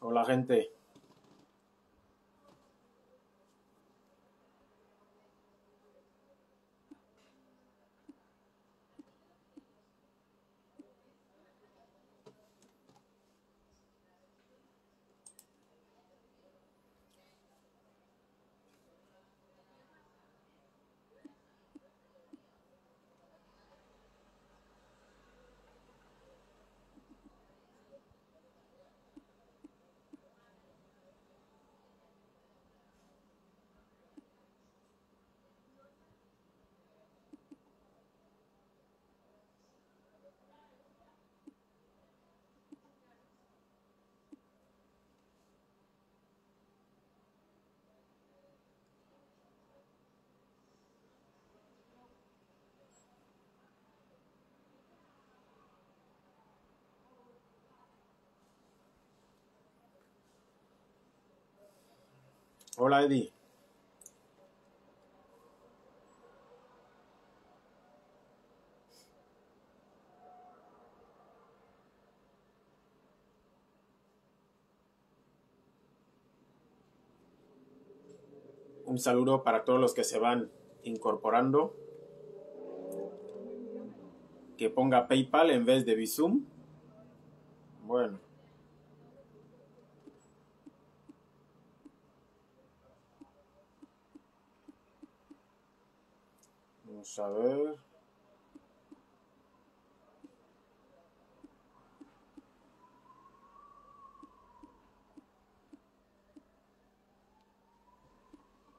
Hola gente. Hola Eddie. Un saludo para todos los que se van incorporando. Que ponga PayPal en vez de Bizum. Bueno. Vamos a ver.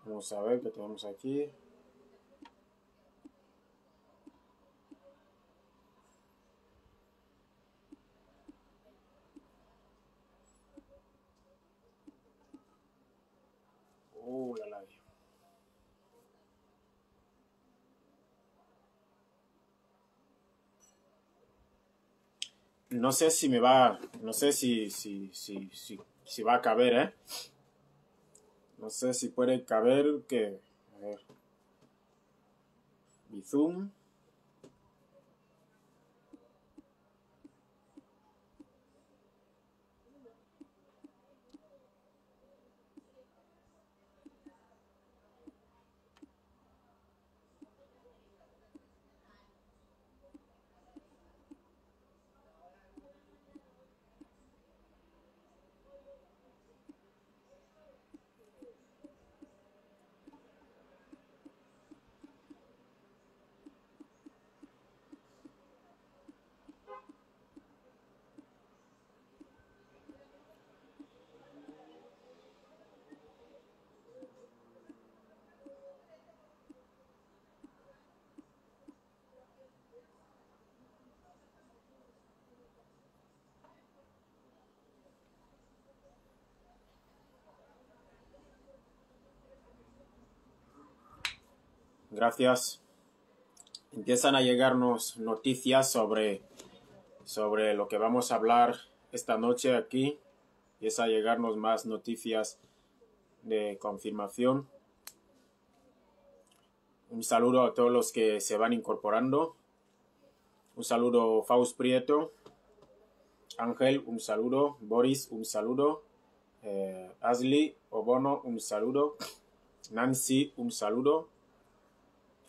Vamos a ver qué tenemos aquí. Uh, la la. No sé si me va, no sé si, si, si, si, va a caber, ¿eh? No sé si puede caber que, a ver, Bizum. Gracias. Empiezan a llegarnos noticias sobre, sobre lo que vamos a hablar esta noche aquí. Empieza a llegarnos más noticias de confirmación. Un saludo a todos los que se van incorporando. Un saludo Faust Prieto. Ángel, un saludo. Boris, un saludo. Eh, Ashley Obono, un saludo. Nancy, un saludo.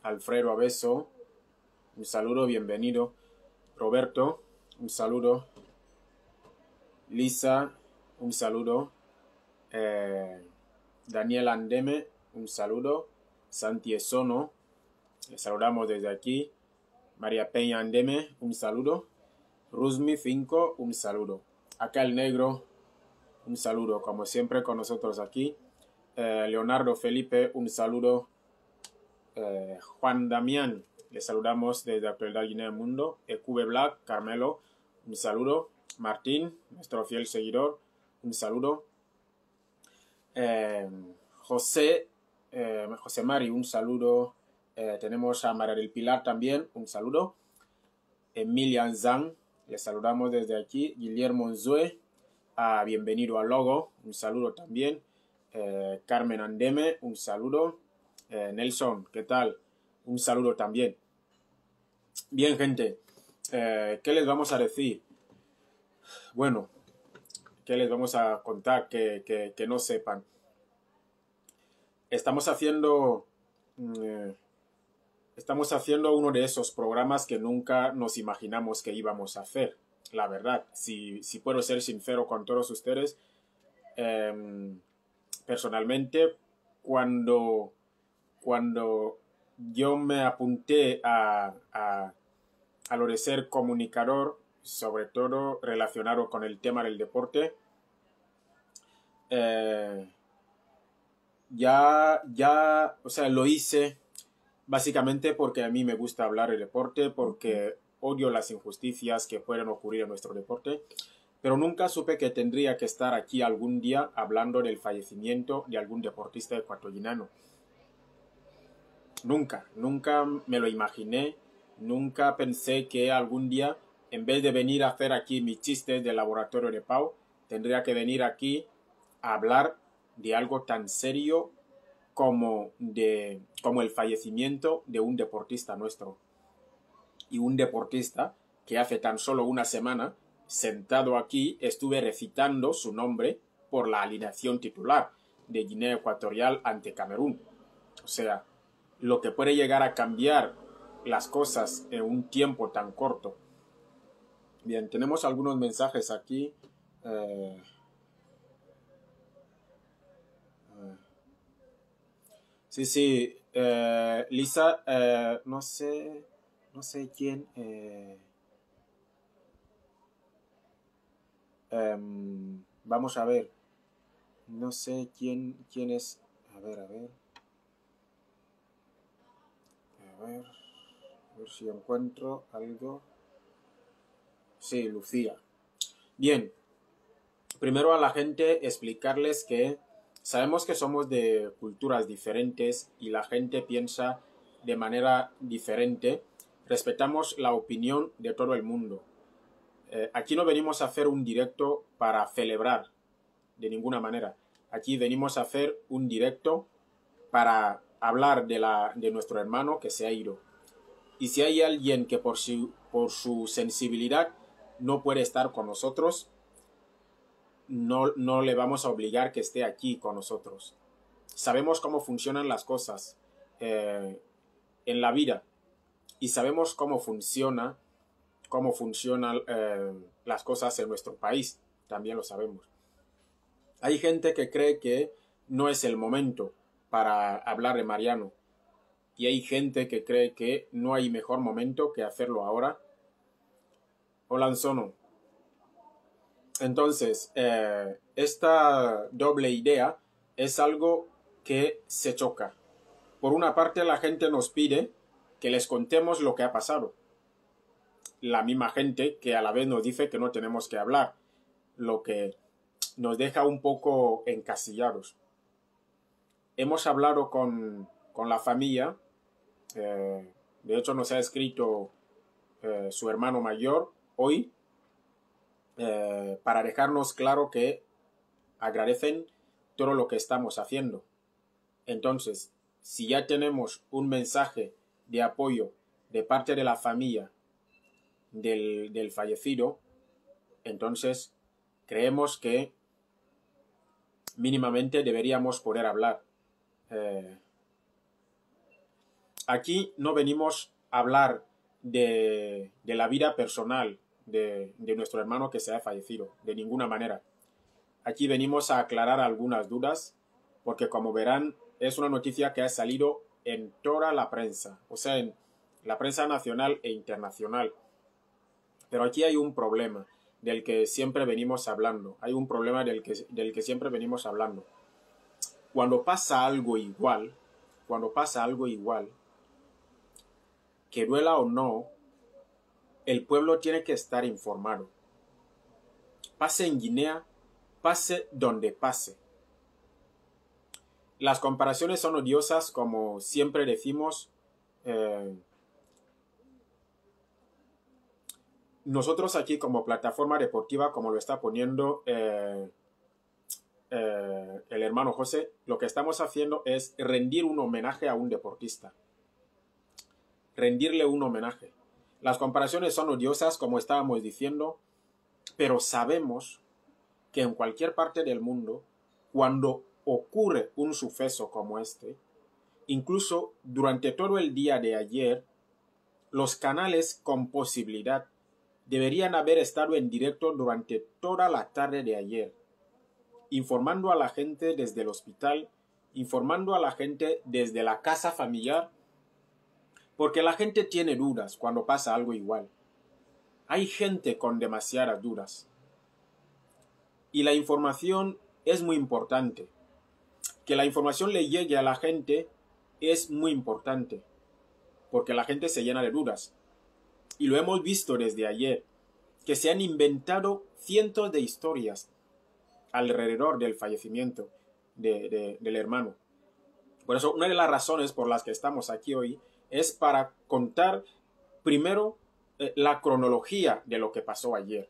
Alfredo Abeso, un saludo, bienvenido. Roberto, un saludo. Lisa, un saludo. Eh, Daniel Andeme, un saludo. Santi Esono, le saludamos desde aquí. María Peña Andeme, un saludo. Rusmi Finco, un saludo. Acá el negro, un saludo, como siempre con nosotros aquí. Eh, Leonardo Felipe, un saludo. Eh, Juan Damián, le saludamos desde Actualidad Guinea del Mundo. EQB Black, Carmelo, un saludo. Martín, nuestro fiel seguidor, un saludo. Eh, José, eh, José Mari, un saludo. Tenemos a María del Pilar también, un saludo. Emilia Zhang, le saludamos desde aquí. Guillermo Zue, bienvenido al logo, un saludo también. Carmen Andeme, un saludo. Eh, Nelson, ¿qué tal? Un saludo también. Bien, gente, eh, ¿qué les vamos a decir? Bueno, ¿Qué les vamos a contar que, que, no sepan? Estamos haciendo... Mm, estamos haciendo uno de esos programas que nunca nos imaginamos que íbamos a hacer. La verdad, si, si puedo ser sincero con todos ustedes, em, personalmente, cuando, cuando yo me apunté a, a, a lo de ser comunicador, sobre todo relacionado con el tema del deporte, eh, ya, ya, o sea, lo hice básicamente porque a mí me gusta hablar de deporte, porque odio las injusticias que pueden ocurrir en nuestro deporte, pero nunca supe que tendría que estar aquí algún día hablando del fallecimiento de algún deportista ecuatoriano. Nunca, nunca me lo imaginé, nunca pensé que algún día, en vez de venir a hacer aquí mis chistes del laboratorio de Pau, tendría que venir aquí a hablar de algo tan serio como, de, como el fallecimiento de un deportista nuestro. Y un deportista que hace tan solo una semana, sentado aquí, estuve recitando su nombre por la alineación titular de Guinea Ecuatorial ante Camerún. O sea, lo que puede llegar a cambiar las cosas en un tiempo tan corto. Bien, tenemos algunos mensajes aquí. Eh, Sí, sí. Eh, Lisa, eh, no sé, no sé quién. Eh, em, vamos a ver. No sé quién, quién es. A ver, a ver. A ver. A ver si encuentro algo. Sí, Lucía. Bien. Primero a la gente explicarles que Sabemos que somos de culturas diferentes y la gente piensa de manera diferente. Respetamos la opinión de todo el mundo. Eh, aquí no venimos a hacer un directo para celebrar, de ninguna manera. Aquí venimos a hacer un directo para hablar de, la, de nuestro hermano que se ha ido. Y si hay alguien que por por su sensibilidad no puede estar con nosotros, no, le vamos a obligar que esté aquí con nosotros. Sabemos cómo funcionan las cosas eh, en la vida y sabemos cómo funciona, cómo funcionan eh, las cosas en nuestro país. También lo sabemos. Hay gente que cree que no es el momento para hablar de Mariano. Y hay gente que cree que no hay mejor momento que hacerlo ahora. Hola Anzono, entonces, eh, esta doble idea es algo que se choca. Por una parte, la gente nos pide que les contemos lo que ha pasado. La misma gente que a la vez nos dice que no tenemos que hablar, lo que nos deja un poco encasillados. Hemos hablado con, la familia, eh, de hecho nos ha escrito eh, su hermano mayor hoy, eh, para dejarnos claro que agradecen todo lo que estamos haciendo. Entonces, si ya tenemos un mensaje de apoyo de parte de la familia del, fallecido, entonces creemos que mínimamente deberíamos poder hablar. Eh, aquí no venimos a hablar de, de la vida personal de, nuestro hermano que se ha fallecido, de ninguna manera. Aquí venimos a aclarar algunas dudas, porque como verán, es una noticia que ha salido en toda la prensa, o sea, en la prensa nacional e internacional. Pero aquí hay un problema del que siempre venimos hablando, hay un problema del que, del que siempre venimos hablando. Cuando pasa algo igual, cuando pasa algo igual, que duela o no, el pueblo tiene que estar informado. Pase en Guinea, pase donde pase. Las comparaciones son odiosas, como siempre decimos. Eh, nosotros aquí como plataforma deportiva, como lo está poniendo eh, eh, el hermano José, lo que estamos haciendo es rendir un homenaje a un deportista. Rendirle un homenaje. Las comparaciones son odiosas, como estábamos diciendo, pero sabemos que en cualquier parte del mundo, cuando ocurre un suceso como este, incluso durante todo el día de ayer, los canales con posibilidad deberían haber estado en directo durante toda la tarde de ayer, informando a la gente desde el hospital, informando a la gente desde la casa familiar, porque la gente tiene dudas cuando pasa algo igual. Hay gente con demasiadas dudas. Y la información es muy importante. Que la información le llegue a la gente es muy importante, porque la gente se llena de dudas. Y lo hemos visto desde ayer, que se han inventado cientos de historias alrededor del fallecimiento del hermano. Por eso, una de las razones por las que estamos aquí hoy es para contar primero eh, la cronología de lo que pasó ayer.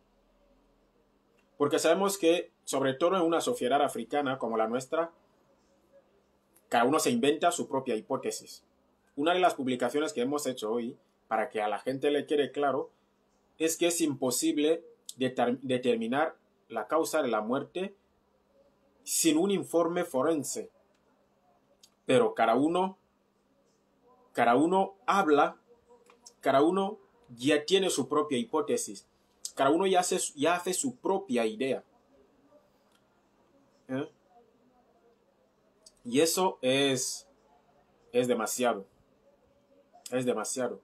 Porque sabemos que, sobre todo en una sociedad africana como la nuestra, cada uno se inventa su propia hipótesis. Una de las publicaciones que hemos hecho hoy, para que a la gente le quede claro, es que es imposible determinar la causa de la muerte sin un informe forense. Pero cada uno, cada uno habla, cada uno ya tiene su propia hipótesis, cada uno ya hace, ya hace su propia idea. ¿Eh? Y eso es, es demasiado. Es demasiado.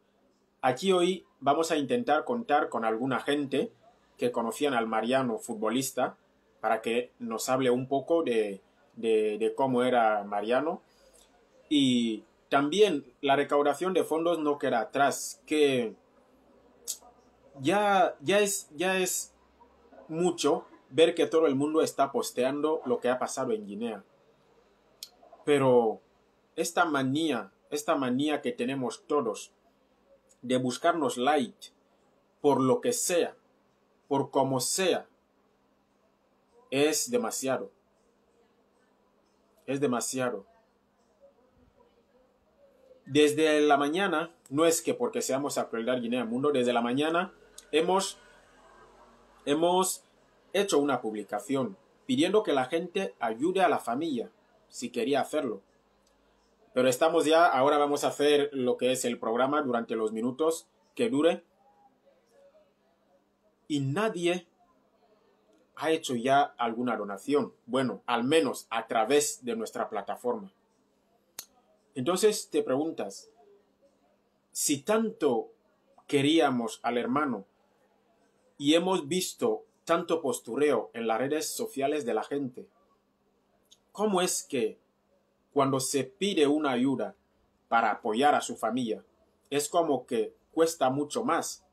Aquí hoy vamos a intentar contar con alguna gente que conocían al Mariano futbolista para que nos hable un poco de, de, cómo era Mariano. Y también la recaudación de fondos no queda atrás, que ya, ya, es, ya es mucho ver que todo el mundo está posteando lo que ha pasado en Guinea. Pero esta manía, esta manía que tenemos todos de buscarnos like por lo que sea, por como sea, es demasiado. Es demasiado. Desde la mañana, no es que porque seamos a Crueldad Guinea Mundo, desde la mañana hemos, hemos hecho una publicación pidiendo que la gente ayude a la familia si quería hacerlo. Pero estamos ya, ahora vamos a hacer lo que es el programa durante los minutos que dure. Y nadie ha hecho ya alguna donación. Bueno, al menos a través de nuestra plataforma. Entonces te preguntas, si tanto queríamos al hermano y hemos visto tanto postureo en las redes sociales de la gente, ¿Cómo es que cuando se pide una ayuda para apoyar a su familia, es como que cuesta mucho más?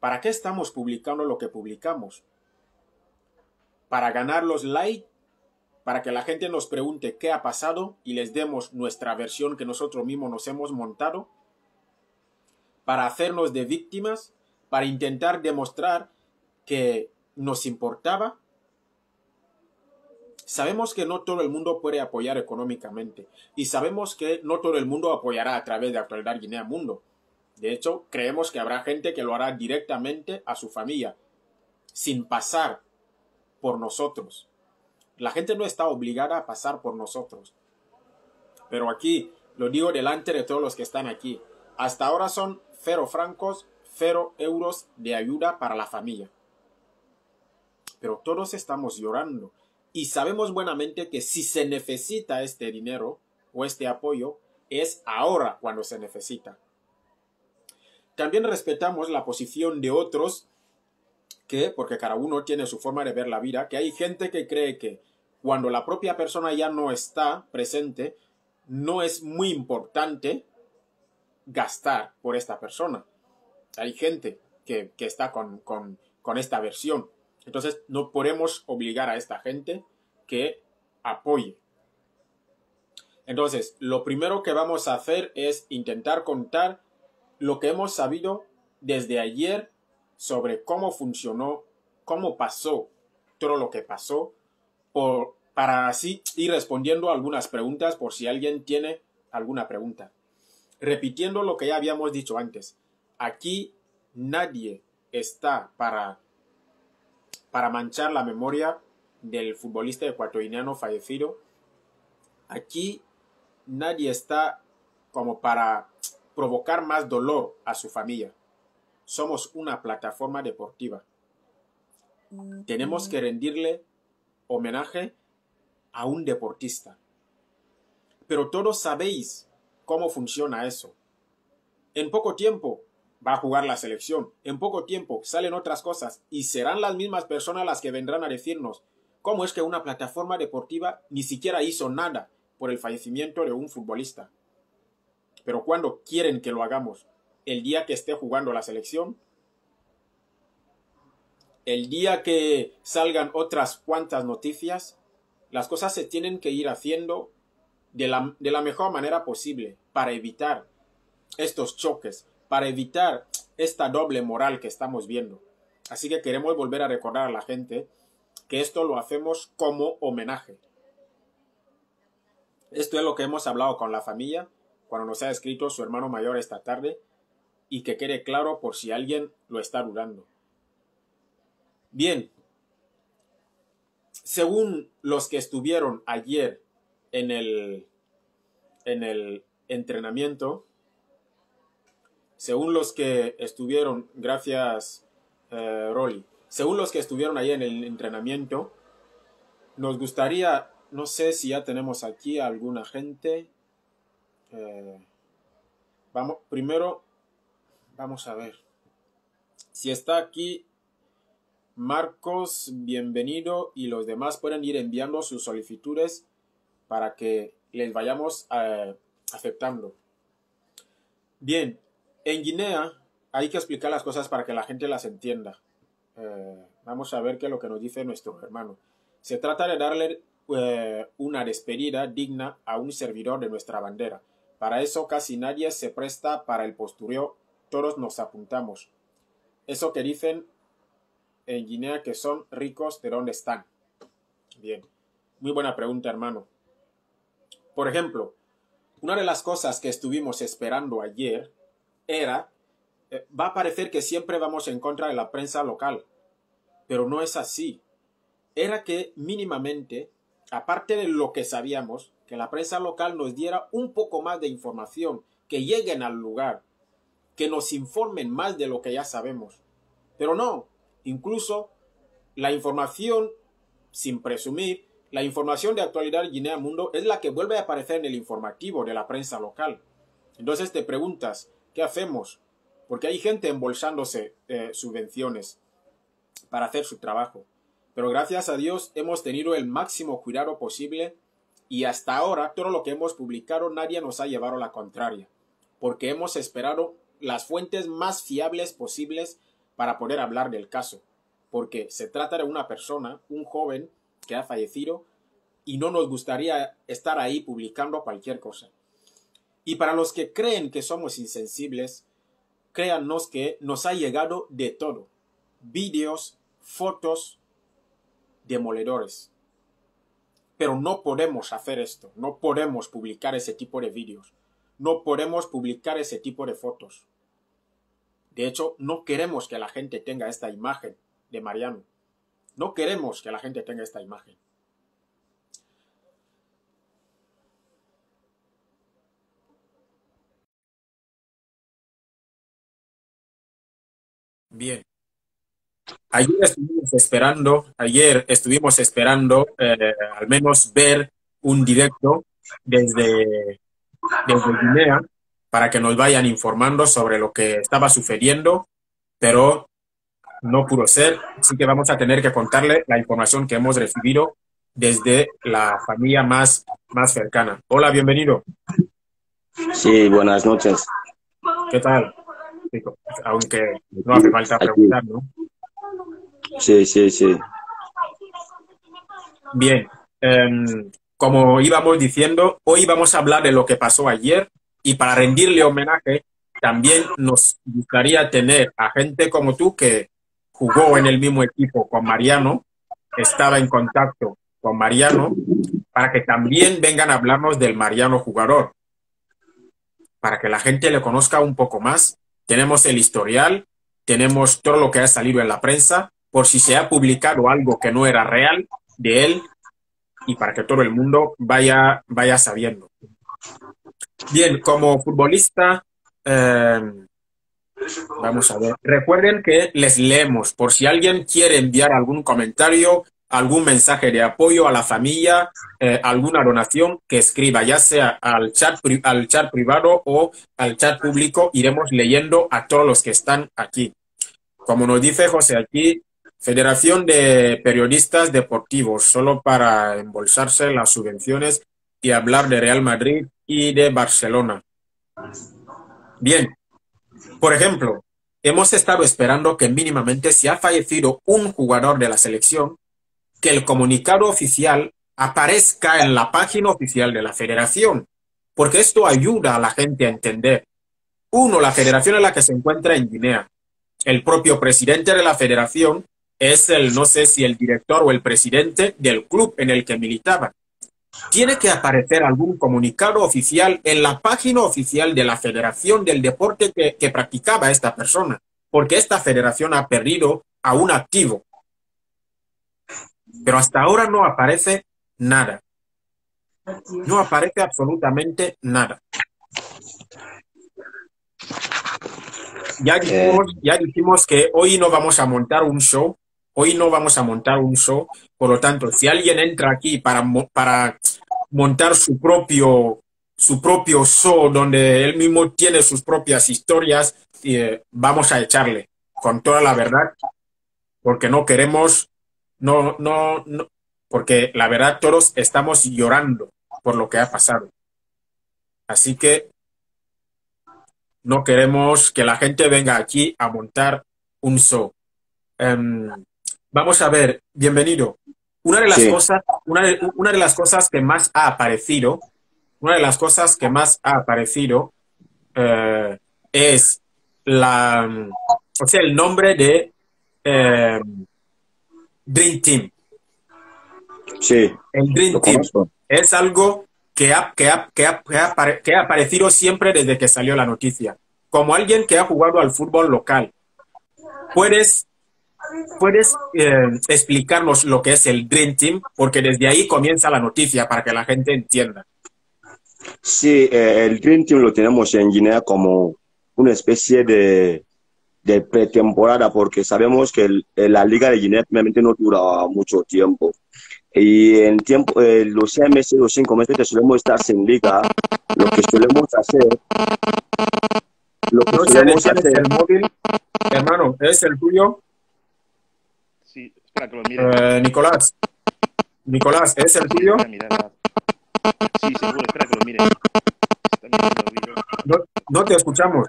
¿Para qué estamos publicando lo que publicamos? ¿Para ganar los likes? ¿Para que la gente nos pregunte qué ha pasado y les demos nuestra versión que nosotros mismos nos hemos montado? ¿Para hacernos de víctimas? ¿Para intentar demostrar que nos importaba? Sabemos que no todo el mundo puede apoyar económicamente y sabemos que no todo el mundo apoyará a través de Actualidad Guinea Mundo. De hecho, creemos que habrá gente que lo hará directamente a su familia, sin pasar por nosotros. La gente no está obligada a pasar por nosotros. Pero aquí, lo digo delante de todos los que están aquí, hasta ahora son cero francos, cero euros de ayuda para la familia. Pero todos estamos llorando y sabemos buenamente que si se necesita este dinero o este apoyo, es ahora cuando se necesita. También respetamos la posición de otros que, porque cada uno tiene su forma de ver la vida, que hay gente que cree que cuando la propia persona ya no está presente, no es muy importante gastar por esta persona. Hay gente que, está con, con esta versión. Entonces no podemos obligar a esta gente que apoye. Entonces, lo primero que vamos a hacer es intentar contar lo que hemos sabido desde ayer sobre cómo funcionó, cómo pasó todo lo que pasó, por, para así ir respondiendo algunas preguntas por si alguien tiene alguna pregunta. Repitiendo lo que ya habíamos dicho antes, aquí nadie está para para manchar la memoria del futbolista ecuatoriano fallecido. Aquí nadie está como para provocar más dolor a su familia. Somos una plataforma deportiva. Tenemos que rendirle homenaje a un deportista. Pero todos sabéis cómo funciona eso. En poco tiempo va a jugar la selección. En poco tiempo salen otras cosas y serán las mismas personas las que vendrán a decirnos cómo es que una plataforma deportiva ni siquiera hizo nada por el fallecimiento de un futbolista. Pero cuando quieren que lo hagamos, el día que esté jugando la selección, el día que salgan otras cuantas noticias, las cosas se tienen que ir haciendo de la, de la mejor manera posible para evitar estos choques, para evitar esta doble moral que estamos viendo. Así que queremos volver a recordar a la gente que esto lo hacemos como homenaje. Esto es lo que hemos hablado con la familia cuando nos ha escrito su hermano mayor esta tarde y que quede claro por si alguien lo está dudando. Bien, según los que estuvieron ayer en el, en el entrenamiento, según los que estuvieron, gracias eh, según los que estuvieron ahí en el entrenamiento, nos gustaría, no sé si ya tenemos aquí alguna gente. Eh, vamos, primero, vamos a ver. Si está aquí Marcos, bienvenido y los demás pueden ir enviando sus solicitudes para que les vayamos eh, aceptando. Bien, en Guinea hay que explicar las cosas para que la gente las entienda. Eh, vamos a ver qué es lo que nos dice nuestro hermano. Se trata de darle una despedida digna a un servidor de nuestra bandera. Para eso casi nadie se presta para el postureo, todos nos apuntamos. Eso que dicen en Guinea que son ricos, ¿de dónde están? Bien, muy buena pregunta, hermano. Por ejemplo, una de las cosas que estuvimos esperando ayer era, eh, va a parecer que siempre vamos en contra de la prensa local, pero no es así. Era que mínimamente, aparte de lo que sabíamos, que la prensa local nos diera un poco más de información, que lleguen al lugar, que nos informen más de lo que ya sabemos. Pero no, incluso la información, sin presumir, la información de actualidad Guinea Mundo es la que vuelve a aparecer en el informativo de la prensa local. Entonces te preguntas, ¿Qué hacemos? Porque hay gente embolsándose eh, subvenciones para hacer su trabajo. Pero gracias a Dios hemos tenido el máximo cuidado posible y hasta ahora todo lo que hemos publicado nadie nos ha llevado la contraria, porque hemos esperado las fuentes más fiables posibles para poder hablar del caso, porque se trata de una persona, un joven que ha fallecido y no nos gustaría estar ahí publicando cualquier cosa. Y para los que creen que somos insensibles, créannos que nos ha llegado de todo. Vídeos, fotos, demoledores. Pero no podemos hacer esto, no podemos publicar ese tipo de vídeos, no podemos publicar ese tipo de fotos. De hecho, no queremos que la gente tenga esta imagen de Mariano. No queremos que la gente tenga esta imagen. Bien. Ayer estuvimos esperando, ayer estuvimos esperando eh, al menos ver un directo desde, desde Guinea para que nos vayan informando sobre lo que estaba sucediendo, pero no pudo ser, así que vamos a tener que contarle la información que hemos recibido desde la familia más, más cercana. Hola, bienvenido. Sí, buenas noches. ¿Qué tal? aunque no hace falta preguntar, ¿no? Sí, sí, sí. Bien, em, como íbamos diciendo, hoy vamos a hablar de lo que pasó ayer y para rendirle homenaje también nos gustaría tener a gente como tú que jugó en el mismo equipo con Mariano, estaba en contacto con Mariano, para que también vengan a hablarnos del Mariano jugador, para que la gente le conozca un poco más tenemos el historial, tenemos todo lo que ha salido en la prensa, por si se ha publicado algo que no era real de él y para que todo el mundo vaya, vaya sabiendo. Bien, como futbolista, eh, vamos a ver. Recuerden que les leemos por si alguien quiere enviar algún comentario, algún mensaje de apoyo a la familia, eh, alguna donación que escriba, ya sea al chat, al chat privado o al chat público, iremos leyendo a todos los que están aquí. Como nos dice José aquí, Federación de Periodistas Deportivos, solo para embolsarse las subvenciones y hablar de Real Madrid y de Barcelona. Bien, por ejemplo, hemos estado esperando que mínimamente si ha fallecido un jugador de la selección, que el comunicado oficial aparezca en la página oficial de la federación, porque esto ayuda a la gente a entender. Uno, la federación en la que se encuentra en Guinea. El propio presidente de la federación es el, no sé si el director o el presidente del club en el que militaba. Tiene que aparecer algún comunicado oficial en la página oficial de la federación del deporte que, que practicaba esta persona, porque esta federación ha perdido a un activo. Pero hasta ahora no aparece nada. No aparece absolutamente nada. Ya dijimos, ya dijimos que hoy no vamos a montar un show, hoy no vamos a montar un show, por lo tanto, si alguien entra aquí para, para montar su propio, su propio show, donde él mismo tiene sus propias historias, eh, vamos a echarle con toda la verdad, porque no queremos, no, no, no, porque la verdad todos estamos llorando por lo que ha pasado. Así que no queremos que la gente venga aquí a montar un show. Um, vamos a ver, bienvenido. Una de las sí. cosas, una de, una de, las cosas que más ha aparecido, una de las cosas que más ha aparecido uh, es la, o sea, el nombre de uh, Dream Team. Sí. El Dream Team es algo que ha, que, ha, que, ha, que, ha, que ha aparecido siempre desde que salió la noticia. Como alguien que ha jugado al fútbol local, ¿puedes, puedes eh, explicarnos lo que es el Dream Team? Porque desde ahí comienza la noticia para que la gente entienda. Sí, eh, el Dream Team lo tenemos en Guinea como una especie de, de pretemporada, porque sabemos que el, la Liga de Guinea realmente no dura mucho tiempo. Y en tiempo, eh, los seis meses, los cinco meses que solemos estar sin liga, lo que solemos hacer. Lo que no solemos hacer. El móvil, hermano, ¿es el tuyo? Sí, espera que lo mire. Eh, Nicolás. Nicolás, ¿es el tuyo? Sí, seguro, espera que lo mire. No, no te escuchamos.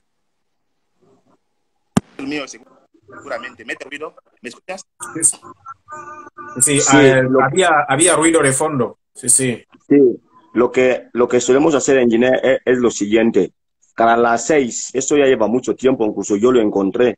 El mío, seguramente. Mete ruido. ¿Me escuchas? Sí, sí eh, lo... había, había ruido de fondo. Sí, sí. Sí, lo que, lo que solemos hacer en Guinea es, es, lo siguiente. Cada las seis, esto ya lleva mucho tiempo, incluso yo lo encontré.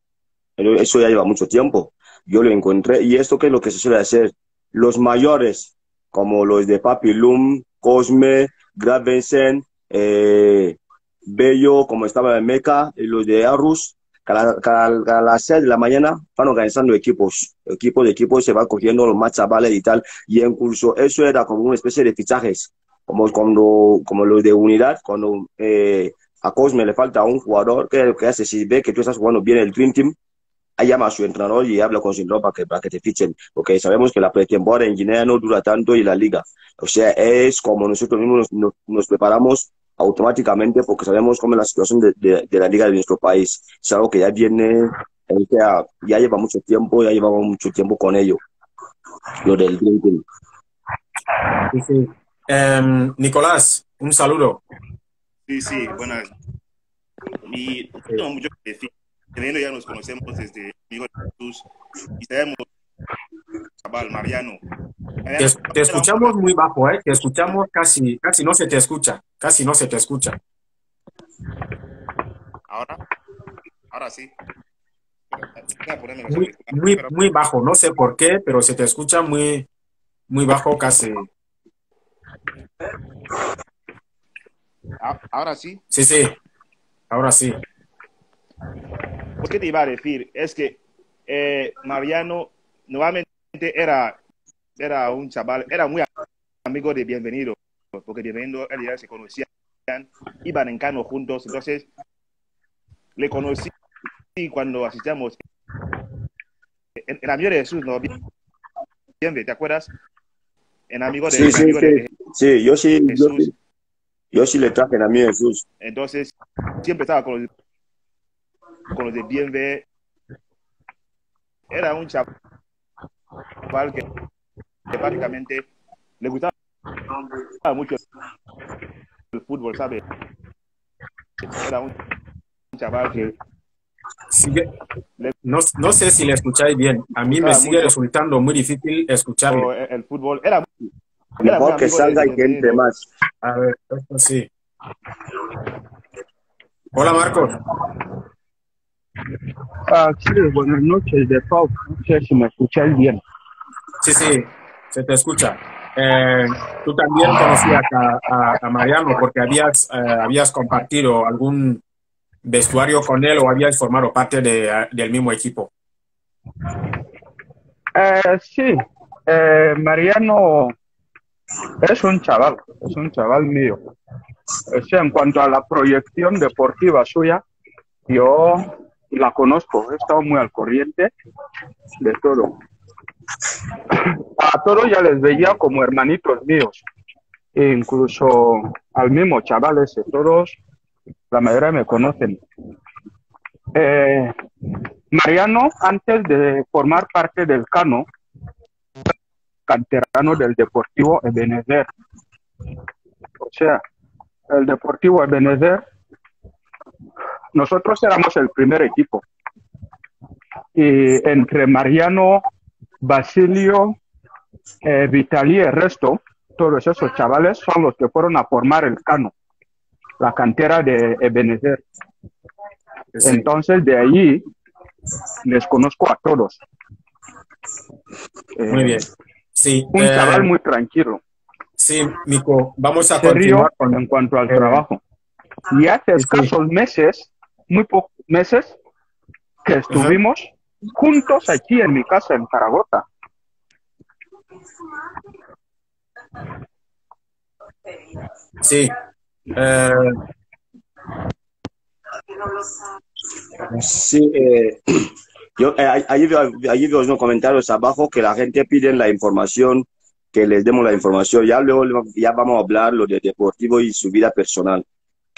Eso ya lleva mucho tiempo. Yo lo encontré. ¿Y esto qué es lo que se suele hacer? Los mayores, como los de Papilum, Cosme, Gravensen, eh, Bello, como estaba en Meca, y los de Arus, cada, cada, cada, las 6 de la mañana van organizando equipos, equipos de equipos, se van cogiendo los más chavales y tal, y incluso eso era como una especie de fichajes, como cuando, como los de unidad, cuando eh, a Cosme le falta un jugador, que lo que hace? Si ve que tú estás jugando bien el Dream Team, llama a su entrenador y habla con su entrenador para que, para que te fichen, porque sabemos que la pretemporada en Guinea no dura tanto y la liga. O sea, es como nosotros mismos nos, nos, nos preparamos automáticamente porque sabemos cómo es la situación de, de, de, la liga de nuestro país. Es algo que ya viene, o sea, ya lleva mucho tiempo, ya llevamos mucho tiempo con ello. Lo del. Sí, sí. Um, Nicolás, un saludo. Sí, sí, buenas. Y no tengo mucho que decir. Teniendo ya nos conocemos desde Amigo de Jesús y sabemos Cabal, Mariano. Te, te, escuchamos muy bajo, ¿eh? Te escuchamos casi, casi no se te escucha, casi no se te escucha. Ahora, ahora sí. Muy, muy, muy bajo, no sé por qué, pero se te escucha muy, muy bajo casi. Ahora sí. Sí, sí, ahora sí. Pues, ¿Qué te iba a decir? Es que eh, Mariano nuevamente era, era un chaval, era muy amigo de Bienvenido, porque Bienvenido él ya se conocían, iban en cano juntos, entonces le conocí cuando asistíamos en, en Amigo de Jesús, ¿no? ¿te acuerdas? En Amigo de, Sí, sí, amigo de sí. Sí, yo sí, yo Jesús. sí, yo sí le traje a mí Jesús. Entonces, siempre estaba con los, con los de Bienve. Era un chaval que, que prácticamente le gustaba mucho el fútbol, ¿sabes? Era un chaval que Sigue- no, no sé si le escucháis bien. A mí me sigue mucho. resultando muy difícil escucharle. o el, el fútbol era, era Mejor que salga de y que entre Bienvenido. más. A ver, esto sí. Hola Marcos. Ah, sí, buenas noches de Pau. No sé si me escucháis bien. Sí, sí, se te escucha. Eh, tú también conocías a, a- a Mariano porque habías, eh, habías compartido algún vestuario con él o habías formado parte de- del mismo equipo. Eh, sí, eh, Mariano es un chaval, es un chaval mío. O sea, en cuanto a la proyección deportiva suya, yo la conozco, he estado muy al corriente de todo. A todos ya les veía como hermanitos míos, e incluso al mismo chaval ese, todos, la mayoría me conocen. Eh, Mariano, antes de formar parte del Cano, canterano del Deportivo Ebenezer. O sea, el Deportivo Ebenezer, nosotros éramos el primer equipo. Y entre Mariano, Basilio, eh, Vitali y el resto, todos esos chavales son los que fueron a formar el Cano, la cantera de Ebenezer. Sí. Entonces, de allí les conozco a todos. Eh, Muy bien. Sí, Un eh, chaval muy tranquilo, sí, Mico, vamos a continuar con en cuanto al eh, trabajo. Y hace sí. escasos meses, muy pocos meses, que estuvimos juntos aquí en mi casa en Zaragoza. Sí. Eh, Sí, eh, yo, eh, veo, ahí veo unos comentarios abajo que la gente pide la información, que les demos la información. Ya luego ya vamos a hablar lo de deportivo y su vida personal.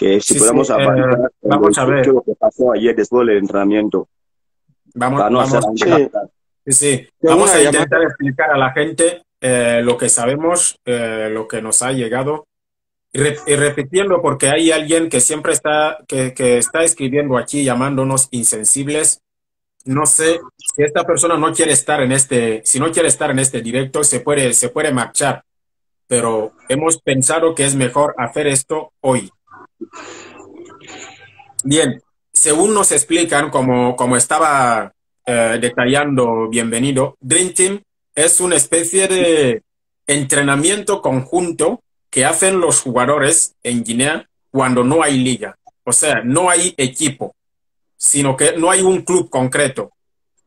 Que si Sí, podemos sí, eh, avanzar en vamos a ver. lo que pasó ayer después del entrenamiento. vamos, Para no vamos, hacer sí. Sí, Vamos a llamada. intentar explicar a la gente eh, lo que sabemos, eh, lo que nos ha llegado. Y, re- y repitiendo, porque hay alguien que siempre está, que, que está escribiendo aquí llamándonos insensibles. No sé si esta persona no quiere estar en este, si no quiere estar en este directo, se puede, se puede marchar. Pero hemos pensado que es mejor hacer esto hoy. Bien, según nos explican, como, como estaba eh, detallando Bienvenido, Dream Team es una especie de entrenamiento conjunto que hacen los jugadores en Guinea cuando no hay liga. O sea, no hay equipo, sino que no hay un club concreto.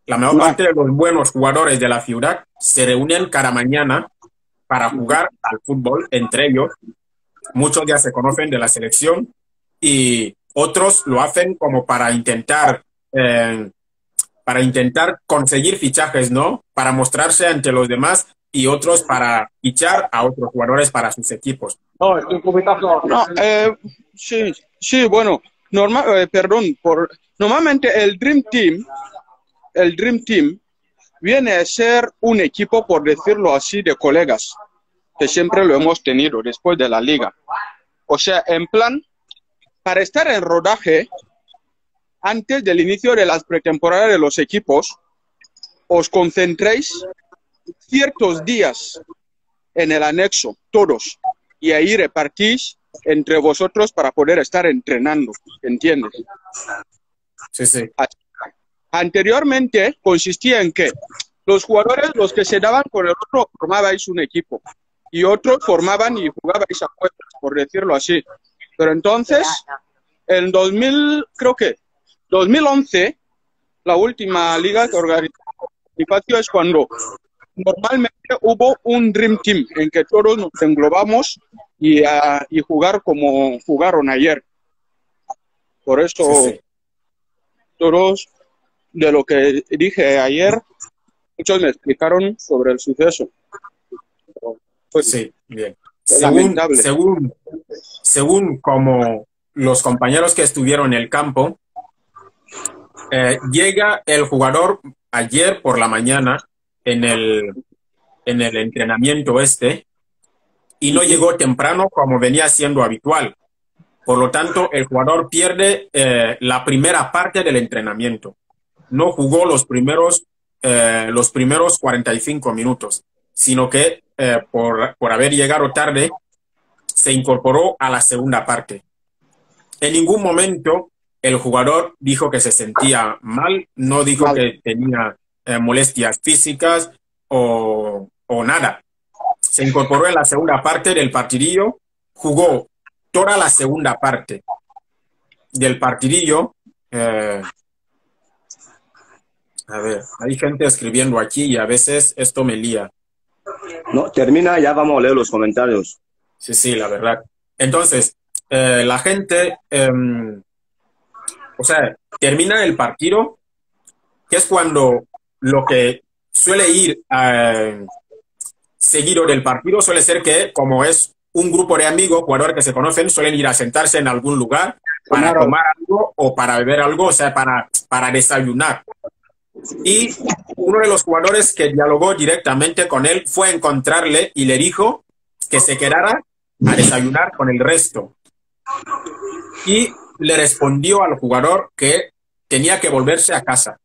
La mayor No. parte de los buenos jugadores de la ciudad se reúnen cada mañana para jugar al fútbol entre ellos. Muchos ya se conocen de la selección y otros lo hacen como para intentar eh, para intentar conseguir fichajes, ¿no? Para mostrarse ante los demás y otros para fichar a otros jugadores para sus equipos. No, eh, sí, sí, bueno, normal, eh, perdón, por, normalmente el Dream Team, el Dream Team viene a ser un equipo, por decirlo así, de colegas, que siempre lo hemos tenido después de la liga. O sea, en plan, para estar en rodaje, antes del inicio de las pretemporadas de los equipos, os concentréis ciertos días en el anexo, todos, y ahí repartís entre vosotros para poder estar entrenando, ¿entiendes? Sí, sí. Anteriormente consistía en que los jugadores, los que se daban con el otro, formabais un equipo y otros formaban y jugabais a cuentas, por decirlo así. Pero entonces, en 2000, creo que 2011, la última liga que organizó es cuando normalmente hubo un Dream Team en que todos nos englobamos y, ah, y jugar como jugaron ayer. Por eso Sí, sí. todos de lo que dije ayer, muchos me explicaron sobre el suceso. Pues Sí, bien. Según, según, según como los compañeros que estuvieron en el campo, eh, llega el jugador ayer por la mañana en el, en el entrenamiento este y no llegó temprano como venía siendo habitual. Por lo tanto, el jugador pierde eh, la primera parte del entrenamiento. No jugó los primeros, eh, los primeros 45 minutos, sino que eh, por, por haber llegado tarde, se incorporó a la segunda parte. En ningún momento el jugador dijo que se sentía mal, no dijo Mal. que tenía eh, molestias físicas o, o nada. Se incorporó en la segunda parte del partidillo, jugó toda la segunda parte del partidillo. eh, a ver, hay gente escribiendo aquí y a veces esto me lía. No, termina, ya vamos a leer los comentarios. Sí, sí, la verdad. Entonces, eh, la gente, em, o sea, termina el partido, que es cuando lo que suele ir eh, seguido del partido suele ser que, como es un grupo de amigos, jugadores que se conocen, suelen ir a sentarse en algún lugar para Tomar algo. tomar algo o para beber algo, o sea, para, para desayunar. Y uno de los jugadores que dialogó directamente con él fue a encontrarle y le dijo que se quedara a desayunar con el resto. Y le respondió al jugador que tenía que volverse a casa,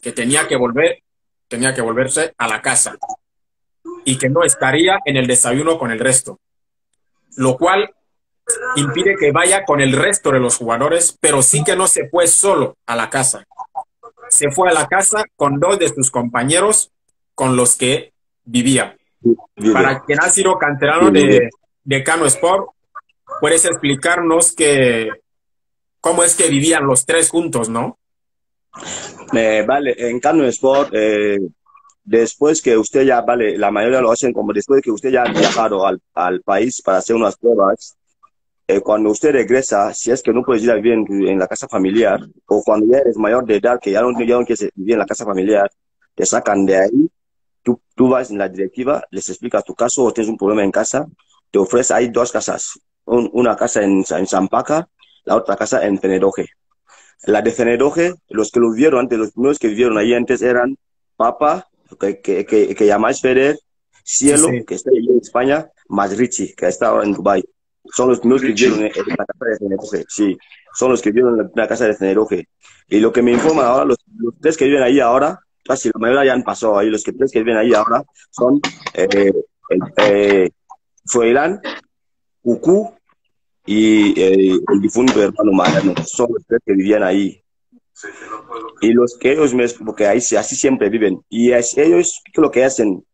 que tenía que volver, tenía que volverse a la casa y que no estaría en el desayuno con el resto. Lo cual impide que vaya con el resto de los jugadores, pero sí que no se fue solo a la casa. Se fue a la casa con dos de sus compañeros con los que vivía. Vive. Para quien ha sido canterano de, de Cano Sport, puedes explicarnos que cómo es que vivían los tres juntos, ¿no? Eh, vale, en Cano Sport, eh, después que usted ya, vale, la mayoría lo hacen como después que usted ya ha viajado al, al país para hacer unas pruebas, eh, cuando usted regresa, si es que no puedes ir a vivir en, en la casa familiar, o cuando ya eres mayor de edad, que ya no, ya no quieres vivir en la casa familiar, te sacan de ahí, tú, tú vas en la directiva, les explicas tu caso o tienes un problema en casa, te ofrece, hay dos casas, un- una casa en, en Zampaca, la otra casa en Penedoje. La de Fenedoje, los que lo vivieron antes, los primeros que vivieron ahí antes eran Papa, que, que, que, que llamáis Feder, Cielo, Sí, sí. que está ahí en España, más Richie, que está ahora en Dubai. Son los primeros que vivieron en, la casa de Fenedoje, sí. Son los que vivieron en la casa de Fenedoje. Y lo que me informan ahora, los, los tres que viven ahí ahora, casi la mayoría ya han pasado ahí, los que tres que viven ahí ahora son eh, eh, Cucú y eh, el difunto hermano Mariano. Son los tres que vivían ahí. Y los que ellos, porque ahí sí- así siempre viven. Y es- ellos, ¿qué es lo que hacen?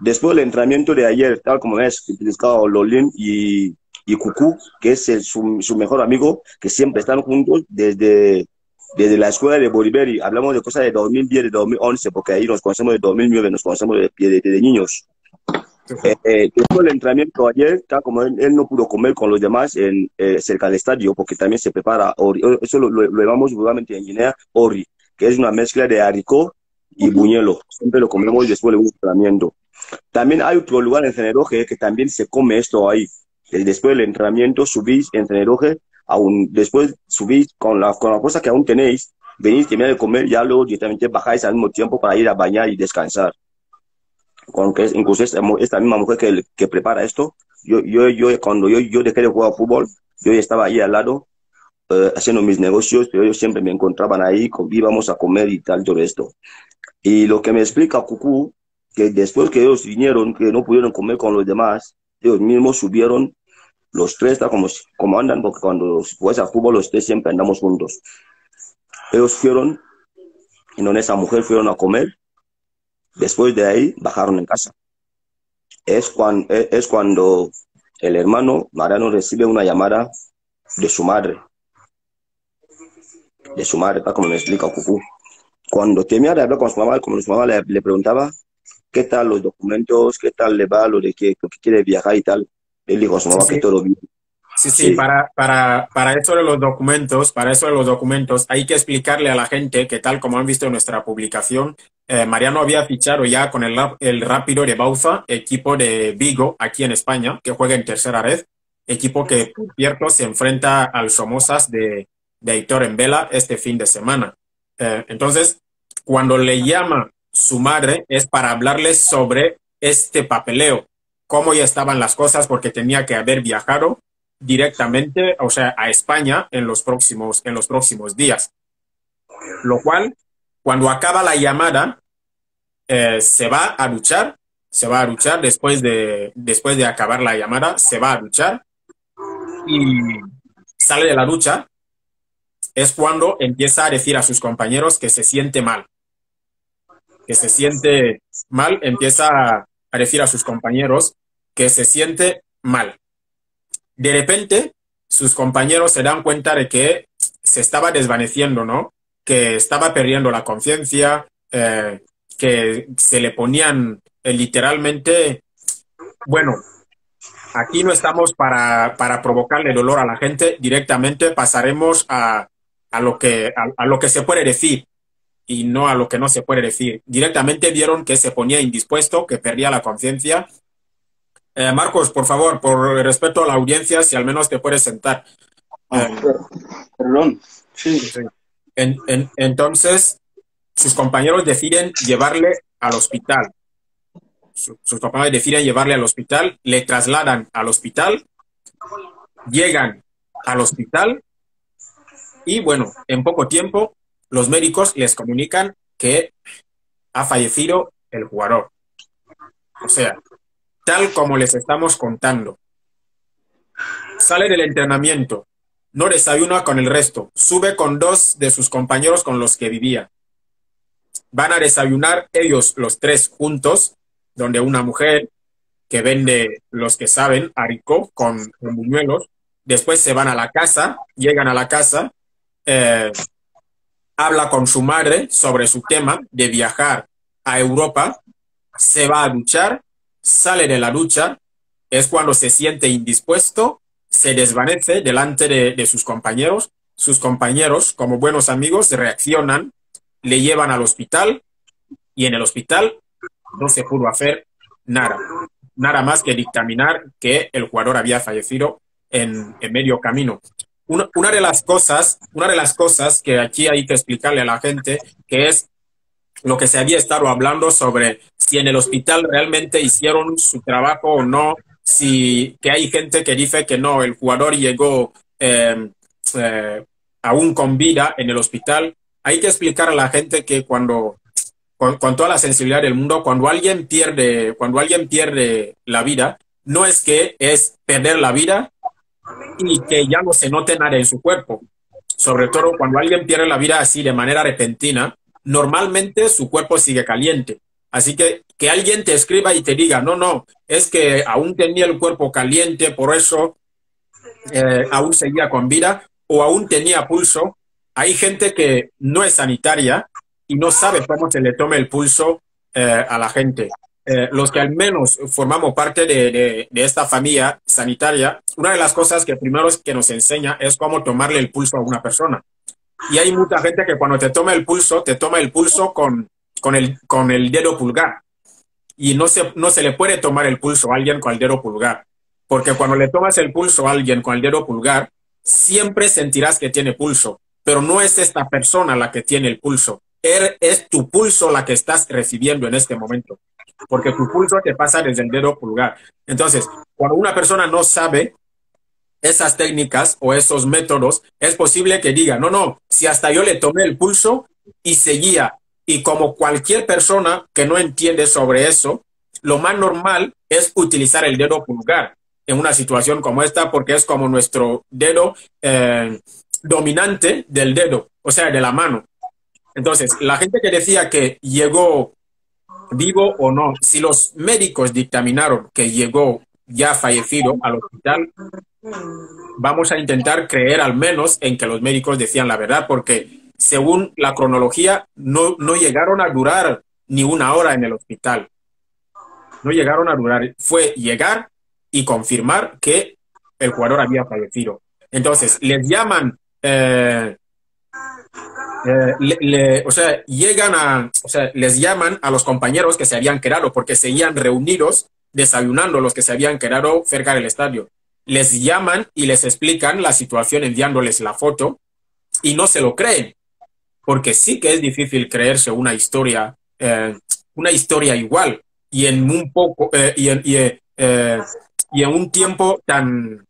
Después del entrenamiento de ayer, tal como es explicado Lolín y, y Cucú, que es el- su, su mejor amigo, que siempre están juntos desde, desde la escuela de Boliveri. Hablamos de cosas de 2010, de 2011, porque ahí nos conocemos de 2009, nos conocemos de, de, de niños. Eh, eh, después del entrenamiento ayer, tal como él, él no pudo comer con los demás en, eh, cerca del estadio, porque también se prepara ori. Eso lo, lo, lo llamamos vulgarmente en Guinea ori, que es una mezcla de haricot y buñuelo. Siempre lo comemos después del entrenamiento. También hay otro lugar en Ceneroje que también se come esto ahí. Después del entrenamiento subís en Ceneroje, aún después subís con la, con la cosa que aún tenéis, venís, terminar de comer, ya luego directamente bajáis al mismo tiempo para ir a bañar y descansar con que es, incluso esta, esta misma mujer que, que prepara esto, yo, yo, yo cuando yo, yo dejé de jugar fútbol, yo estaba ahí al lado eh, haciendo mis negocios, pero ellos siempre me encontraban ahí, íbamos a comer y tal, todo esto. Y lo que me explica Cucú, que después que ellos vinieron, que no pudieron comer con los demás, ellos mismos subieron los tres, tal como, como andan, porque cuando juegas a fútbol los tres siempre andamos juntos. Ellos fueron, y donde esa mujer fueron a comer, Después de ahí bajaron en casa. Es cuando, es cuando el hermano Mariano recibe una llamada de su madre. De su madre, como me explica Cucú. cuando termina de hablar con su mamá, como su mamá le, le preguntaba qué tal los documentos, qué tal le va, lo de que, que quiere viajar y tal, él dijo a su mamá Sí, que todo bien. Sí, sí, Sí. Para, para, para eso de los documentos, para eso de los documentos, hay que explicarle a la gente que tal como han visto en nuestra publicación, eh, Mariano había fichado ya con el, el Rápido de Bauza, equipo de Vigo, aquí en España, que juega en tercera red, equipo que, por cierto, se enfrenta al Somosas de, de Aitor en Vela este fin de semana. Eh, entonces, cuando le llama su madre es para hablarle sobre este papeleo, cómo ya estaban las cosas, porque tenía que haber viajado directamente, o sea, a España en los próximos, en los próximos días. Lo cual, cuando acaba la llamada, eh, se va a duchar, se va a duchar después de, después de acabar la llamada, se va a duchar y sale de la ducha. Es cuando empieza a decir a sus compañeros que se siente mal, que se siente mal, empieza a decir a sus compañeros que se siente mal. De repente, sus compañeros se dan cuenta de que se estaba desvaneciendo, ¿no? Que estaba perdiendo la conciencia, eh, que se le ponían eh, literalmente, bueno, aquí no estamos para, para provocarle dolor a la gente, directamente pasaremos a, a lo que, a, a lo que se puede decir y no a lo que no se puede decir. Directamente vieron que se ponía indispuesto, que perdía la conciencia. Eh, Marcos, por favor, por respeto a la audiencia, si al menos te puedes sentar. Ah, Eh, per- perdón. Sí. sí. En- en- entonces, sus compañeros deciden llevarle al hospital. Su- sus compañeros deciden llevarle al hospital, le trasladan al hospital, llegan al hospital y bueno, en poco tiempo los médicos les comunican que ha fallecido el jugador. O sea, tal como les estamos contando. Sale del entrenamiento, no desayuna con el resto, sube con dos de sus compañeros con los que vivía. Van a desayunar ellos los tres juntos, donde una mujer que vende los que saben, haricó con, con buñuelos, después se van a la casa, llegan a la casa, eh, habla con su madre sobre su tema de viajar a Europa, se va a duchar, sale de la ducha, es cuando se siente indispuesto, se desvanece delante de, de sus compañeros, sus compañeros, como buenos amigos, reaccionan, le llevan al hospital y en el hospital no se pudo hacer nada, nada más que dictaminar que el jugador había fallecido en, en medio camino. Una, una, de las cosas, una de las cosas que aquí hay que explicarle a la gente, que es lo que se había estado hablando sobre si en el hospital realmente hicieron su trabajo o no, si que hay gente que dice que no, el jugador llegó eh, eh, aún con vida en el hospital. Hay que explicar a la gente que cuando con, con, toda la sensibilidad del mundo, cuando alguien pierde, cuando alguien pierde la vida, no es que es perder la vida y que ya no se note nada en su cuerpo. Sobre todo cuando alguien pierde la vida así de manera repentina, normalmente su cuerpo sigue caliente. Así que que alguien te escriba y te diga, no, no, es que aún tenía el cuerpo caliente, por eso eh, aún seguía con vida o aún tenía pulso. Hay gente que no es sanitaria y no sabe cómo se le tome el pulso eh, a la gente. Eh, los que al menos formamos parte de, de, esta familia sanitaria, una de las cosas que primero que nos enseña es cómo tomarle el pulso a una persona. Y hay mucha gente que cuando te toma el pulso, te toma el pulso con, con, el, con el dedo pulgar. Y no se, no se le puede tomar el pulso a alguien con el dedo pulgar. Porque cuando le tomas el pulso a alguien con el dedo pulgar, siempre sentirás que tiene pulso. Pero no es esta persona la que tiene el pulso. Es tu pulso la que estás recibiendo en este momento porque tu pulso te pasa desde el dedo pulgar. Entonces, cuando una persona no sabe esas técnicas o esos métodos, es posible que diga, no, no, si hasta yo le tomé el pulso y seguía, y como cualquier persona que no entiende sobre eso, lo más normal es utilizar el dedo pulgar en una situación como esta, porque es como nuestro dedo eh, dominante del dedo, o sea, de la mano. Entonces, la gente que decía que llegó vivo o no, si los médicos dictaminaron que llegó ya fallecido al hospital, vamos a intentar creer al menos en que los médicos decían la verdad, porque según la cronología, no, no llegaron a durar ni una hora en el hospital. No llegaron a durar. Fue llegar y confirmar que el jugador había fallecido. Entonces, les llaman, eh, eh, le- o sea, llegan a, o sea, les llaman a los compañeros que se habían quedado porque seguían reunidos desayunando los que se habían quedado cerca del estadio. Les llaman y les explican la situación enviándoles la foto y no se lo creen, porque sí que es difícil creerse una historia, eh, una historia igual y en un poco eh, y, en, eh, y en un tiempo tan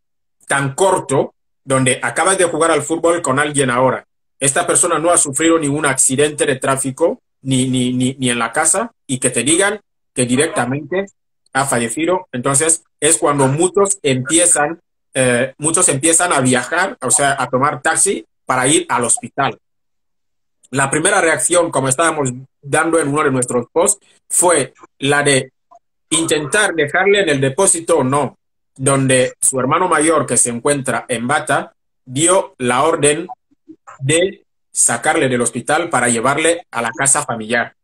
tan corto donde acabas de jugar al fútbol con alguien ahora. Esta persona no ha sufrido ningún accidente de tráfico ni, ni, ni, ni en la casa y que te digan que directamente ha fallecido. Entonces es cuando muchos empiezan, eh, muchos empiezan a viajar, o sea, a tomar taxi para ir al hospital. La primera reacción, como estábamos dando en uno de nuestros posts, fue la de intentar dejarle en el depósito o no, donde su hermano mayor, que se encuentra en Bata, dio la orden de sacarle del hospital para llevarle a la casa familiar.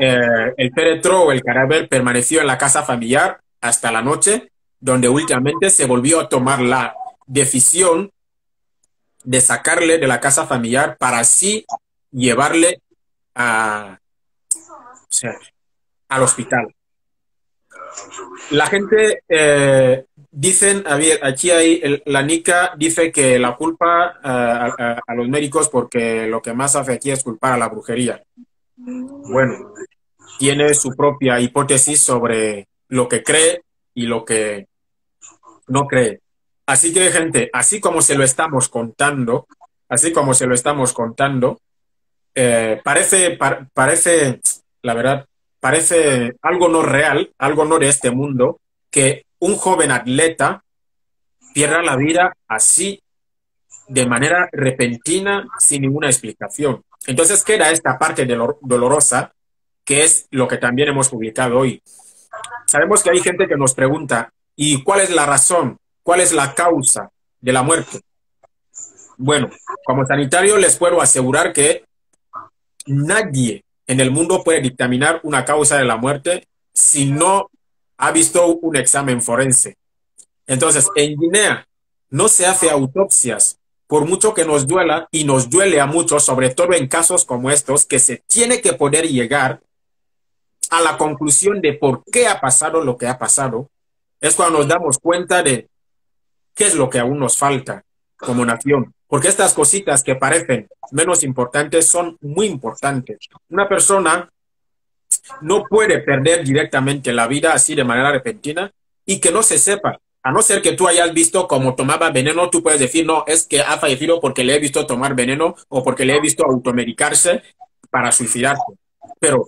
Eh, el féretro o el cadáver permaneció en la casa familiar hasta la noche, donde últimamente se volvió a tomar la decisión de sacarle de la casa familiar para así llevarle a, al hospital. La gente eh, dicen, a ver, aquí hay el- la NICA dice que la culpa eh, a- a los médicos porque lo que más hace aquí es culpar a la brujería. Bueno, tiene su propia hipótesis sobre lo que cree y lo que no cree. Así que, gente, así como se lo estamos contando, así como se lo estamos contando, eh, parece, par- parece, la verdad, parece algo no real, algo no de este mundo, que un joven atleta pierda la vida así, de manera repentina, sin ninguna explicación. Entonces queda esta parte dolor- dolorosa, que es lo que también hemos publicado hoy. Sabemos que hay gente que nos pregunta, ¿y cuál es la razón? ¿Cuál es la causa de la muerte? Bueno, como sanitario les puedo asegurar que nadie en el mundo puede dictaminar una causa de la muerte si no ha visto un examen forense. Entonces, en Guinea no se hace autopsias, por mucho que nos duela y nos duele a muchos, sobre todo en casos como estos, que se tiene que poder llegar a la conclusión de por qué ha pasado lo que ha pasado, es cuando nos damos cuenta de qué es lo que aún nos falta como nación. Porque estas cositas que parecen menos importantes son muy importantes. Una persona no puede perder directamente la vida así de manera repentina y que no se sepa. A no ser que tú hayas visto cómo tomaba veneno, tú puedes decir, no, es que ha fallecido porque le he visto tomar veneno o porque le he visto automedicarse para suicidarse. Pero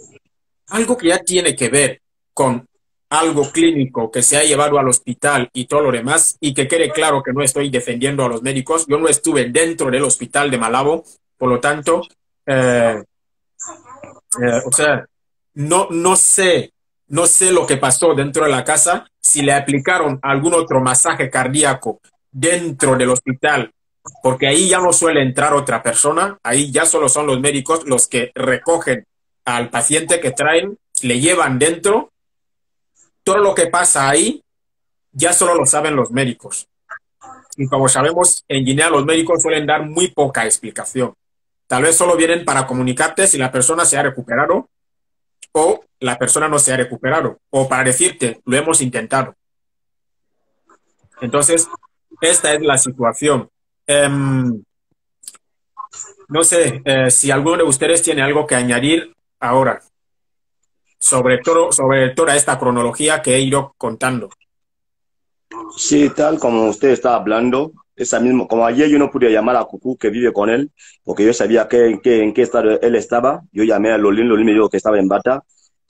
algo que ya tiene que ver con algo clínico que se ha llevado al hospital y todo lo demás, y que quede claro que no estoy defendiendo a los médicos, yo no estuve dentro del hospital de Malabo, por lo tanto, eh, eh, o sea, no, no sé, no sé lo que pasó dentro de la casa, si le aplicaron algún otro masaje cardíaco dentro del hospital, porque ahí ya no suele entrar otra persona, ahí ya solo son los médicos los que recogen al paciente que traen, le llevan dentro, todo lo que pasa ahí ya solo lo saben los médicos. Y como sabemos, en Guinea los médicos suelen dar muy poca explicación. Tal vez solo vienen para comunicarte si la persona se ha recuperado o la persona no se ha recuperado, o para decirte, lo hemos intentado. Entonces, esta es la situación. Em, no sé eh, si alguno de ustedes tiene algo que añadir ahora sobre todo sobre toda esta cronología que he ido contando. Sí, tal como usted estaba hablando, esa mismo, como ayer yo no pude llamar a Cucú que vive con él, porque yo sabía que, en qué estado él estaba. Yo llamé a Lolín, Lolín me dijo que estaba en Bata.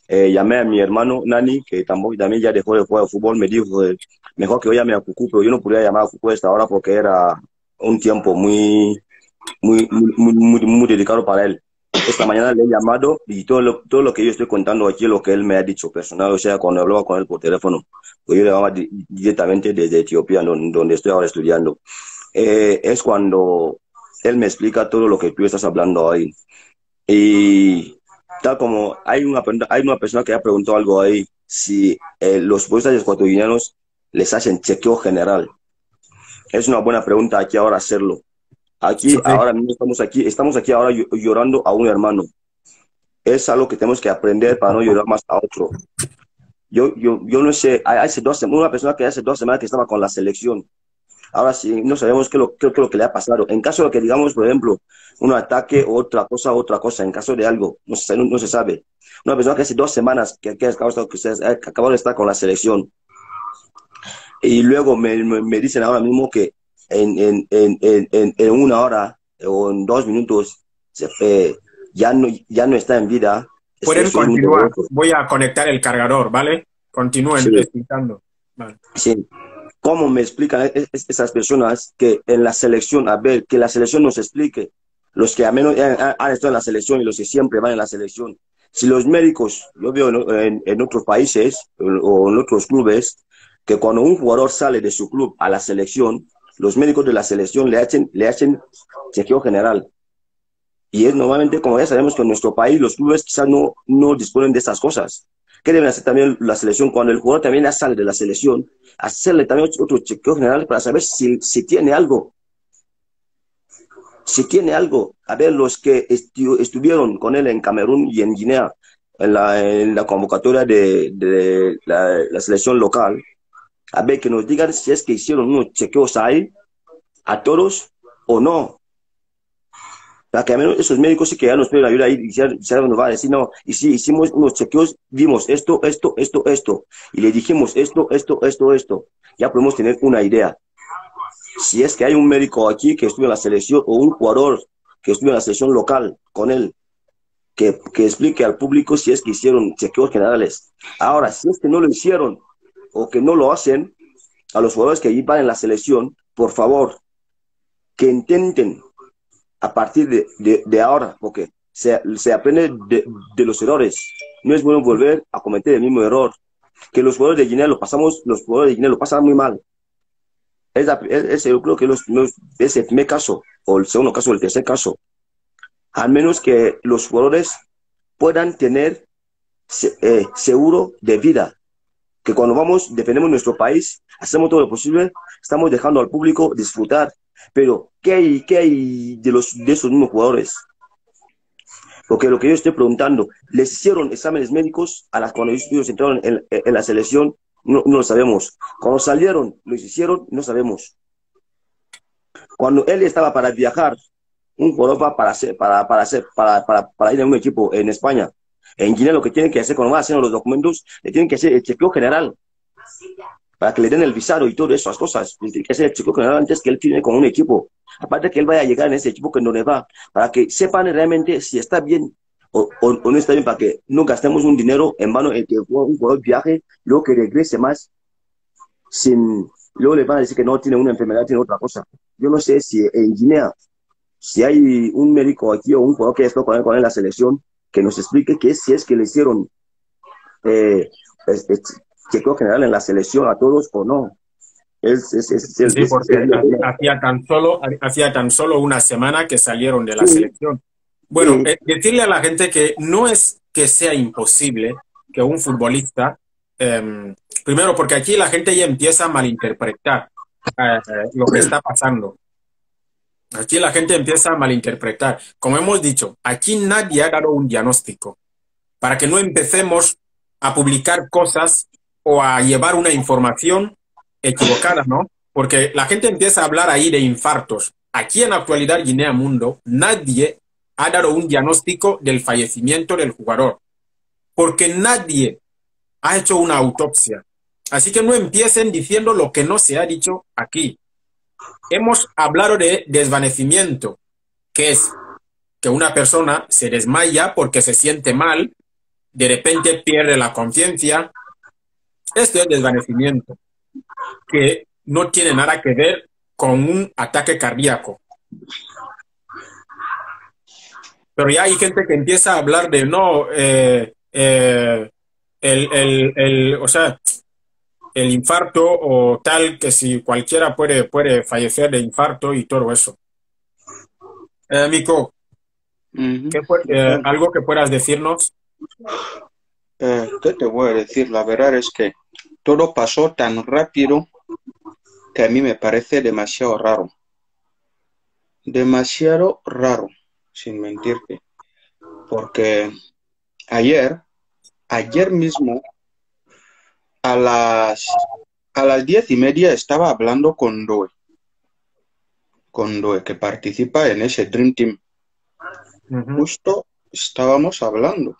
Eh, llamé a mi hermano Nani, que tampoco, también ya dejó de jugar fútbol, me dijo que mejor que yo llame a Cucú, pero yo no podía llamar a Cucú a esta hora porque era un tiempo muy, muy, muy, muy, muy, dedicado para él. Esta mañana le he llamado y todo lo, todo lo que yo estoy contando aquí lo que él me ha dicho personal, o sea, cuando hablaba con él por teléfono, pues yo le llamaba di- directamente desde Etiopía, donde, donde estoy ahora estudiando. Eh, es cuando él me explica todo lo que tú estás hablando ahí. Y tal como hay una, hay una persona que ha preguntado algo ahí, si eh, los futbolistas ecuatorianos les hacen chequeo general. Es una buena pregunta aquí ahora hacerlo. Aquí, ahora mismo estamos aquí, estamos aquí ahora llorando a un hermano. Es algo que tenemos que aprender para no llorar más a otro. Yo, yo, yo no sé, hace dos semanas, una persona que hace dos semanas que estaba con la selección. Ahora sí, no sabemos qué, lo, qué, lo que le ha pasado. En caso de que digamos, por ejemplo, un ataque, otra cosa, otra cosa, en caso de algo, no se, no, se sabe. Una persona que hace dos semanas que, que, acabó de estar con la selección. Y luego me, me, dicen ahora mismo que en, en, en, en, una hora o en dos minutos se, fue ya, no, ya no está en vida. Pueden continuar. Voy a conectar el cargador, ¿vale? Continúen sí. explicando. Sí. ¿Cómo me explican esas personas que en la selección, a ver, que la selección nos explique, los que al menos han, estado en la selección y los que siempre van en la selección, si los médicos, yo veo en, en otros países o en otros clubes, que cuando un jugador sale de su club a la selección, los médicos de la selección le hacen, le hacen chequeo general. Y es normalmente, como ya sabemos que en nuestro país los clubes quizás no, no disponen de estas cosas. ¿Qué deben hacer también la selección? Cuando el jugador también sale de la selección, hacerle también otro chequeo general para saber si, si tiene algo. Si tiene algo. A ver, los que estuvieron con él en Camerún y en Guinea, en la, convocatoria de, la, selección local, a ver que nos digan si es que hicieron unos chequeos ahí a todos o no. Para que al menos esos médicos sí que ya nos pueden ayudar ahí y ya, nos van a decir, no, y si hicimos unos chequeos, vimos esto, esto, esto, esto, y le dijimos esto, esto, esto, esto, ya podemos tener una idea. Si es que hay un médico aquí que estuvo en la selección o un jugador que estuvo en la selección local con él, que, que explique al público si es que hicieron chequeos generales. Ahora, si es que no lo hicieron o que no lo hacen, a los jugadores que van en la selección, por favor, que intenten a partir de, de, de ahora, porque se, se aprende de, de, los errores. No es bueno volver a cometer el mismo error. Que los jugadores de Guinea lo pasamos, los jugadores de Guinea lo pasan muy mal. Es, es, yo creo que los, los, es el primer caso, o el segundo caso, o el tercer caso. Al menos que los jugadores puedan tener eh, seguro de vida. Que cuando vamos, defendemos nuestro país, hacemos todo lo posible, estamos dejando al público disfrutar pero, ¿qué hay, qué hay de, los, de esos mismos jugadores? Porque lo que yo estoy preguntando, ¿les hicieron exámenes médicos a las cuando ellos entraron en, en la selección? No, no, lo sabemos. Cuando salieron, los hicieron, no sabemos. Cuando él estaba para viajar, un va para, hacer, para, para, hacer, para, para, para ir a un equipo en España. En Guinea lo que tienen que hacer cuando van haciendo los documentos, le tienen que hacer el chequeo general para que le den el visado y todas esas cosas. El chico que antes que él tiene con un equipo. Aparte que él vaya a llegar en ese equipo que no le va, para que sepan realmente si está bien o, o, no está bien, para que no gastemos un dinero en vano en que un jugador viaje, luego que regrese más sin... Luego le van a decir que no tiene una enfermedad, tiene otra cosa. Yo no sé si en Guinea, si hay un médico aquí o un jugador que está con él, con él en la selección, que nos explique que si es que le hicieron eh, chequeo general en la selección a todos o no. Es, es, es, sí, porque hacía tan, solo, hacía tan solo una semana que salieron de la sí. selección. Bueno, sí. eh, decirle a la gente que no es que sea imposible que un futbolista, eh, primero porque aquí la gente ya empieza a malinterpretar eh, lo que está pasando. Aquí la gente empieza a malinterpretar. Como hemos dicho, aquí nadie ha dado un diagnóstico para que no empecemos a publicar cosas o a llevar una información equivocada, ¿no? Porque la gente empieza a hablar ahí de infartos. Aquí en la actualidad Guinea Mundo, nadie ha dado un diagnóstico del fallecimiento del jugador, porque nadie ha hecho una autopsia. Así que no empiecen diciendo lo que no se ha dicho aquí. Hemos hablado de desvanecimiento, que es que una persona se desmaya porque se siente mal, de repente pierde la conciencia, esto es desvanecimiento, que no tiene nada que ver con un ataque cardíaco. Pero ya hay gente que empieza a hablar de no, eh, eh, el, el, el, o sea, el infarto o tal, que si cualquiera puede, puede fallecer de infarto y todo eso. Eh, Mico, Ujú. ¿qué fue- eh, algo que puedas decirnos? Eh, ¿qué te voy a decir? La verdad es que todo pasó tan rápido que a mí me parece demasiado raro. Demasiado raro, sin mentirte. Porque ayer, ayer mismo, a las, a las diez y media estaba hablando con Doe, con Doe, que participa en ese Dream Team. Justo estábamos hablando.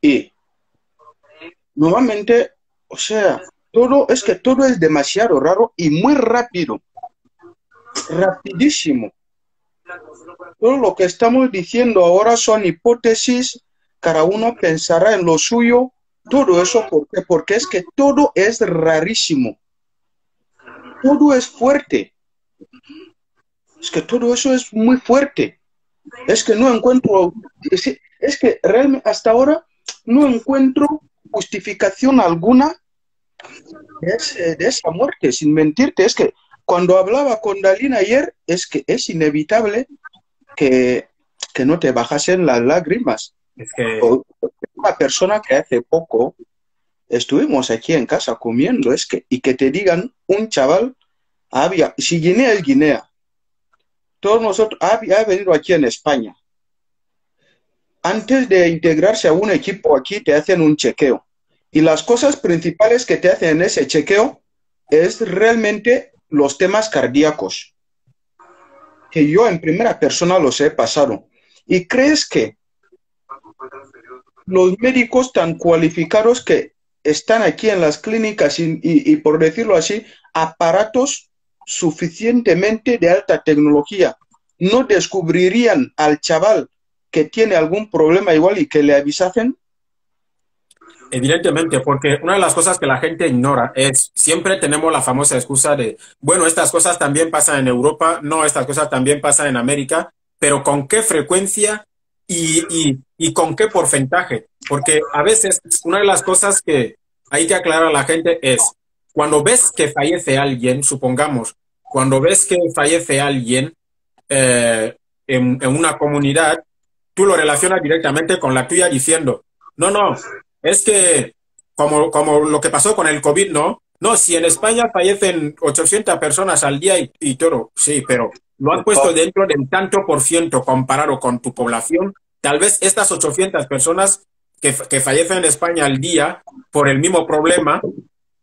Y Nuevamente, o sea, todo es que todo es demasiado raro y muy rápido, rapidísimo. Todo lo que estamos diciendo ahora son hipótesis, cada uno pensará en lo suyo, todo eso, ¿por qué? Porque es que todo es rarísimo, todo es fuerte. Es que todo eso es muy fuerte. Es que no encuentro, es que realmente hasta ahora no encuentro justificación alguna de, ese- de esa muerte, sin mentirte. Es que cuando hablaba con Dalina ayer, es que es inevitable que, que no te bajasen las lágrimas. Es que Una persona que hace poco estuvimos aquí en casa comiendo, es que, y que te digan un chaval, había, si Guinea es Guinea, todos nosotros, había venido aquí en España. Antes de integrarse a un equipo aquí te hacen un chequeo. Y las cosas principales que te hacen en ese chequeo es realmente los temas cardíacos, que yo en primera persona los he pasado. ¿Y crees que los médicos tan cualificados que están aquí en las clínicas y, y- y, por decirlo así, aparatos suficientemente de alta tecnología, no descubrirían al chaval que tiene algún problema igual y que le avisasen? Evidentemente, porque una de las cosas que la gente ignora es, siempre tenemos la famosa excusa de, bueno, estas cosas también pasan en Europa, no, estas cosas también pasan en América, pero ¿con qué frecuencia y, y, y con qué porcentaje? Porque a veces una de las cosas que hay que aclarar a la gente es, cuando ves que fallece alguien, supongamos, cuando ves que fallece alguien eh, en, en una comunidad, tú lo relacionas directamente con la tuya diciendo, no, no, es que como, como lo que pasó con el COVID, ¿no? No, si en España fallecen 800 personas al día y, y todo, sí, pero lo han puesto dentro del tanto por ciento comparado con tu población. Tal vez estas 800 personas que, que fallecen en España al día por el mismo problema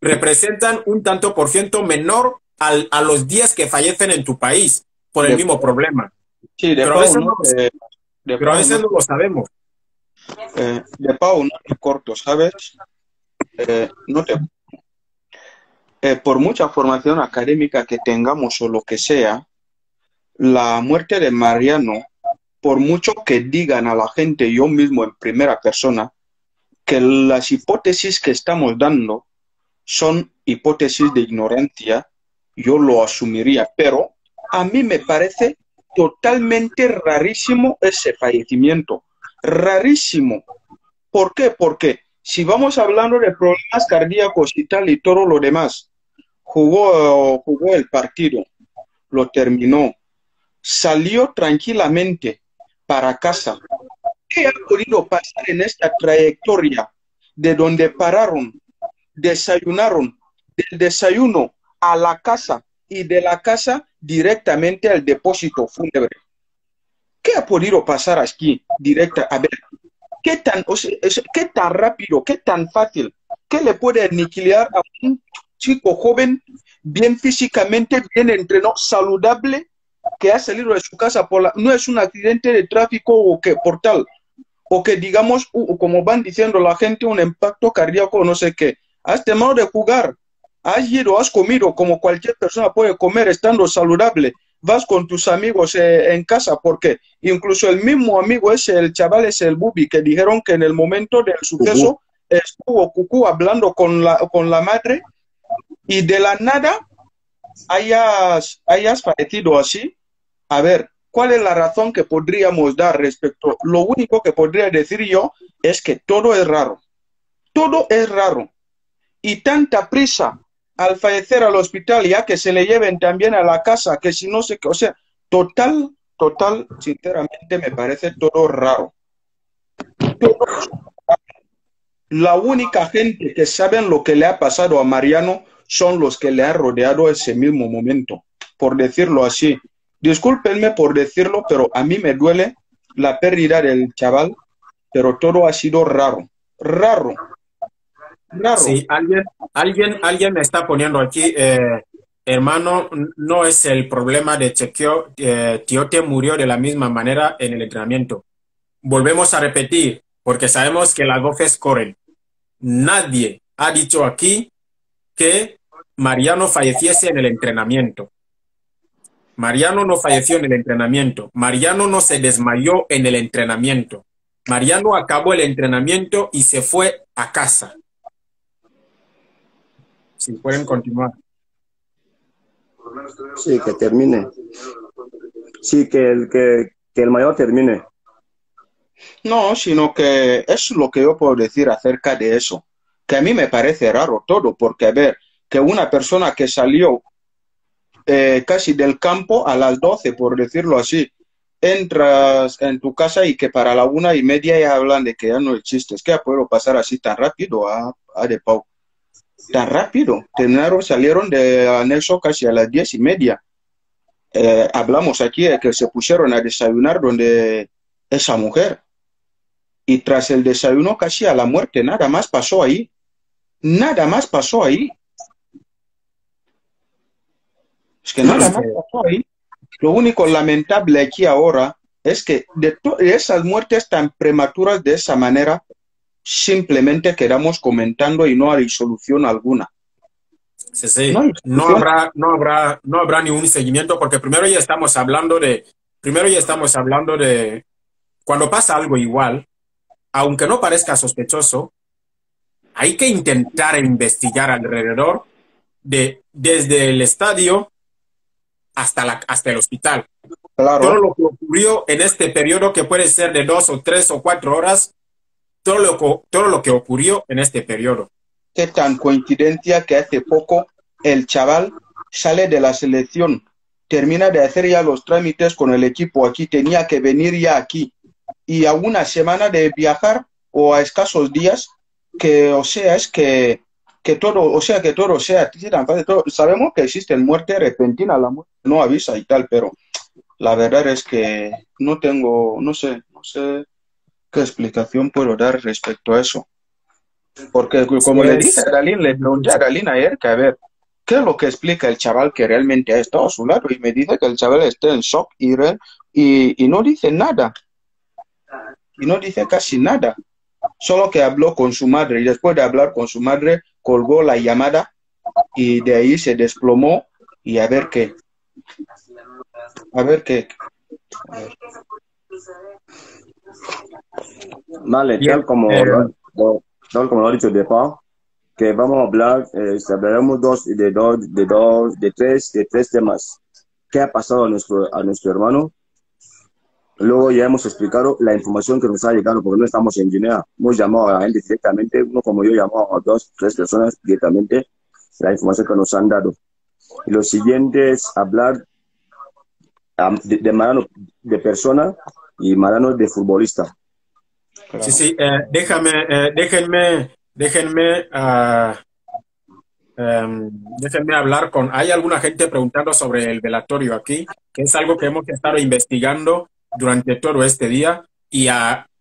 representan un tanto por ciento menor al, a los 10 que fallecen en tu país por el De- mismo problema. Sí, de Pero a Pau, veces ¿no? no- Eh, de Pero a veces ¿no? no lo sabemos. Eh, de Pau, no te corto, ¿sabes? Eh, no te... Eh, por mucha formación académica que tengamos o lo que sea, la muerte de Mariano, por mucho que digan a la gente, yo mismo en primera persona, que las hipótesis que estamos dando son hipótesis de ignorancia, yo lo asumiría, pero a mí me parece totalmente rarísimo ese fallecimiento, rarísimo. ¿Por qué? Porque si vamos hablando de problemas cardíacos y tal y todo lo demás, jugó, jugó el partido, lo terminó, salió tranquilamente para casa. ¿Qué ha podido pasar en esta trayectoria de donde pararon, desayunaron, del desayuno a la casa y de la casa directamente al depósito fúnebre? ¿Qué ha podido pasar aquí directa? A ver, ¿qué tan, qué tan rápido, qué tan fácil, qué le puede aniquilar a un chico joven, bien físicamente, bien entrenado, saludable, que ha salido de su casa por la, no es un accidente de tráfico o que por tal, o que digamos, como van diciendo la gente, un impacto cardíaco o no sé qué. Has terminado de jugar, has ido, has comido como cualquier persona puede comer estando saludable. Vas con tus amigos eh, en casa porque incluso el mismo amigo ese, el chaval es el Bubi, que dijeron que en el momento del suceso estuvo Cucú hablando con la, con la madre y de la nada hayas, hayas fallecido así. A ver, ¿cuál es la razón que podríamos dar respecto? Lo único que podría decir yo es que todo es raro. Todo es raro. Y tanta prisa al fallecer al hospital, ya que se le lleven también a la casa, que si no sé qué, o sea, total, total, sinceramente me parece todo raro. La única gente que saben lo que le ha pasado a Mariano son los que le han rodeado ese mismo momento, por decirlo así. Discúlpenme por decirlo, pero a mí me duele la pérdida del chaval, pero todo ha sido raro, raro. Raro. Sí, alguien, alguien, alguien me está poniendo aquí, eh, hermano, no es el problema de Chequeo, Tiote murió de la misma manera en el entrenamiento. Volvemos a repetir, porque sabemos que las voces corren. Nadie ha dicho aquí que Mariano falleciese en el entrenamiento. Mariano no falleció en el entrenamiento. Mariano no se desmayó en el entrenamiento. Mariano acabó el entrenamiento y se fue a casa. Si pueden continuar. Sí, que termine. Sí, que el, que, que el mayor termine. No, sino que es lo que yo puedo decir acerca de eso. Que a mí me parece raro todo, porque a ver, que una persona que salió eh, casi del campo a las 12, por decirlo así, entras en tu casa y que para la una y media ya hablan de que ya no existe. Es que ya puedo pasar así tan rápido a, a De Pau. Tan rápido. Terminaron, salieron de anexo casi a las diez y media. Eh, hablamos aquí de que se pusieron a desayunar donde esa mujer y tras el desayuno casi a la muerte, nada más pasó ahí. Nada más pasó ahí. Es que nada más pasó ahí. Lo único lamentable aquí ahora es que de, esas muertes tan prematuras de esa manera, simplemente quedamos comentando y no hay solución alguna. Sí, sí. No, habrá, no, habrá, no habrá ningún seguimiento porque primero ya estamos hablando de, primero ya estamos hablando de, cuando pasa algo igual, aunque no parezca sospechoso, hay que intentar investigar alrededor de desde el estadio hasta, la, hasta el hospital. Todo lo que ocurrió en este periodo, que puede ser de dos o tres o cuatro horas, todo lo, todo lo que ocurrió en este periodo. Qué tan coincidencia que hace poco el chaval sale de la selección, termina de hacer ya los trámites con el equipo aquí, tenía que venir ya aquí y a una semana de viajar o a escasos días, que o sea, es que, que todo, o sea, que todo sea todo. Sabemos que existe muerte repentina, la muerte no avisa y tal, pero la verdad es que no tengo, no sé, no sé explicación puedo dar respecto a eso. Porque como le dije a Galín, le pregunté a Galín ayer que a ver, ¿qué es lo que explica el chaval que realmente ha estado a su lado? Y me dice que el chaval está en shock y, y, y no dice nada y no dice casi nada. Solo que habló con su madre y después de hablar con su madre colgó la llamada y de ahí se desplomó y a ver qué. A ver qué. Vale, tal como, eh, tal como lo ha dicho de que vamos a hablar, eh, hablaremos dos, de dos, de dos, de tres, de tres temas. ¿Qué ha pasado a nuestro, a nuestro hermano? Luego ya hemos explicado la información que nos ha llegado, porque no estamos en Guinea. Hemos llamado a la gente directamente, uno como yo llamó a dos, tres personas directamente, la información que nos han dado. Y lo siguiente es hablar de, de de persona y Marano de futbolista. Sí, sí, eh, déjame, eh, déjenme, déjenme, uh, déjenme hablar con, hay alguna gente preguntando sobre el velatorio aquí, que es algo que hemos estado investigando durante todo este día y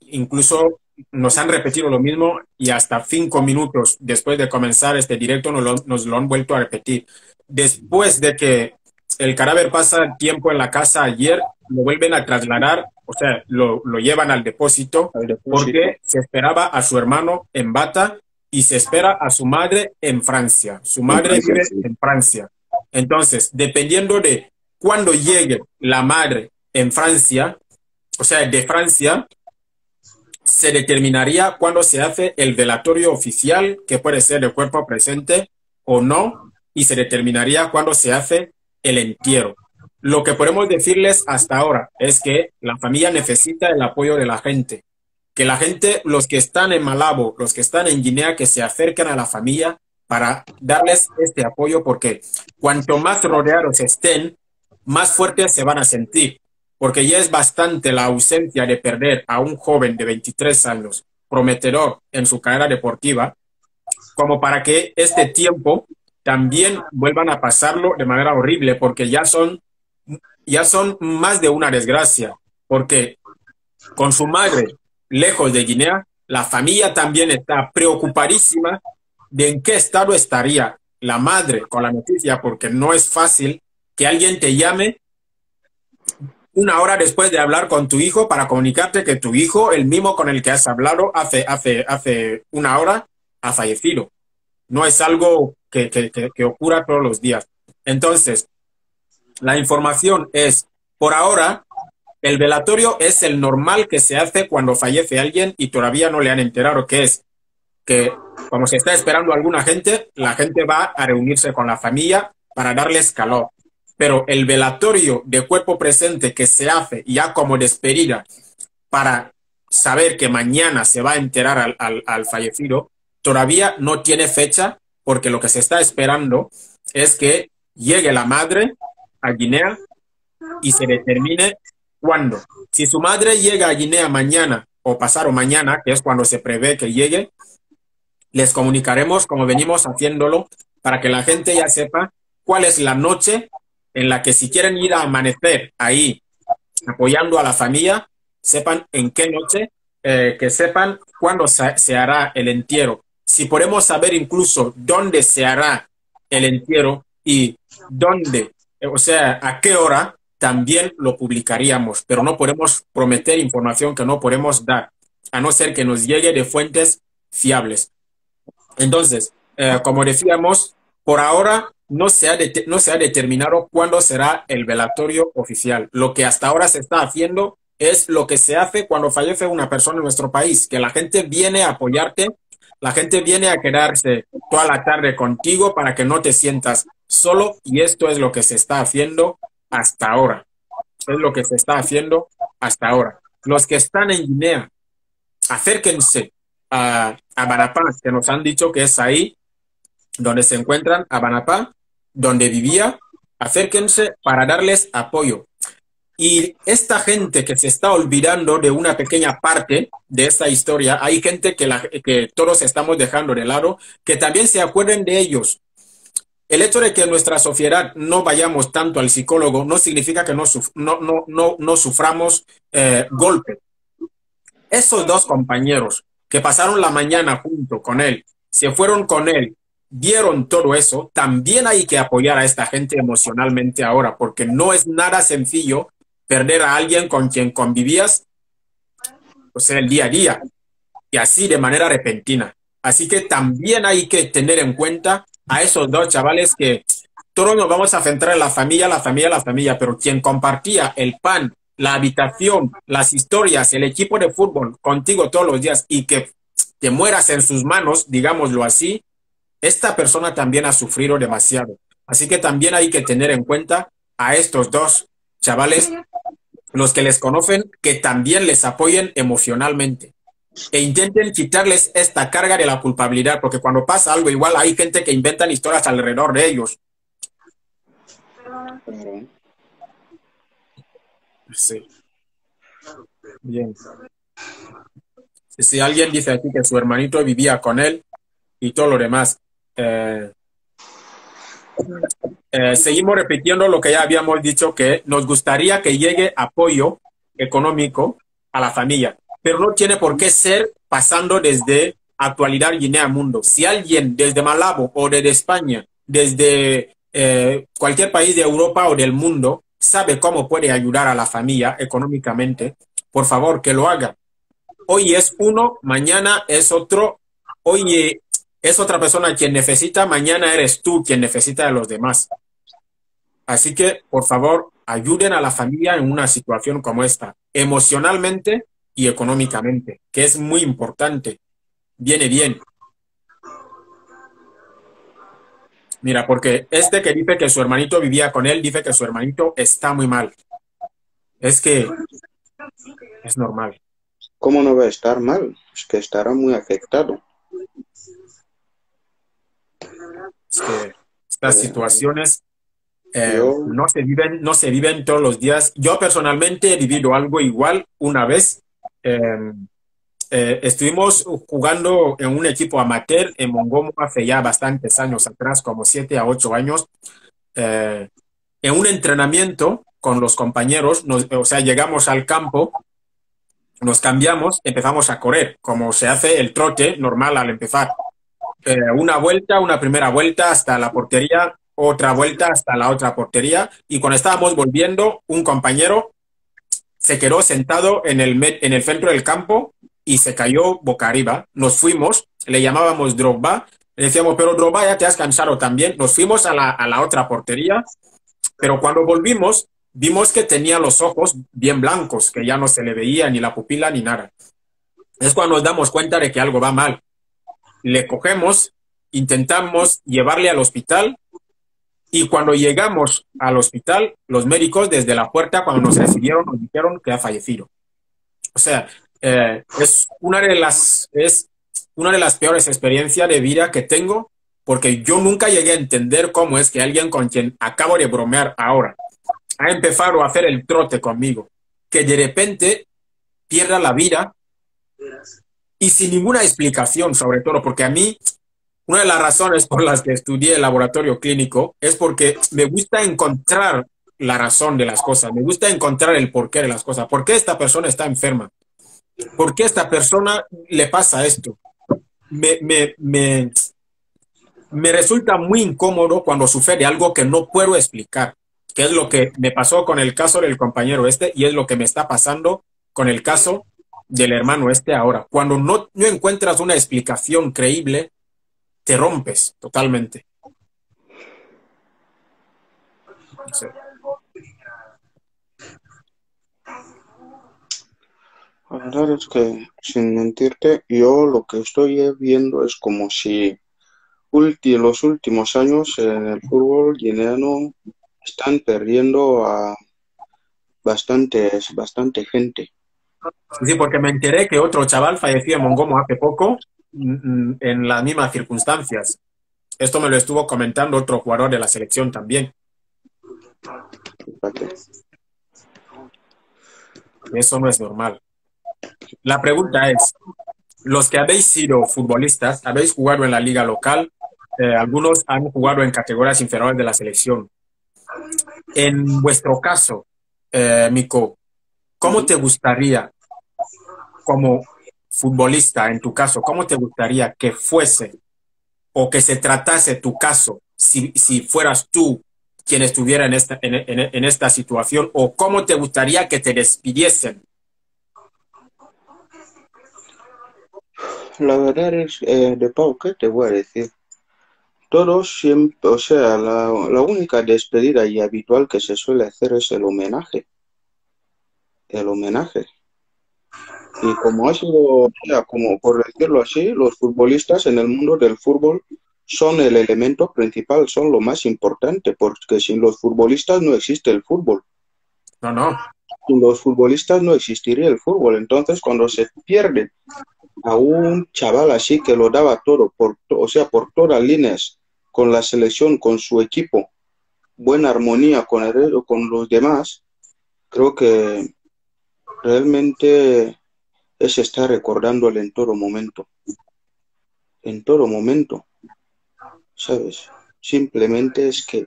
incluso nos han repetido lo mismo y hasta cinco minutos después de comenzar este directo nos lo, nos lo han vuelto a repetir. Después de que el cadáver pasa tiempo en la casa ayer, lo vuelven a trasladar, o sea, lo, lo llevan al depósito, porque se esperaba a su hermano en Bata y se espera a su madre en Francia. Su madre vive en Francia. Entonces, dependiendo de cuándo llegue la madre en Francia, o sea, de Francia, se determinaría cuándo se hace el velatorio oficial, que puede ser de cuerpo presente o no, y se determinaría cuándo se hace el entierro. Lo que podemos decirles hasta ahora es que la familia necesita el apoyo de la gente, que la gente, los que están en Malabo, los que están en Guinea, que se acerquen a la familia para darles este apoyo, porque cuanto más rodeados estén, más fuertes se van a sentir porque ya es bastante la ausencia de perder a un joven de 23 años, prometedor en su carrera deportiva, como para que este tiempo también vuelvan a pasarlo de manera horrible, porque ya son, ya son más de una desgracia, porque con su madre lejos de Guinea, la familia también está preocupadísima de en qué estado estaría la madre con la noticia, porque no es fácil que alguien te llame una hora después de hablar con tu hijo para comunicarte que tu hijo, el mismo con el que has hablado hace, hace, hace una hora, ha fallecido. No es algo que, que, que, ocurra todos los días. Entonces, la información es, por ahora, el velatorio es el normal que se hace cuando fallece alguien y todavía no le han enterado que es que como se está esperando alguna gente, la gente va a reunirse con la familia para darles calor. Pero el velatorio de cuerpo presente que se hace ya como despedida para saber que mañana se va a enterar al, fallecido, todavía no tiene fecha porque lo que se está esperando es que llegue la madre Guinea y se determine cuándo. Si su madre llega a Guinea mañana o pasado mañana, que es cuando se prevé que llegue, les comunicaremos como venimos haciéndolo para que la gente ya sepa cuál es la noche en la que si quieren ir a amanecer ahí apoyando a la familia, sepan en qué noche, eh, que sepan cuándo se, hará el entierro. Si podemos saber incluso dónde se hará el entierro y dónde, o sea, a qué hora, también lo publicaríamos, pero no podemos prometer información que no podemos dar, a no ser que nos llegue de fuentes fiables. Entonces, eh, como decíamos, por ahora no se ha determinado cuándo será el velatorio oficial. Lo que hasta ahora se está haciendo es lo que se hace cuando fallece una persona en nuestro país, que la gente viene a apoyarte, la gente viene a quedarse toda la tarde contigo para que no te sientas solo y esto es lo que se está haciendo hasta ahora. Es lo que se está haciendo hasta ahora. Los que están en Guinea, acérquense a, a que nos han dicho que es ahí donde se encuentran, a Banapá, donde vivía, acérquense para darles apoyo. Y esta gente que se está olvidando de una pequeña parte de esta historia, hay gente que, la, que todos estamos dejando de lado, que también se acuerden de ellos. El hecho de que en nuestra sociedad no vayamos tanto al psicólogo no significa que no, no, no, no, no suframos eh, golpe. Esos dos compañeros que pasaron la mañana junto con él, se fueron con él vieron todo eso, también hay que apoyar a esta gente emocionalmente ahora, porque no es nada sencillo perder a alguien con quien convivías, o sea, el día a día, y así de manera repentina. Así que también hay que tener en cuenta a esos dos chavales que todos nos vamos a centrar en la familia, la familia, la familia, pero quien compartía el pan, la habitación, las historias, el equipo de fútbol contigo todos los días y que te mueras en sus manos, digámoslo así, esta persona también ha sufrido demasiado. Así que también hay que tener en cuenta a estos dos chavales, los que les conocen, que también les apoyen emocionalmente e intenten quitarles esta carga de la culpabilidad, porque cuando pasa algo igual hay gente que inventan historias alrededor de ellos. Sí. Bien. Si alguien dice aquí que su hermanito vivía con él y todo lo demás, eh, eh, seguimos repitiendo lo que ya habíamos dicho, que nos gustaría que llegue apoyo económico a la familia, pero no tiene por qué ser pasando desde actualidad Guinea Mundo. Si alguien desde Malabo o desde España, desde eh, cualquier país de Europa o del mundo, sabe cómo puede ayudar a la familia económicamente, por favor, que lo haga. Hoy es uno, mañana es otro. Hoy es otra persona quien necesita, mañana eres tú quien necesita de los demás. Así que, por favor, ayuden a la familia en una situación como esta, emocionalmente y económicamente, que es muy importante. Viene bien. Mira, porque este que dice que su hermanito vivía con él, dice que su hermanito está muy mal. Es que es normal. ¿Cómo no va a estar mal? Es que estará muy afectado que estas situaciones Eh, no, se viven, no se viven todos los días. Yo personalmente he vivido algo igual una vez. Eh, eh, estuvimos jugando en un equipo amateur en Mongomo hace ya bastantes años atrás, como siete a ocho años. Eh, en un entrenamiento con los compañeros, nos- o sea, llegamos al campo, nos cambiamos, empezamos a correr, como se hace el trote normal al empezar. Una vuelta, una primera vuelta hasta la portería, otra vuelta hasta la otra portería, y cuando estábamos volviendo, un compañero se quedó sentado en el, en el centro del campo y se cayó boca arriba. Nos fuimos, le llamábamos Drogba, le decíamos, pero Drogba ya te has cansado también. Nos fuimos a la, a la otra portería, pero cuando volvimos, vimos que tenía los ojos bien blancos, que ya no se le veía ni la pupila ni nada. Es cuando nos damos cuenta de que algo va mal. Le cogemos, intentamos llevarle al hospital y cuando llegamos al hospital, los médicos desde la puerta, cuando nos recibieron, nos dijeron que ha fallecido. O sea, eh, es, una de las, es una de las peores experiencias de vida que tengo, porque yo nunca llegué a entender cómo es que alguien con quien acabo de bromear ahora ha empezado a hacer el trote conmigo, que de repente pierda la vida y sin ninguna explicación, sobre todo, porque a mí una de las razones por las que estudié el laboratorio clínico es porque me gusta encontrar la razón de las cosas, me gusta encontrar el porqué de las cosas. ¿Por qué esta persona está enferma? ¿Por qué esta persona le pasa esto? Me, me, me, me resulta muy incómodo cuando sucede algo que no puedo explicar, que es lo que me pasó con el caso del compañero este y es lo que me está pasando con el caso del hermano este ahora. Cuando no, no encuentras una explicación creíble, te rompes totalmente. No sé. La verdad es que, sin mentirte, yo lo que estoy viendo es como si ulti- los últimos años en el fútbol guineano están perdiendo a bastantes, bastante gente. Sí, porque me enteré que otro chaval falleció en Mongomo hace poco en las mismas circunstancias. Esto me lo estuvo comentando otro jugador de la selección también. Eso no es normal. La pregunta es, los que habéis sido futbolistas, habéis jugado en la liga local, eh, algunos han jugado en categorías inferiores de la selección. En vuestro caso, eh, Mico, ¿cómo te gustaría, como futbolista en tu caso, cómo te gustaría que fuese o que se tratase tu caso si, si fueras tú quien estuviera en esta, en, en- en esta situación o cómo te gustaría que te despidiesen? La verdad es, eh, de Pau, ¿qué te voy a decir? Todos siempre, o sea, la, la única despedida y habitual que se suele hacer es el homenaje. El homenaje. Y como ha sido, o sea, como por decirlo así, los futbolistas en el mundo del fútbol son el elemento principal, son lo más importante, porque sin los futbolistas no existe el fútbol. No, no. Sin los futbolistas no existiría el fútbol. Entonces, cuando se pierde a un chaval así que lo daba todo, por, o sea, por todas líneas, con la selección, con su equipo, buena armonía con, el- con los demás, creo que realmente es estar recordándole en todo momento. En todo momento, ¿sabes? Simplemente es que,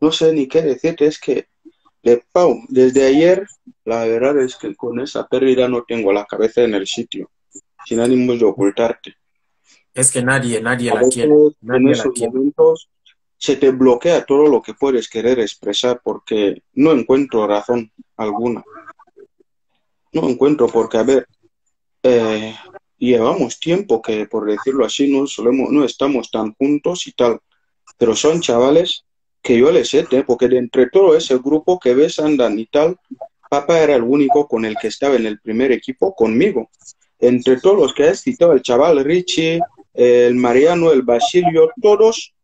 no sé ni qué decirte, es que, de Pau, desde ayer, la verdad es que con esa pérdida no tengo la cabeza en el sitio, sin ánimo de ocultarte. Es que nadie, nadie la quiere. en Nadie la esos quiere. momentos se te bloquea todo lo que puedes querer expresar porque no encuentro razón alguna. No encuentro porque, a ver, eh, llevamos tiempo que, por decirlo así, no, solemos, no estamos tan juntos y tal, pero son chavales que yo les sé, porque de entre todo ese grupo que ves andan y tal, Papa era el único con el que estaba en el primer equipo conmigo. Entre todos los que has citado, el chaval Richie, el Mariano, el Basilio, todos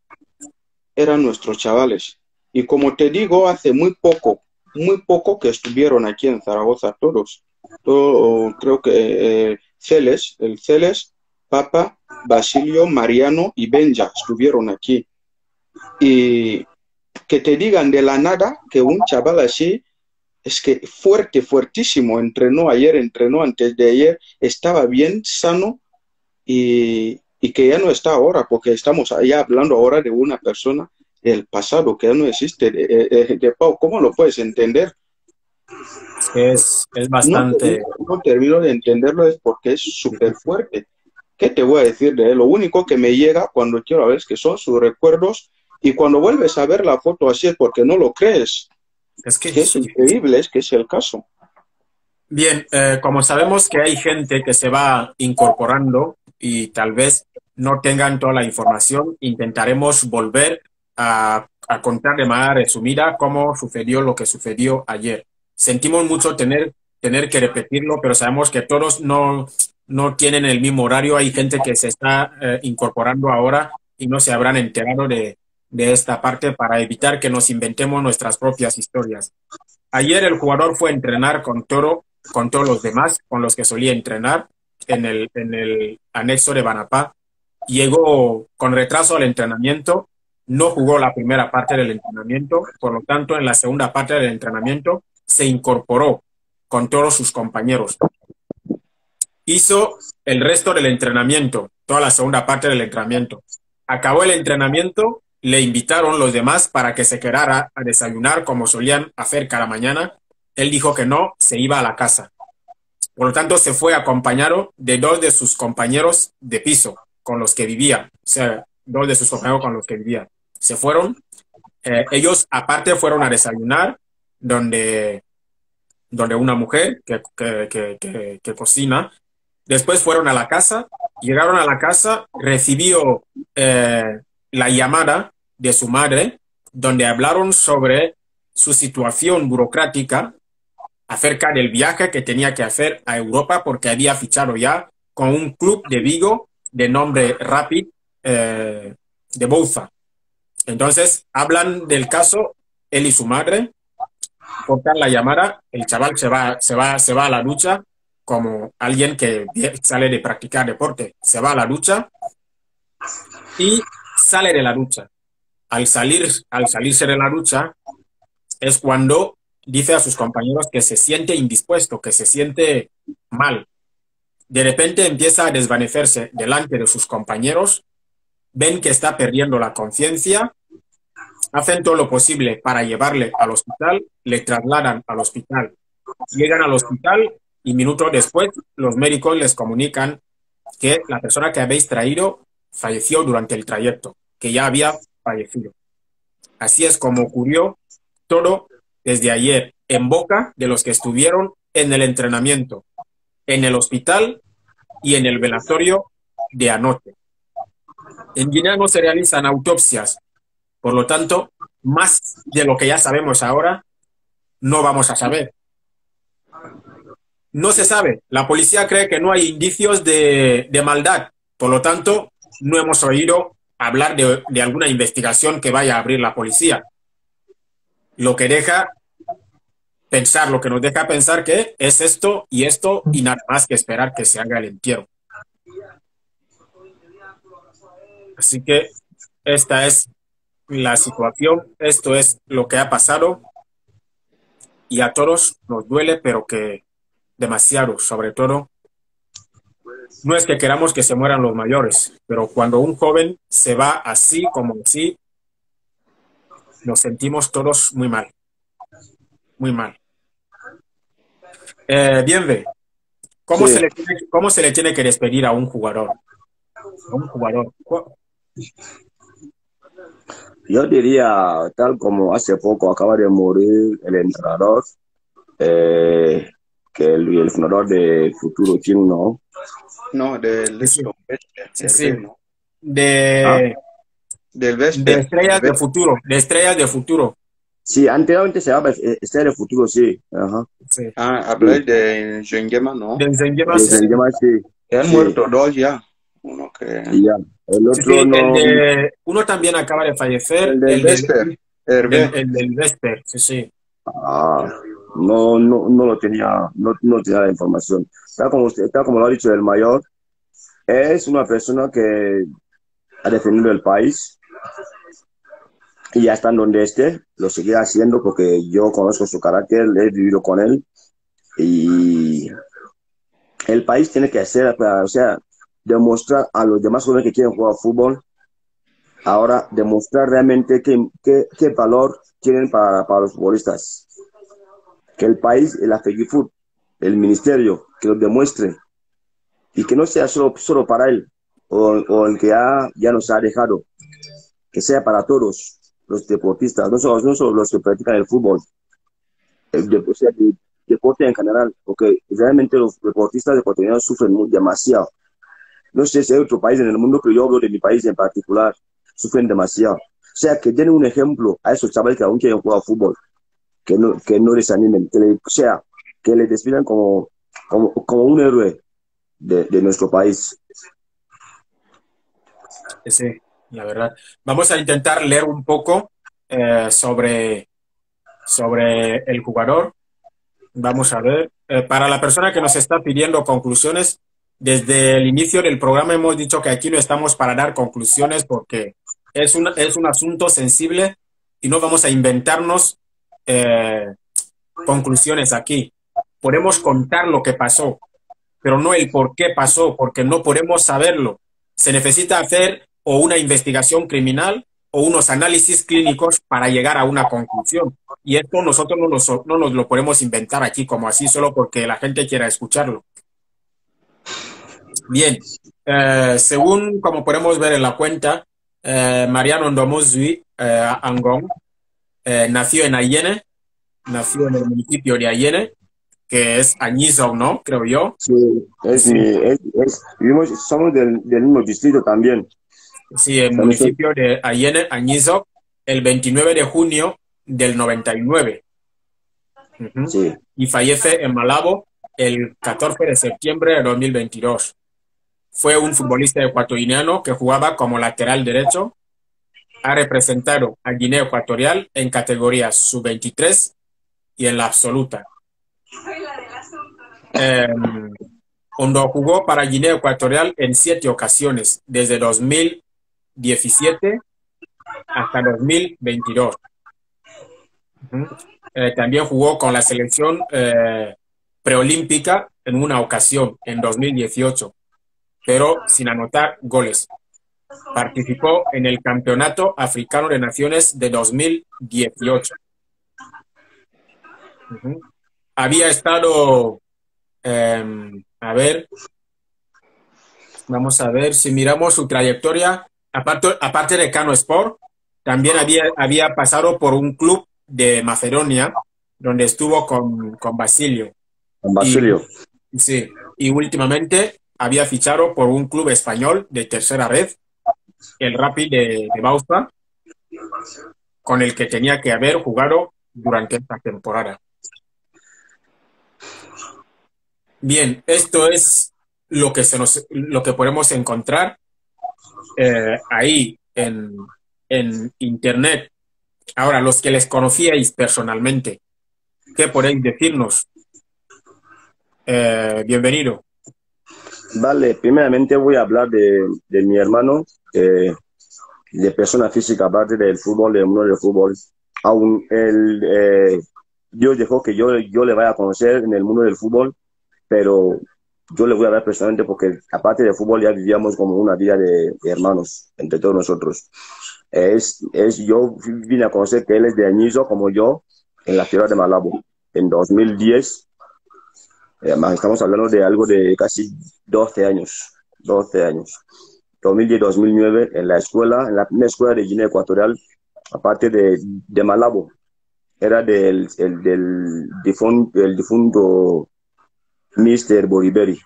eran nuestros chavales. Y como te digo, hace muy poco, muy poco que estuvieron aquí en Zaragoza todos. Todo, creo que eh, Celes, el Celes, Papa, Basilio, Mariano y Benja estuvieron aquí. Y que te digan de la nada que un chaval así es que fuerte, fuertísimo, entrenó ayer, entrenó antes de ayer, estaba bien sano y, y que ya no está ahora, porque estamos ya hablando ahora de una persona del pasado que ya no existe. De, de, ¿cómo lo puedes entender? Es, es bastante... No, no termino de entenderlo, es porque es súper fuerte. ¿Qué te voy a decir de él? Lo único que me llega cuando quiero ver es que son sus recuerdos y cuando vuelves a ver la foto así es porque no lo crees. Es que, Que es increíble, es que es el caso. Bien, eh, como sabemos que hay gente que se va incorporando y tal vez no tengan toda la información, intentaremos volver a, a contar de manera resumida cómo sucedió lo que sucedió ayer. Sentimos mucho tener, tener que repetirlo, pero sabemos que todos no, no tienen el mismo horario. Hay gente que se está eh, incorporando ahora y no se habrán enterado de, de esta parte para evitar que nos inventemos nuestras propias historias. Ayer el jugador fue a entrenar con Toro, con todos los demás, con los que solía entrenar en el, en el anexo de Banapá. Llegó con retraso al entrenamiento, no jugó la primera parte del entrenamiento, por lo tanto, en la segunda parte del entrenamiento se incorporó con todos sus compañeros. Hizo el resto del entrenamiento, toda la segunda parte del entrenamiento. Acabó el entrenamiento, le invitaron los demás para que se quedara a desayunar como solían hacer cada mañana. Él dijo que no, se iba a la casa. Por lo tanto, se fue acompañado de dos de sus compañeros de piso con los que vivía, o sea, dos de sus compañeros con los que vivía. Se fueron, eh, ellos aparte fueron a desayunar, donde, donde una mujer que, que, que, cocina, después fueron a la casa, llegaron a la casa, recibió eh, la llamada de su madre, donde hablaron sobre su situación burocrática acerca del viaje que tenía que hacer a Europa porque había fichado ya con un club de Vigo de nombre Rapid eh, de Bouza. Entonces, hablan del caso, él y su madre, cortan la llamada, el chaval se va, se va, se va a la ducha como alguien que sale de practicar deporte, se va a la ducha y sale de la ducha. Al salir, al salirse de la ducha, es cuando dice a sus compañeros que se siente indispuesto, que se siente mal. De repente empieza a desvanecerse delante de sus compañeros, ven que está perdiendo la conciencia, hacen todo lo posible para llevarle al hospital, le trasladan al hospital. Llegan al hospital y minutos después los médicos les comunican que la persona que habéis traído falleció durante el trayecto, que ya había fallecido. Así es como ocurrió todo desde ayer en boca de los que estuvieron en el entrenamiento, en el hospital y en el velatorio de anoche. En Guinea no se realizan autopsias, por lo tanto, más de lo que ya sabemos ahora, no vamos a saber. No se sabe. La policía cree que no hay indicios de, de maldad, por lo tanto, no hemos oído hablar de, de alguna investigación que vaya a abrir la policía lo que deja pensar, lo que nos deja pensar que es esto y esto y nada más que esperar que se haga el entierro. Así que esta es la situación, esto es lo que ha pasado y a todos nos duele, pero que demasiado, sobre todo, no es que queramos que se mueran los mayores, pero cuando un joven se va así como así, nos sentimos todos muy mal. Muy mal. Eh, bien, ve. ¿Cómo, Sí. se le tiene, ¿Cómo se le tiene que despedir a un jugador? A un jugador. Yo diría, tal como hace poco acaba de morir el entrenador, eh, que el, el fundador de Futuro Team, ¿no? No, del, Sí, sí. Sí, sí. De, Ah. del de Vesper. estrellas de futuro. De estrellas de futuro. Sí, anteriormente se llamaba eh, Estrella de Futuro, sí. Ajá. Sí. Ah, habláis de Jengema, ¿no? De Nzengema, Y sí, sí. llama así. Que han Sí. muerto dos ya. Uno que... Y ya. El otro sí, el no. de- uno también acaba de fallecer. El del el. Hervé. el- el del Vesper, sí, sí. Ah, no, no, no lo tenía, no, no tenía la información. Tal como usted, tal como lo ha dicho el mayor, es una persona que ha defendido el país, y hasta donde esté, lo seguirá haciendo porque yo conozco su carácter, he vivido con él y el país tiene que hacer, o sea, demostrar a los demás jóvenes que quieren jugar fútbol, ahora demostrar realmente qué, qué, qué valor tienen para, para, los futbolistas. Que el país, el AFEGIFUT, el ministerio, que lo demuestre y que no sea solo, solo para él o, o el que ya, ya nos ha dejado, que sea para todos los deportistas, no solo, no solo los que practican el fútbol, el, sea, el deporte en general, porque realmente los deportistas ecuatorianos sufren muy, demasiado. No sé si hay otro país en el mundo, pero yo hablo de mi país en particular, sufren demasiado. O sea, que den un ejemplo a esos chavales que aún quieren jugar fútbol, que no, que no les animen, que le, o sea, que les despidan como, como, como un héroe de, de nuestro país. Sí, la verdad. Vamos a intentar leer un poco eh, sobre, sobre el jugador. Vamos a ver. Eh, para la persona que nos está pidiendo conclusiones, desde el inicio del programa hemos dicho que aquí no estamos para dar conclusiones porque es un, es un asunto sensible y no vamos a inventarnos eh, conclusiones aquí. Podemos contar lo que pasó, pero no el por qué pasó, porque no podemos saberlo. Se necesita hacer o una investigación criminal o unos análisis clínicos para llegar a una conclusión. Y esto nosotros no no nos lo podemos inventar aquí como así, solo porque la gente quiera escucharlo. Bien, eh, según como podemos ver en la cuenta, eh, Mariano Ndomuzui eh, Angón eh, nació en Ayene, nació en el municipio de Ayene, que es Añizo, ¿no? Creo yo. Sí, es, sí. es, es somos del, del, mismo distrito también. Sí, el Somos municipio de Ayene, Añizo, el 29 de junio del 99. Ujú. Sí, Y fallece en Malabo el 14 de septiembre de 2022. Fue un futbolista ecuatoriano que jugaba como lateral derecho. Ha representado a Guinea Ecuatorial en categorías sub-23 y en la absoluta. Eh, cuando jugó para Guinea Ecuatorial en siete ocasiones, desde 2017 hasta 2022. Ujú. Eh, también jugó con la selección eh, preolímpica en una ocasión, en 2018, pero sin anotar goles. Participó en el Campeonato Africano de Naciones de 2018. Ujú. Había estado, eh, a ver, vamos a ver si miramos su trayectoria, aparte, aparte de Cano Sport, también había, había pasado por un club de Macedonia, donde estuvo con, con Basilio. con Basilio. Sí, y últimamente había fichado por un club español de tercera red, el Rapid de, de Bausta, con el que tenía que haber jugado durante esta temporada. Bien, esto es lo que, se nos, lo que podemos encontrar eh, ahí en, en Internet. Ahora, los que les conocíais personalmente, ¿qué podéis decirnos? Eh, bienvenido. Vale, primeramente voy a hablar de, de mi hermano, eh, de persona física, aparte del fútbol, del mundo del fútbol. Aún él, eh, Dios dejó que yo, yo le vaya a conocer en el mundo del fútbol, pero yo le voy a hablar personalmente porque aparte del fútbol ya vivíamos como una vida de, de hermanos entre todos nosotros. Es, es, yo vine a conocer que él es de Añizo como yo en la ciudad de Malabo en 2010 Además, estamos hablando de algo de casi 12 años, 12 años. 2010-2009 en la escuela, en la primera escuela de Guinea Ecuatorial, aparte de, de Malabo, era del, el, del difunto, el difunto Mr. Boriberi.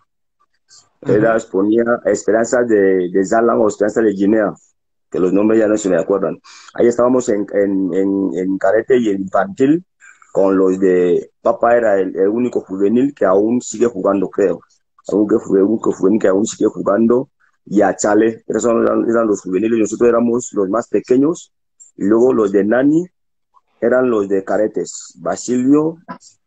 Era, exponía Esperanza de, de Zalan o Esperanza de Guinea, que los nombres ya no se me acuerdan. Ahí estábamos en, en, en, en Carete y en Infantil, con los de papá era el, único juvenil que aún sigue jugando, creo. Aún que fue único juvenil que aún sigue jugando. Y a Chale, esos eran, eran los juveniles, nosotros éramos los más pequeños. Y luego los de Nani eran los de Caretes. Basilio,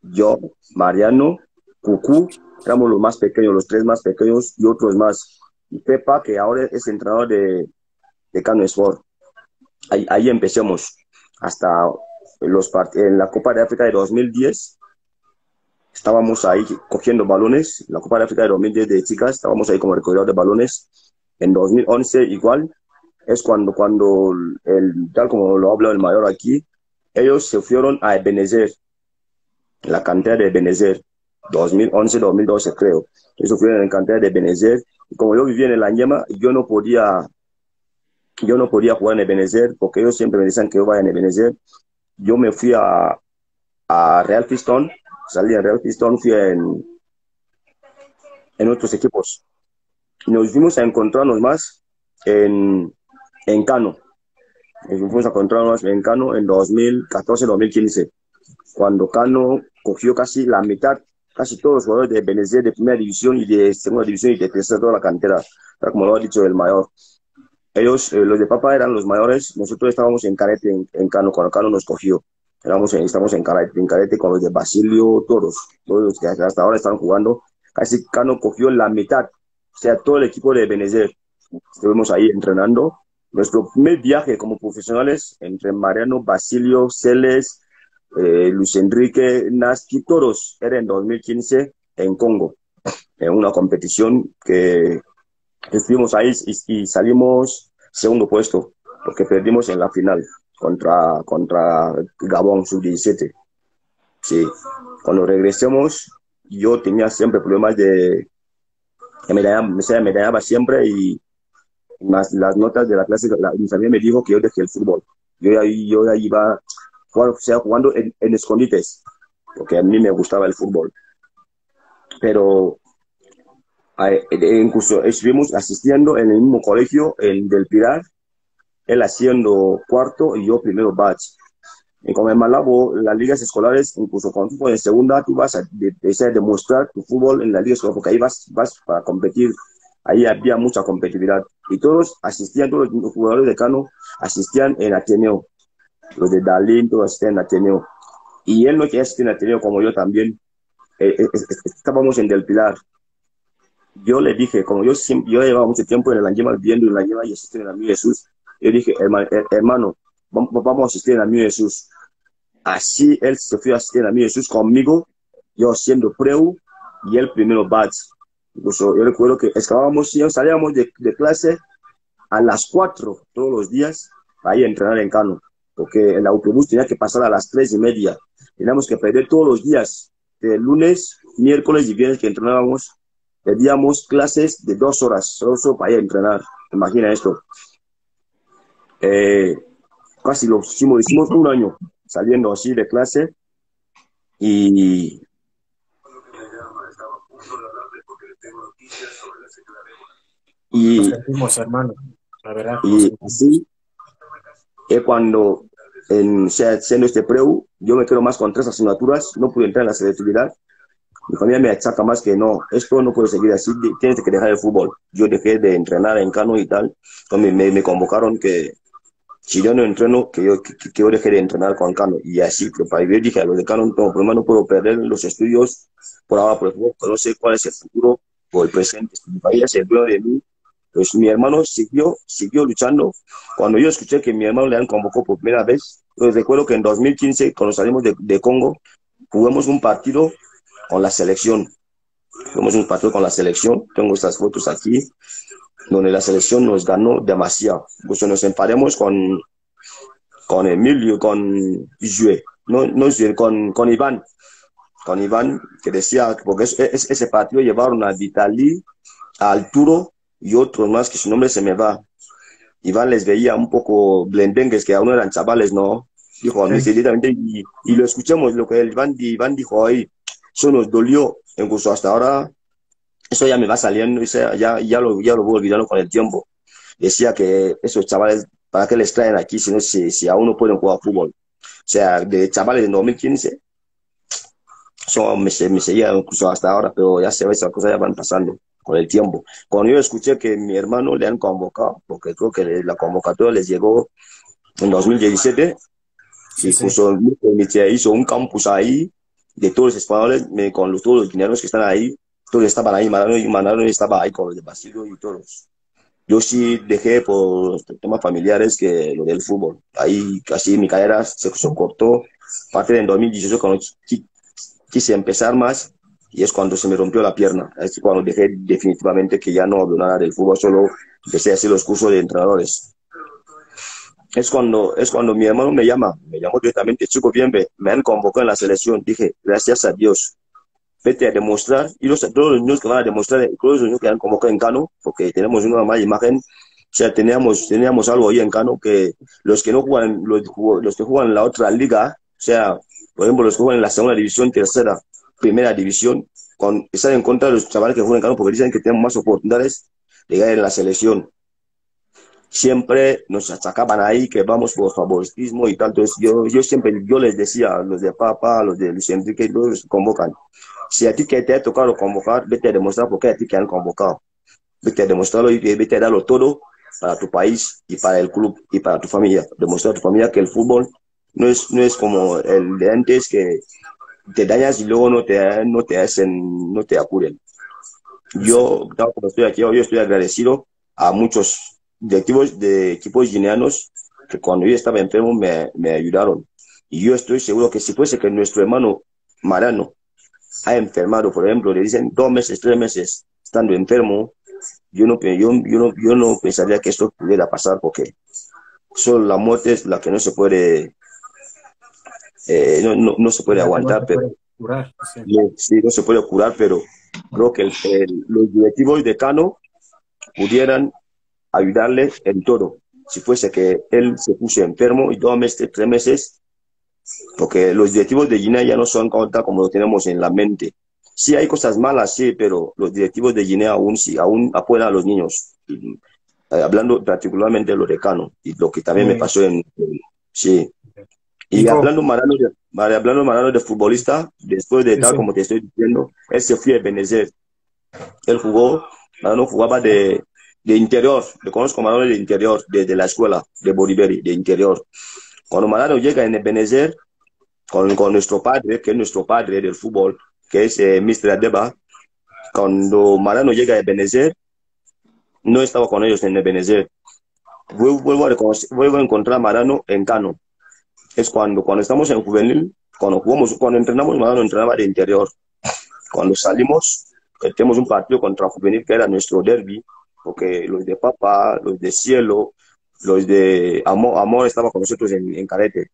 yo, Mariano, Cucú, éramos los más pequeños, los tres más pequeños y otros más. Y Pepa, que ahora es entrenador de, de Cano Sport. Ahí, ahí empecemos. hasta los en la Copa de África de 2010 estábamos ahí cogiendo balones, la Copa de África de 2010 de chicas, estábamos ahí como recogedor de balones. En 2011 igual, es cuando, cuando el, tal como lo habla el mayor aquí, ellos se fueron a Ebenezer, la cantera de Ebenezer, 2011-2012 creo. Ellos fueron en la cantera de Ebenezer. Y como yo vivía en la Ñema, yo no podía yo no podía jugar en Ebenezer porque ellos siempre me decían que yo vaya en Ebenezer. Yo me fui a, Real Pistón, salí en Real Pistón, fui en, en otros equipos. Nos fuimos a encontrarnos más en, en Cano. Nos fuimos a encontrarnos en Cano en 2014-2015, cuando Cano cogió casi la mitad, casi todos los jugadores de Benezer de primera división y de segunda división y de tercera toda la cantera, como lo ha dicho el mayor. Ellos, eh, los de Papa eran los mayores, nosotros estábamos en Carete, en, Cano, cuando Cano nos cogió. Éramos en, estamos en Carete, en Carete con los de Basilio, todos, todos los que hasta ahora están jugando. Casi Cano cogió la mitad, o sea, todo el equipo de Benezer. Estuvimos ahí entrenando. Nuestro primer viaje como profesionales entre Mariano, Basilio, Celes, eh, Luis Enrique, Naski, todos, era en 2015 en Congo, en una competición que estuvimos ahí y, salimos segundo puesto, porque perdimos en la final contra, contra Gabón sub-17. Sí, cuando regresemos, yo tenía siempre problemas de... me dañaba, siempre y más las notas de la clase, la, mi familia me dijo que yo dejé el fútbol. Yo ya, yo ya iba o sea, jugando en, en escondites, porque a mí me gustaba el fútbol. Pero incluso estuvimos asistiendo en el mismo colegio, el del Pilar, él haciendo cuarto y yo primero batch. Y con el Malabo, las ligas escolares, incluso cuando tú en segunda, tú vas a demostrar tu fútbol en la liga escolar, porque ahí vas, vas para competir. Ahí había mucha competitividad. Y todos asistían, todos los jugadores de Cano asistían en Ateneo. Los de Dalín, todos asistían en Ateneo. Y él no quería asistir en Ateneo como yo también. Eh, eh, estábamos en Del Pilar yo le dije, como yo yo llevaba mucho tiempo en el Angema viendo en el Angema y asistiendo en el mío Jesús, yo dije, hermano, vamos a asistir en el mío Jesús. Así él se fue a asistir en el mío Jesús conmigo, yo siendo preu y él primero batch. Incluso yo recuerdo que escapábamos, salíamos de, de, clase a las 4 todos los días para ir a entrenar en Cano, porque el autobús tenía que pasar a las 3 y media. Teníamos que perder todos los días, de lunes, miércoles y viernes que entrenábamos Pedíamos clases de dos horas solo para ir a entrenar. Imagina esto. Eh, casi lo hicimos, hicimos un año saliendo así de clase y y, hermano, y así es cuando en, siendo este preu yo me quedo más con tres asignaturas no pude entrar en la selectividad mi familia me achaca más que no, esto no puede seguir así, tienes que dejar el fútbol. Yo dejé de entrenar en Cano y tal, entonces me, me convocaron que si yo no entreno, que yo, que, yo deje de entrenar con Cano. Y así, pero para vivir dije a los de Cano, no, problema, no puedo perder los estudios por ahora por fútbol, no sé cuál es el futuro o el presente. Mi familia se dueño de mí. Pues mi hermano siguió, siguió luchando. Cuando yo escuché que mi hermano le han convocado por primera vez, pues recuerdo que en 2015, cuando salimos de, de Congo, jugamos un partido con la selección. Fuimos un partido con la selección, tengo estas fotos aquí, donde la selección nos ganó demasiado. Pues nos emparemos con, con Emilio, con Jue, no, no con, con Iván, con Iván, que decía, porque ese partido llevaron a Vitali, a Arturo y otros más que su nombre se me va. Iván les veía un poco blendengues, que aún eran chavales, ¿no? Dijo, y, y lo escuchamos, lo que Iván, Iván dijo ahí, eso nos dolió, incluso hasta ahora, eso ya me va saliendo, y ya, ya, lo, ya lo voy olvidando con el tiempo. Decía que esos chavales, ¿para qué les traen aquí si, no, si, si aún no pueden jugar fútbol? O sea, de chavales de 2015, eso me, me seguía incluso hasta ahora, pero ya se ve, esas cosas ya van pasando con el tiempo. Cuando yo escuché que mi hermano le han convocado, porque creo que la convocatoria les llegó en 2017, y incluso hizo un campus ahí, de todos los españoles, con los, todos los guineanos que están ahí, todos estaban ahí, Manano y Manano estaba ahí con los de Basilio y todos. yo sí dejé por temas familiares que lo del fútbol. Ahí casi mi carrera se, se cortó. Parte del 2018 cuando qui- quise empezar más y es cuando se me rompió la pierna. Es cuando dejé definitivamente que ya no hablo nada del fútbol, solo empecé a hacer los cursos de entrenadores. Es cuando, es cuando mi hermano me llama, me llamó directamente, chico, bien, me han convocado en la selección. Dije, gracias a Dios, vete a demostrar, y los, todos los niños que van a demostrar, todos los niños que han convocado en Cano, porque tenemos una mala imagen, o sea, teníamos, teníamos algo ahí en Cano que los que no juegan, los, que juegan en la otra liga, o sea, por ejemplo, los que juegan en la segunda división, tercera, primera división, con, están en contra de los chavales que juegan en Cano porque dicen que tenemos más oportunidades de llegar en la selección. Siempre nos achacaban ahí que vamos por favoritismo y. Entonces, yo, yo siempre, yo les decía a los de Papa, a los de Luis Enrique, los convocan. Si a ti que te ha tocado convocar, vete a demostrar por qué a ti que han convocado. Vete a demostrarlo y vete a darlo todo para tu país y para el club y para tu familia. Demostrar a tu familia que el fútbol no es, no es como el de antes que te dañas y luego no te, no te hacen, no te acuden. Yo, como estoy aquí, yo estoy agradecido a muchos directivos de equipos guineanos que cuando yo estaba enfermo me, me ayudaron. Y yo estoy seguro que si fuese que nuestro hermano Marano ha enfermado, por ejemplo, le dicen dos meses, tres meses estando enfermo, yo no, yo, yo no, yo no pensaría que esto pudiera pasar porque solo la muerte es la que no se puede, eh, no, no, no se puede aguantar, pero Curar, sí. sí, no se puede curar, pero creo que el- el- los directivos de Cano pudieran ayudarle en todo. Si fuese que él se puso enfermo y dos meses, tres meses, porque los directivos de Guinea ya no son como lo tenemos en la mente. Sí hay cosas malas, sí, pero los directivos de Guinea aún sí, aún apoyan a los niños. Y, eh, hablando particularmente de lo de Cano y lo que también me pasó en, en- sí. Y Nico. hablando Marano de, hablando Marano de futbolista, después de Sí, tal sí. como te estoy diciendo, él se fue a Benezer. Él jugó, Marano jugaba de, de interior, le conozco Marano de interior, de, de la escuela de Boliveri, de interior. Cuando Marano llega en el Benezer, con, con nuestro padre, que es nuestro padre del fútbol, que es eh, Mr. Adeba, cuando Marano llega a Benezer, no estaba con ellos en el Benezer. Vuelvo, a encontrar a Marano en Cano es cuando, cuando estamos en juvenil, cuando jugamos, cuando entrenamos, Marano entrenaba de interior. Cuando salimos, tenemos un partido contra juvenil que era nuestro derby, porque los de Papa, los de Cielo, los de Amor, Amor estaba con nosotros en, en Carete.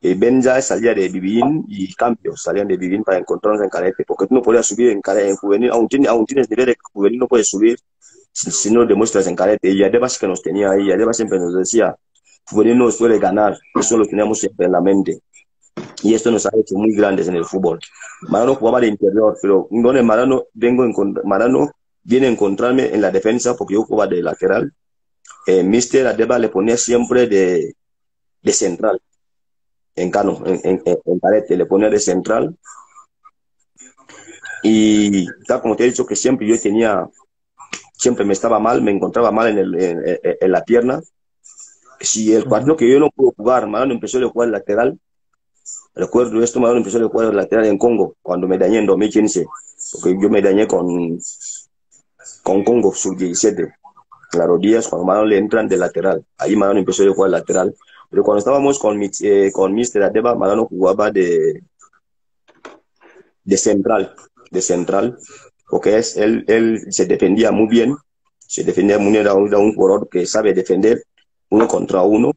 Y Benja salía de Vivín y Cambio salían de Vivín para encontrarnos en Carete, porque tú no podías subir en, Carete, en juvenil, aún tienes, aún tienes nivel de juvenil, no puedes subir si, si no demuestras en Carete. Y Adeba que nos tenía ahí, Adeba siempre nos decía, juvenil no suele ganar, eso lo teníamos siempre en la mente. Y esto nos ha hecho muy grandes en el fútbol. Marano jugaba de interior, pero donde Marano, vengo encont- Marano viene a encontrarme en la defensa porque yo jugaba de lateral. Eh, Mister Adeba le ponía siempre de, de central. En Cano, en, en, en- en Carete, le ponía de central. Y tal como te he dicho que siempre yo tenía, siempre me estaba mal, me encontraba mal en, el, en, en- en la pierna. Si el partido que yo no puedo jugar, Marano empezó a jugar lateral, Recuerdo esto, Marano empezó a jugar lateral en Congo, cuando me dañé en 2015, porque yo me dañé con, con Congo, sub-17. Las rodillas, cuando Marano le entran de lateral. Ahí Marano empezó a jugar lateral. Pero cuando estábamos con, eh, con Mr. Adeba, Marano jugaba de, de central, de central, porque es, él, él se defendía muy bien, se defendía muy bien, era un, jugador que sabe defender uno contra uno.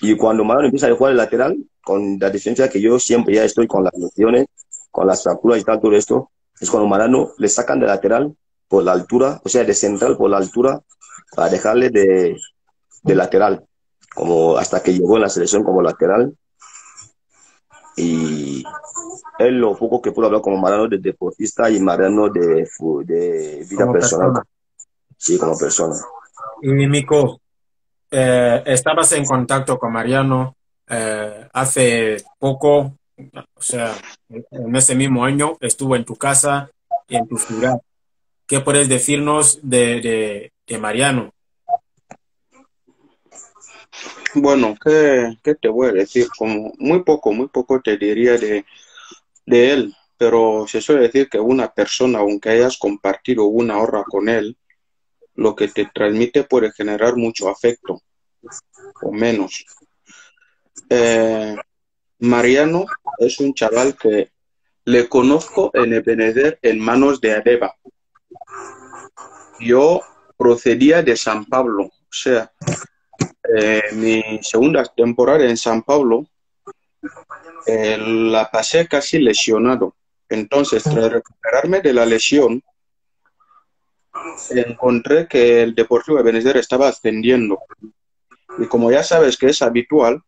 Y cuando Marano empieza a jugar lateral, con la diferencia que yo siempre ya estoy con las lesiones, con las fracturas y tal, todo esto, es cuando Marano le sacan de lateral por la altura, o sea, de central por la altura, para dejarle de, de lateral, como hasta que llegó en la selección como lateral. Y él lo poco que pudo hablar como Marano de deportista y Marano de, de vida Como personal. persona. Sí, como persona. Y Mico, eh, estabas en contacto con Mariano eh, hace poco, o sea, en ese mismo año estuvo en tu casa y en tu ciudad. ¿Qué puedes decirnos de, Mariano? Bueno, ¿qué, te voy a decir? Como muy poco, muy poco te diría de, de él, pero se suele decir que una persona, aunque hayas compartido una hora con él, lo que te transmite puede generar mucho afecto o menos. Eh, Mariano es un chaval que le conozco en Ebenezer en manos de Adeba. Yo procedía de San Pablo, o sea, eh, mi segunda temporada en San Pablo eh, la pasé casi lesionado. Entonces, tras recuperarme de la lesión, encontré que el Deportivo de Benezer estaba ascendiendo. Y como ya sabes que es habitual,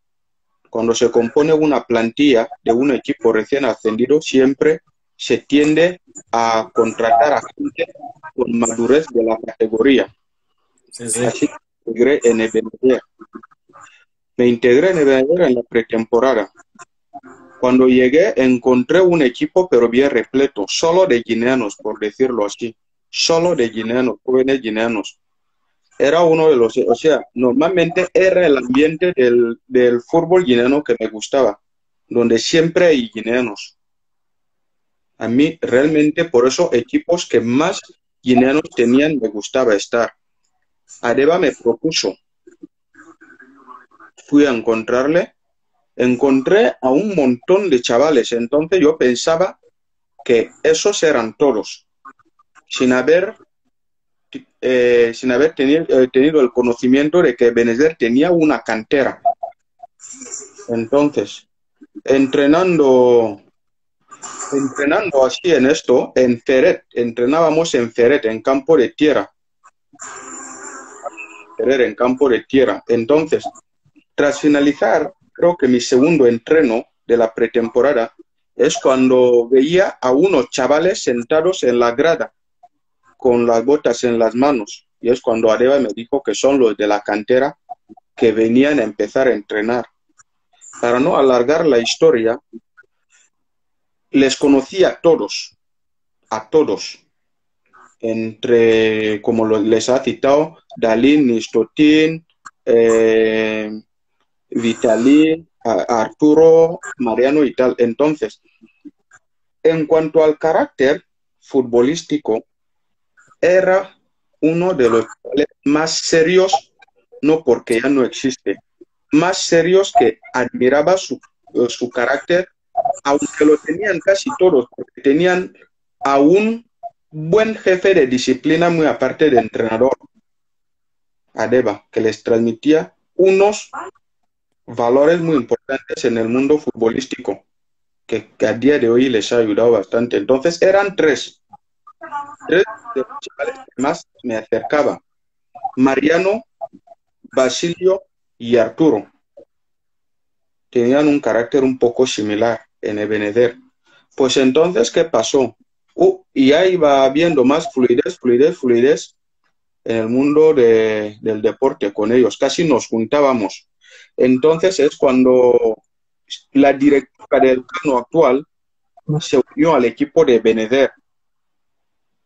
cuando se compone una plantilla de un equipo recién ascendido, siempre se tiende a contratar a gente con madurez de la categoría. Así que me integré en Ebenezer. Me integré en Ebenezer en la pretemporada. Cuando llegué encontré un equipo pero bien repleto, solo de guineanos, por decirlo así, solo de guineanos, jóvenes guineanos. Era uno de los, o sea, normalmente era el ambiente del, del fútbol guineano que me gustaba, donde siempre hay guineanos. A mí realmente por eso equipos que más guineanos tenían me gustaba estar. Areva me propuso. Fui a encontrarle encontré a un montón de chavales. Entonces yo pensaba que esos eran todos, sin haber, eh, sin haber tenido, eh, tenido, el conocimiento de que Benezer tenía una cantera. Entonces, entrenando, entrenando así en esto, en Feret, entrenábamos en Feret, en campo de tierra. En campo de tierra. Entonces, tras finalizar creo que mi segundo entreno de la pretemporada es cuando veía a unos chavales sentados en la grada con las botas en las manos. Y es cuando Areva me dijo que son los de la cantera que venían a empezar a entrenar. Para no alargar la historia, les conocí a todos, a todos, entre, como les ha citado, Dalín, Nistotín, eh, Vitalí, Arturo, Mariano y tal. Entonces, en cuanto al carácter futbolístico, era uno de los más serios, no porque ya no existe, más serios que admiraba su, su carácter, aunque lo tenían casi todos, porque tenían a un buen jefe de disciplina muy aparte de entrenador, Adeba, que les transmitía unos valores muy importantes en el mundo futbolístico, que, a día de hoy les ha ayudado bastante. Entonces eran tres, tres de los chavales que más me acercaba. Mariano, Basilio y Arturo. Tenían un carácter un poco similar en Ebenezer. Pues entonces, ¿qué pasó? Uh, y ahí va habiendo más fluidez, fluidez, fluidez en el mundo de, del deporte con ellos. Casi nos juntábamos entonces es cuando la directora del plano actual se unió al equipo de Benezer.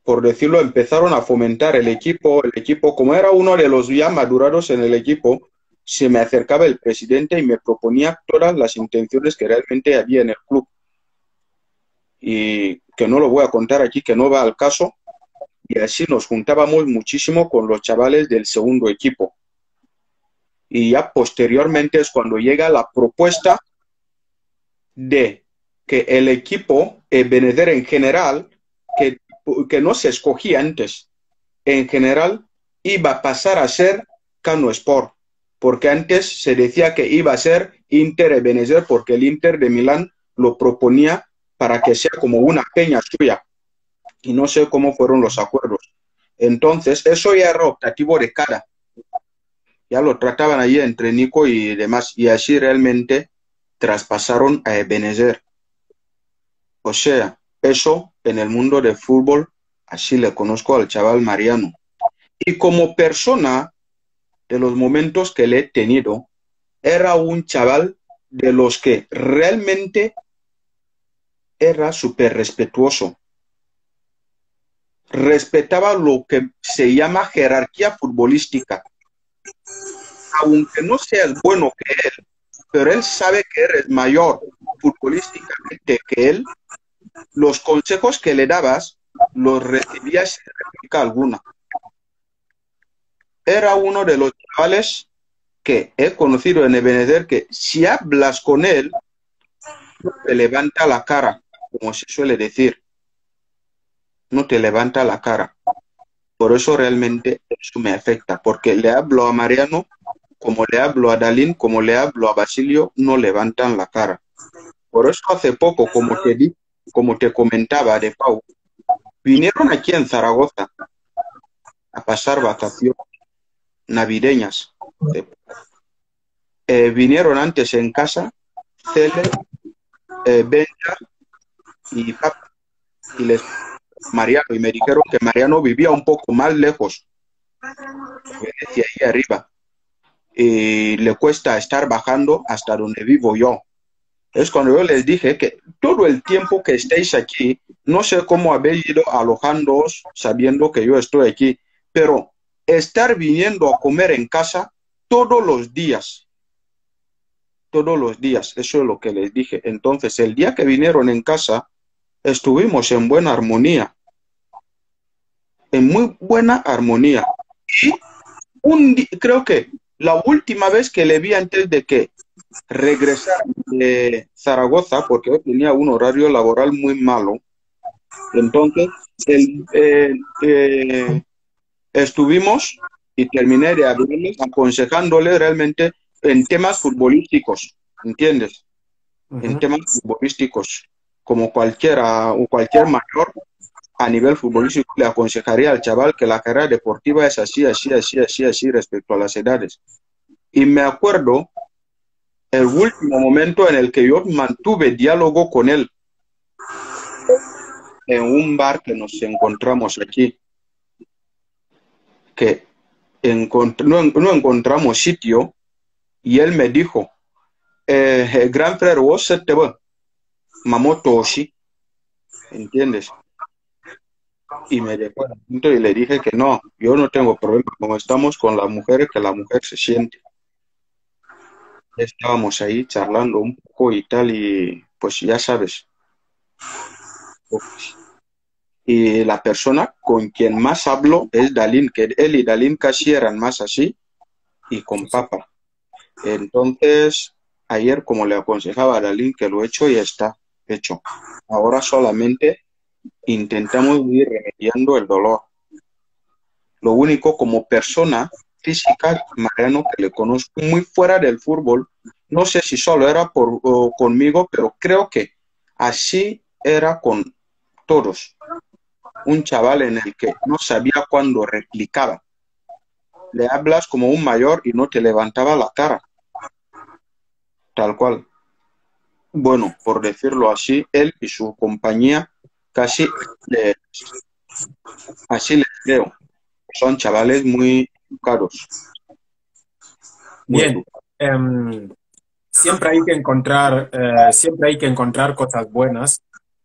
Por decirlo, empezaron a fomentar el equipo. El equipo, como era uno de los ya madurados en el equipo, se me acercaba el presidente y me proponía todas las intenciones que realmente había en el club. Y que no lo voy a contar aquí, que no va al caso. Y así nos juntábamos muchísimo con los chavales del segundo equipo y ya posteriormente es cuando llega la propuesta de que el equipo Benezer en general, que, que no se escogía antes, en general iba a pasar a ser Cano Sport, porque antes se decía que iba a ser Inter Benezer porque el Inter de Milán lo proponía para que sea como una peña suya. Y no sé cómo fueron los acuerdos. Entonces, eso ya era optativo de cara ya lo trataban allí entre Nico y demás, y así realmente traspasaron a Ebenezer. O sea, eso en el mundo del fútbol, así le conozco al chaval Mariano. Y como persona, de los momentos que le he tenido, era un chaval de los que realmente era súper respetuoso. Respetaba lo que se llama jerarquía futbolística aunque no seas bueno que él, pero él sabe que eres mayor futbolísticamente que él, los consejos que le dabas los recibías sin réplica alguna. Era uno de los chavales que he conocido en Ebenezer que si hablas con él, no te levanta la cara, como se suele decir. No te levanta la cara. Por eso realmente eso me afecta, porque le hablo a Mariano, como le hablo a Dalín, como le hablo a Basilio, no levantan la cara. Por eso hace poco, como te di, como te comentaba de Pau, vinieron aquí en Zaragoza a pasar vacaciones navideñas. Eh, vinieron antes en casa Cele, eh, Benja y Papa, y les Mariano, y me dijeron que Mariano vivía un poco más lejos, decía ahí arriba, y le cuesta estar bajando hasta donde vivo yo. Es cuando yo les dije que todo el tiempo que estéis aquí, no sé cómo habéis ido alojándoos sabiendo que yo estoy aquí, pero estar viniendo a comer en casa todos los días, todos los días, eso es lo que les dije. Entonces, el día que vinieron en casa, estuvimos en buena armonía, en muy buena armonía. Y un creo que la última vez que le vi antes de que regresara de Zaragoza, porque tenía un horario laboral muy malo, entonces el, eh, eh, estuvimos y terminé de hablarles aconsejándole realmente en temas futbolísticos, ¿entiendes? En temas futbolísticos, como cualquiera o cualquier mayor a nivel futbolístico le aconsejaría al chaval que la carrera deportiva es así, así, así, así, así respecto a las edades. Y me acuerdo el último momento en el que yo mantuve diálogo con él en un bar que nos encontramos aquí, que no, encontramos sitio y él me dijo, eh, gran frère, vos te va, mamotoshi, ¿entiendes? y me dejó y le dije que no, yo no tengo problema, como estamos con la mujer, que la mujer se siente. Estábamos ahí charlando un poco y tal, y pues ya sabes. Y la persona con quien más hablo es Dalín, que él y Dalín casi eran más así, y con Papa. Entonces, ayer, como le aconsejaba a Dalín que lo he hecho, y está hecho. Ahora solamente intentamos ir remediando el dolor. Lo único, como persona física, Mariano, que le conozco muy fuera del fútbol, no sé si solo era por, conmigo, pero creo que así era con todos. Un chaval en el que no sabía cuándo replicaba. Le hablas como un mayor y no te levantaba la cara. Tal cual. Bueno, por decirlo así, él y su compañía casi les, así les veo. Son chavales muy caros. Bien. Em, siempre hay que encontrar, eh, siempre hay que encontrar cosas buenas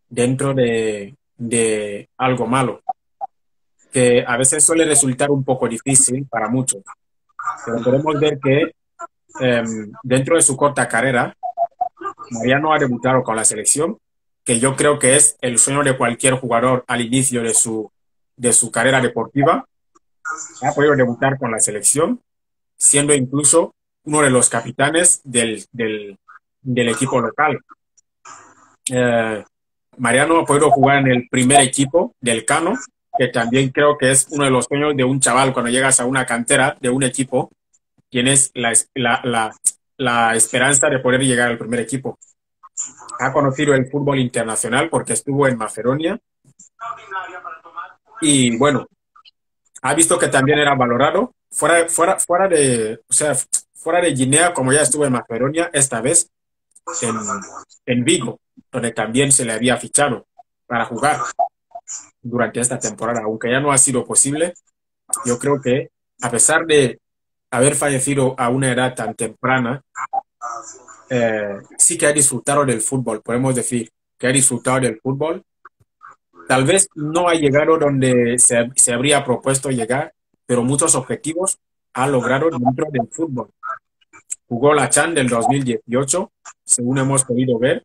dentro de, de algo malo, que a veces suele resultar un poco difícil para muchos. Pero podemos ver que em, dentro de su corta carrera, Mariano ha debutado con la selección, que yo creo que es el sueño de cualquier jugador al inicio de su, de su carrera deportiva. Ha podido debutar con la selección, siendo incluso uno de los capitanes del, del, del equipo local. Eh, Mariano ha podido jugar en el primer equipo del Cano, que también creo que es uno de los sueños de un chaval cuando llegas a una cantera de un equipo, tienes la, la, la, la esperanza de poder llegar al primer equipo ha conocido el fútbol internacional porque estuvo en Macedonia. Y bueno, ha visto que también era valorado. Fuera, fuera, fuera, de, o sea, fuera de Guinea, como ya estuvo en Macedonia, esta vez en, en Vigo, donde también se le había fichado para jugar durante esta temporada. Aunque ya no ha sido posible, yo creo que a pesar de haber fallecido a una edad tan temprana, eh, sí que ha disfrutado del fútbol, podemos decir que ha disfrutado del fútbol. Tal vez no ha llegado donde se, se habría propuesto llegar, pero muchos objetivos ha logrado dentro del fútbol. Jugó la Chan del 2018, según hemos podido ver.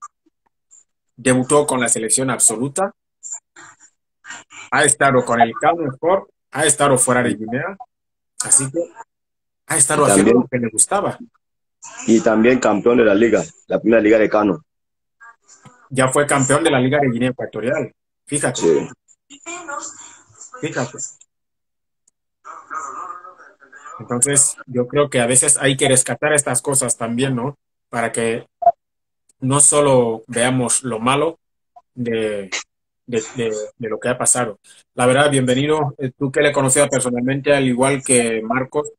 Debutó con la selección absoluta. Ha estado con el Calm Sport, ha estado fuera de Guinea. Así que ha estado haciendo lo que le gustaba. Y también campeón de la liga, la primera liga de Cano. Ya fue campeón de la liga de Guinea Ecuatorial. Fíjate. Sí. Fíjate. Entonces, yo creo que a veces hay que rescatar estas cosas también, ¿no? Para que no solo veamos lo malo de, de, lo que ha pasado. La verdad, bienvenido. Eh, tú que le conocía personalmente, al igual que Marcos,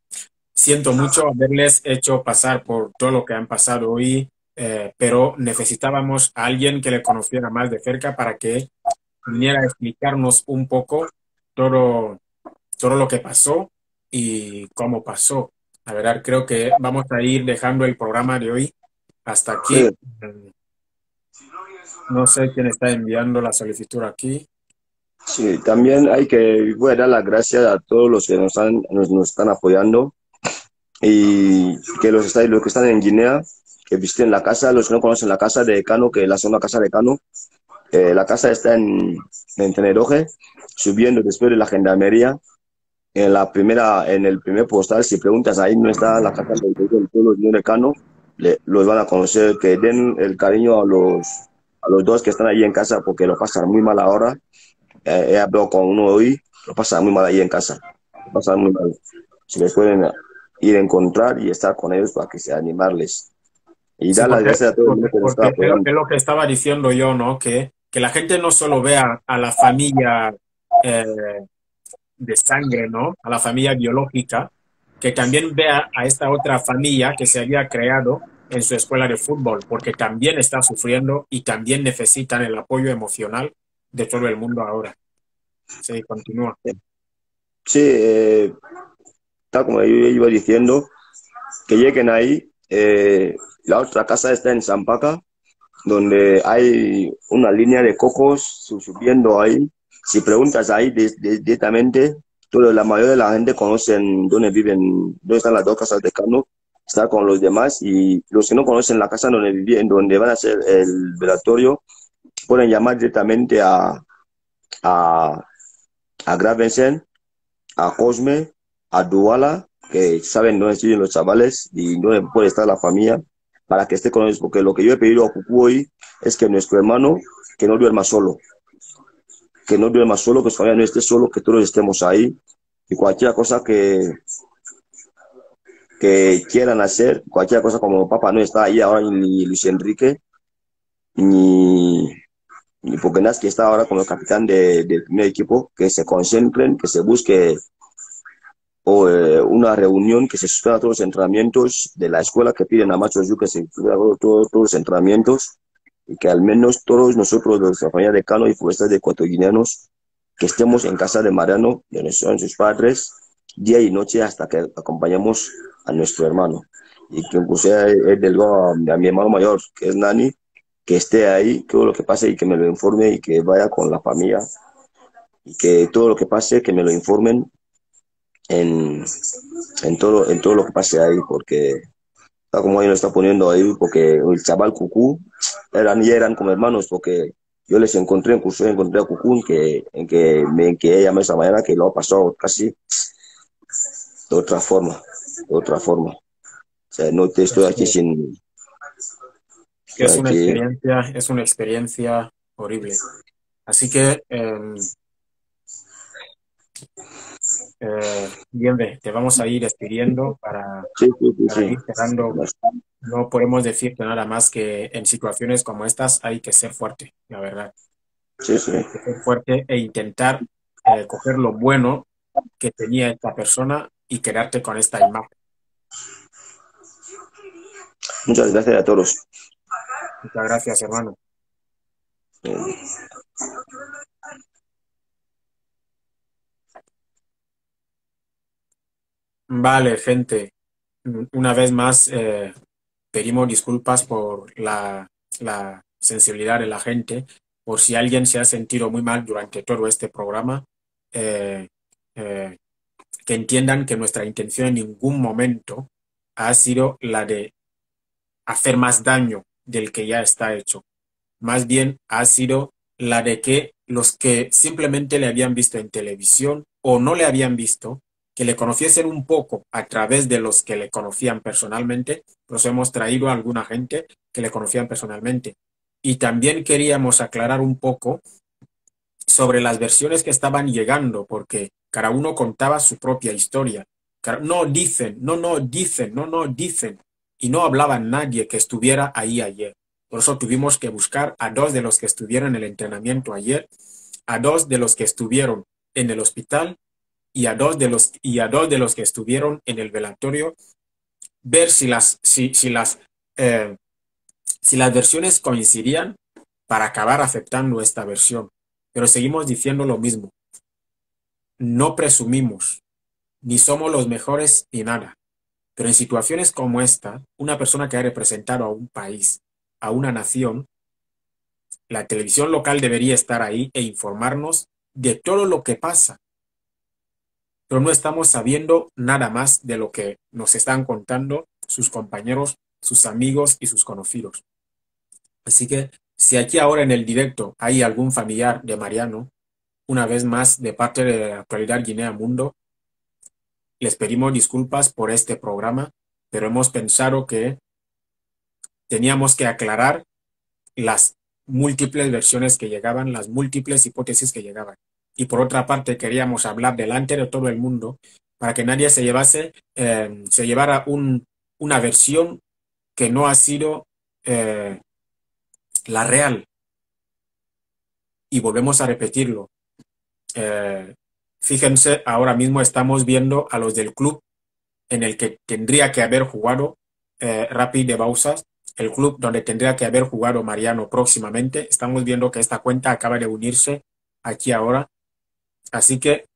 siento mucho haberles hecho pasar por todo lo que han pasado hoy, eh, pero necesitábamos a alguien que le conociera más de cerca para que viniera a explicarnos un poco todo, todo lo que pasó y cómo pasó. La verdad, creo que vamos a ir dejando el programa de hoy hasta aquí. No sé quién está enviando la solicitud aquí. Sí, también hay que, a dar las gracias a todos los que nos, han, nos, nos están apoyando y que los, está, los que están en Guinea, que visiten la casa, los que no conocen la casa de Cano, que es la segunda casa de Cano. Eh, la casa está en, en Teneroje, subiendo después de la gendarmería. En la primera, en el primer postal, si preguntas ahí no está la casa del pueblo de Cano, le, los van a conocer, que den el cariño a los, a los dos que están ahí en casa porque lo pasan muy mal ahora. Eh, he hablado con uno hoy, lo pasan muy mal ahí en casa. Lo pasan muy mal. Si les pueden ir a encontrar y estar con ellos para que sea animarles. Y Sí, dar las porque- gracias a todo el mundo que está porque es lo- apoyando. es lo que estaba diciendo yo, ¿no? Que, que la gente no solo vea a la familia eh, de sangre, ¿no? A la familia biológica, que también vea a esta otra familia que se había creado en su escuela de fútbol, porque también está sufriendo y también necesitan el apoyo emocional de todo el mundo ahora. Sí, continúa. Sí, eh, tal como yo iba diciendo, que lleguen ahí. eh, la otra casa está en Zampaca, donde hay una línea de cocos su- subiendo ahí. Si preguntas ahí di- di- directamente, todo, la mayoría de la gente conocen dónde viven, dónde están las dos casas de Cano, está con los demás y los que no conocen la casa donde viven, donde van a hacer el velatorio, pueden llamar directamente a, a, a Gravensen, a Cosme, a Duala, que saben dónde viven los chavales y dónde puede estar la familia, para que esté con ellos, porque lo que yo he pedido a Cucú hoy es que nuestro hermano, que no duerma solo, que no duerma solo, que su familia no esté solo, que todos estemos ahí, y cualquier cosa que, que quieran hacer, cualquier cosa como papá no está ahí ahora, ni Luis Enrique, ni, ni Pokenas, que está ahora como capitán de- del primer equipo, que se concentren, que se busque o, eh, una reunión que se suspenda todos los entrenamientos de la escuela que piden a Machos Yu que se suspenda todos, todos, todos los entrenamientos que al menos todos nosotros, la familia de Cano y de ecuatorianos, que estemos en casa de Mariano, de sus padres, día y noche hasta que acompañemos a nuestro hermano. Y que incluso delegó a, mi hermano mayor, que es Nani, que esté ahí, todo lo que pase y que me lo informe y que vaya con la familia y que todo lo que pase, que me lo informen en, en todo, en todo lo que pase ahí, porque como ahí lo está poniendo ahí, porque el chaval Cucú eran y eran como hermanos, porque yo les encontré, incluso encontré a Cucú en que, en que me en que ella esa mañana que lo ha pasado casi de otra forma, de otra forma. O sea, no te estoy aquí sin. es una experiencia, es una experiencia horrible. Así que, eh, eh, bien, te vamos a ir despidiendo para, Sí, sí, sí, para sí. ir cerrando. No podemos decirte nada más que en situaciones como estas hay que ser fuerte, la verdad. Sí, sí. Hay que ser fuerte e intentar eh, coger lo bueno que tenía esta persona y quedarte con esta imagen. Muchas gracias a todos. Muchas gracias, hermano. Vale, gente. Una vez más, eh, pedimos disculpas por la, la sensibilidad de la gente, por si alguien se ha sentido muy mal durante todo este programa. eh, eh, que entiendan que nuestra intención en ningún momento ha sido la de hacer más daño del que ya está hecho. Más bien ha sido la de que los que simplemente le habían visto en televisión o no le habían visto, que le conociesen un poco a través de los que le conocían personalmente, pues hemos traído a alguna gente que le conocían personalmente. Y también queríamos aclarar un poco sobre las versiones que estaban llegando, porque cada uno contaba su propia historia. No dicen, no, no, dicen, no, no, dicen. Y no hablaba nadie que estuviera ahí ayer. Por eso tuvimos que buscar a dos de los que estuvieron en el entrenamiento ayer, a dos de los que estuvieron en el hospital y a dos de los, y a dos de los que estuvieron en el velatorio, ver si las, si, si las, eh, si las versiones coincidían para acabar aceptando esta versión. Pero seguimos diciendo lo mismo. No presumimos, ni somos los mejores ni nada. Pero en situaciones como esta, una persona que ha representado a un país, a una nación, la televisión local debería estar ahí e informarnos de todo lo que pasa. Pero no estamos sabiendo nada más de lo que nos están contando sus compañeros, sus amigos y sus conocidos. Así que si aquí ahora en el directo hay algún familiar de Mariano, una vez más de parte de la Actualidad Guinea Mundo, les pedimos disculpas por este programa, pero hemos pensado que teníamos que aclarar las múltiples versiones que llegaban, las múltiples hipótesis que llegaban. Y por otra parte, queríamos hablar delante de todo el mundo para que nadie se llevase, eh, se llevara un, una versión que no ha sido eh, la real. Y volvemos a repetirlo. Eh, fíjense, ahora mismo estamos viendo a los del club en el que tendría que haber jugado Rapid de Bausas el club donde tendría que haber jugado Mariano próximamente. Estamos viendo que esta cuenta acaba de unirse aquí ahora. Así que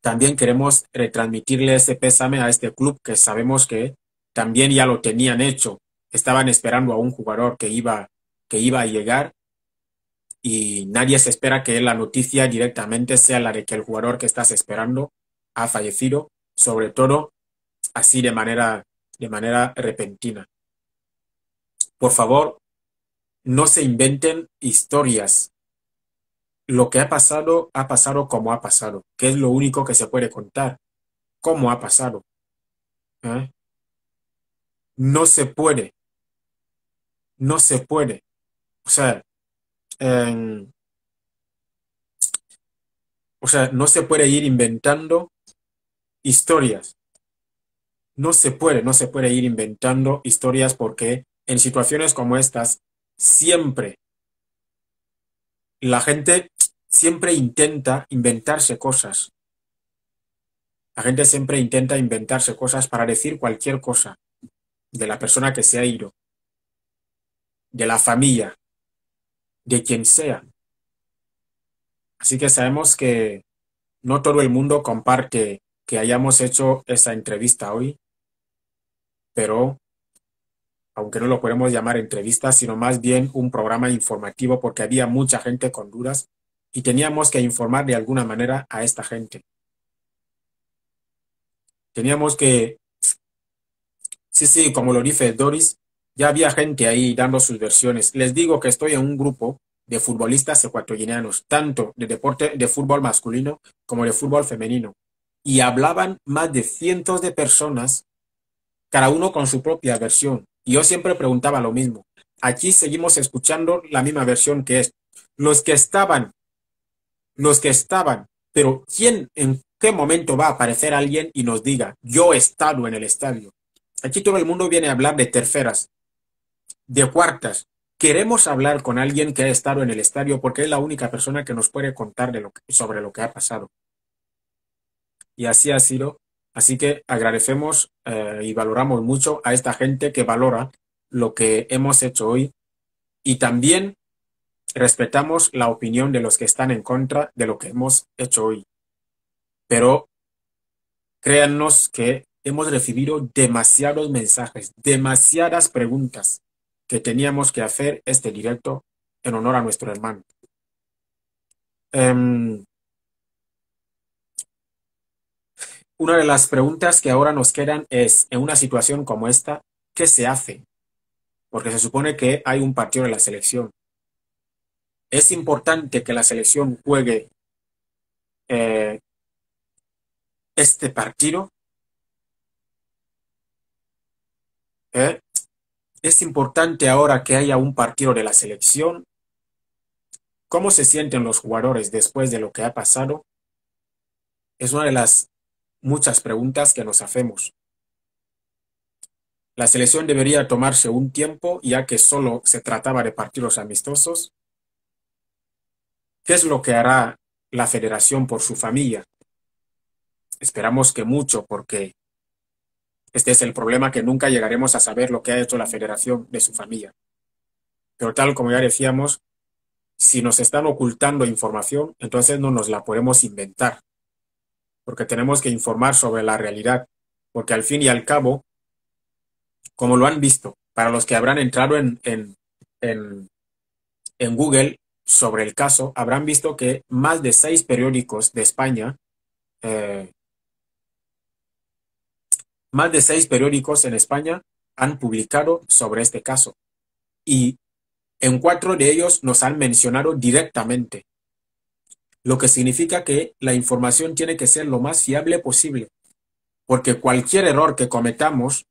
también queremos retransmitirle ese pésame a este club que sabemos que también ya lo tenían hecho. Estaban esperando a un jugador que iba, que iba a llegar y nadie se espera que la noticia directamente sea la de que el jugador que estás esperando ha fallecido, sobre todo así de manera, de manera repentina. Por favor, no se inventen historias. Lo que ha pasado, ha pasado como ha pasado, que es lo único que se puede contar. ¿Cómo ha pasado? ¿Eh? No se puede. No se puede. O sea, o sea, no se puede ir inventando historias. No se puede, no se puede ir inventando historias porque en situaciones como estas, siempre la gente siempre intenta inventarse cosas. La gente siempre intenta inventarse cosas para decir cualquier cosa de la persona que se ha ido, de la familia, de quien sea. Así que sabemos que no todo el mundo comparte que hayamos hecho esa entrevista hoy, pero aunque no lo podemos llamar entrevista, sino más bien un programa informativo porque había mucha gente con dudas y teníamos que informar de alguna manera a esta gente. Teníamos que, sí, sí, como lo dice Doris, ya había gente ahí dando sus versiones. Les digo que estoy en un grupo de futbolistas ecuatorianos, tanto de deporte de fútbol masculino como de fútbol femenino. Y hablaban más de cientos de personas, cada uno con su propia versión. Y yo siempre preguntaba lo mismo. Aquí seguimos escuchando la misma versión que es. Los que estaban, los que estaban, pero ¿quién en qué momento va a aparecer alguien y nos diga, yo he estado en el estadio? Aquí todo el mundo viene a hablar de terceras, de cuartas. Queremos hablar con alguien que ha estado en el estadio porque es la única persona que nos puede contar de lo sobre lo que ha pasado. Y así ha sido Así que agradecemos eh, y valoramos mucho a esta gente que valora lo que hemos hecho hoy y también respetamos la opinión de los que están en contra de lo que hemos hecho hoy. Pero créannos que hemos recibido demasiados mensajes, demasiadas preguntas que teníamos que hacer este directo en honor a nuestro hermano. Em, Una de las preguntas que ahora nos quedan es, en una situación como esta, ¿qué se hace? Porque se supone que hay un partido de la selección. Es importante que la selección juegue eh, este partido, ¿eh? es importante ahora que haya un partido de la selección. ¿Cómo se sienten los jugadores después de lo que ha pasado? Es una de las muchas preguntas que nos hacemos. La selección debería tomarse un tiempo, ya que solo se trataba de partidos amistosos. ¿Qué es lo que hará la federación por su familia? Esperamos que mucho, porque este es el problema que nunca llegaremos a saber lo que ha hecho la federación de su familia. Pero tal como ya decíamos, si nos están ocultando información, entonces no nos la podemos inventar. Porque tenemos que informar sobre la realidad. Porque al fin y al cabo, como lo han visto, para los que habrán entrado en, en, en, en Google sobre el caso, habrán visto que más de seis periódicos de España eh, más de seis periódicos en España han publicado sobre este caso. Y en cuatro de ellos nos han mencionado directamente, lo que significa que la información tiene que ser lo más fiable posible, porque cualquier error que cometamos,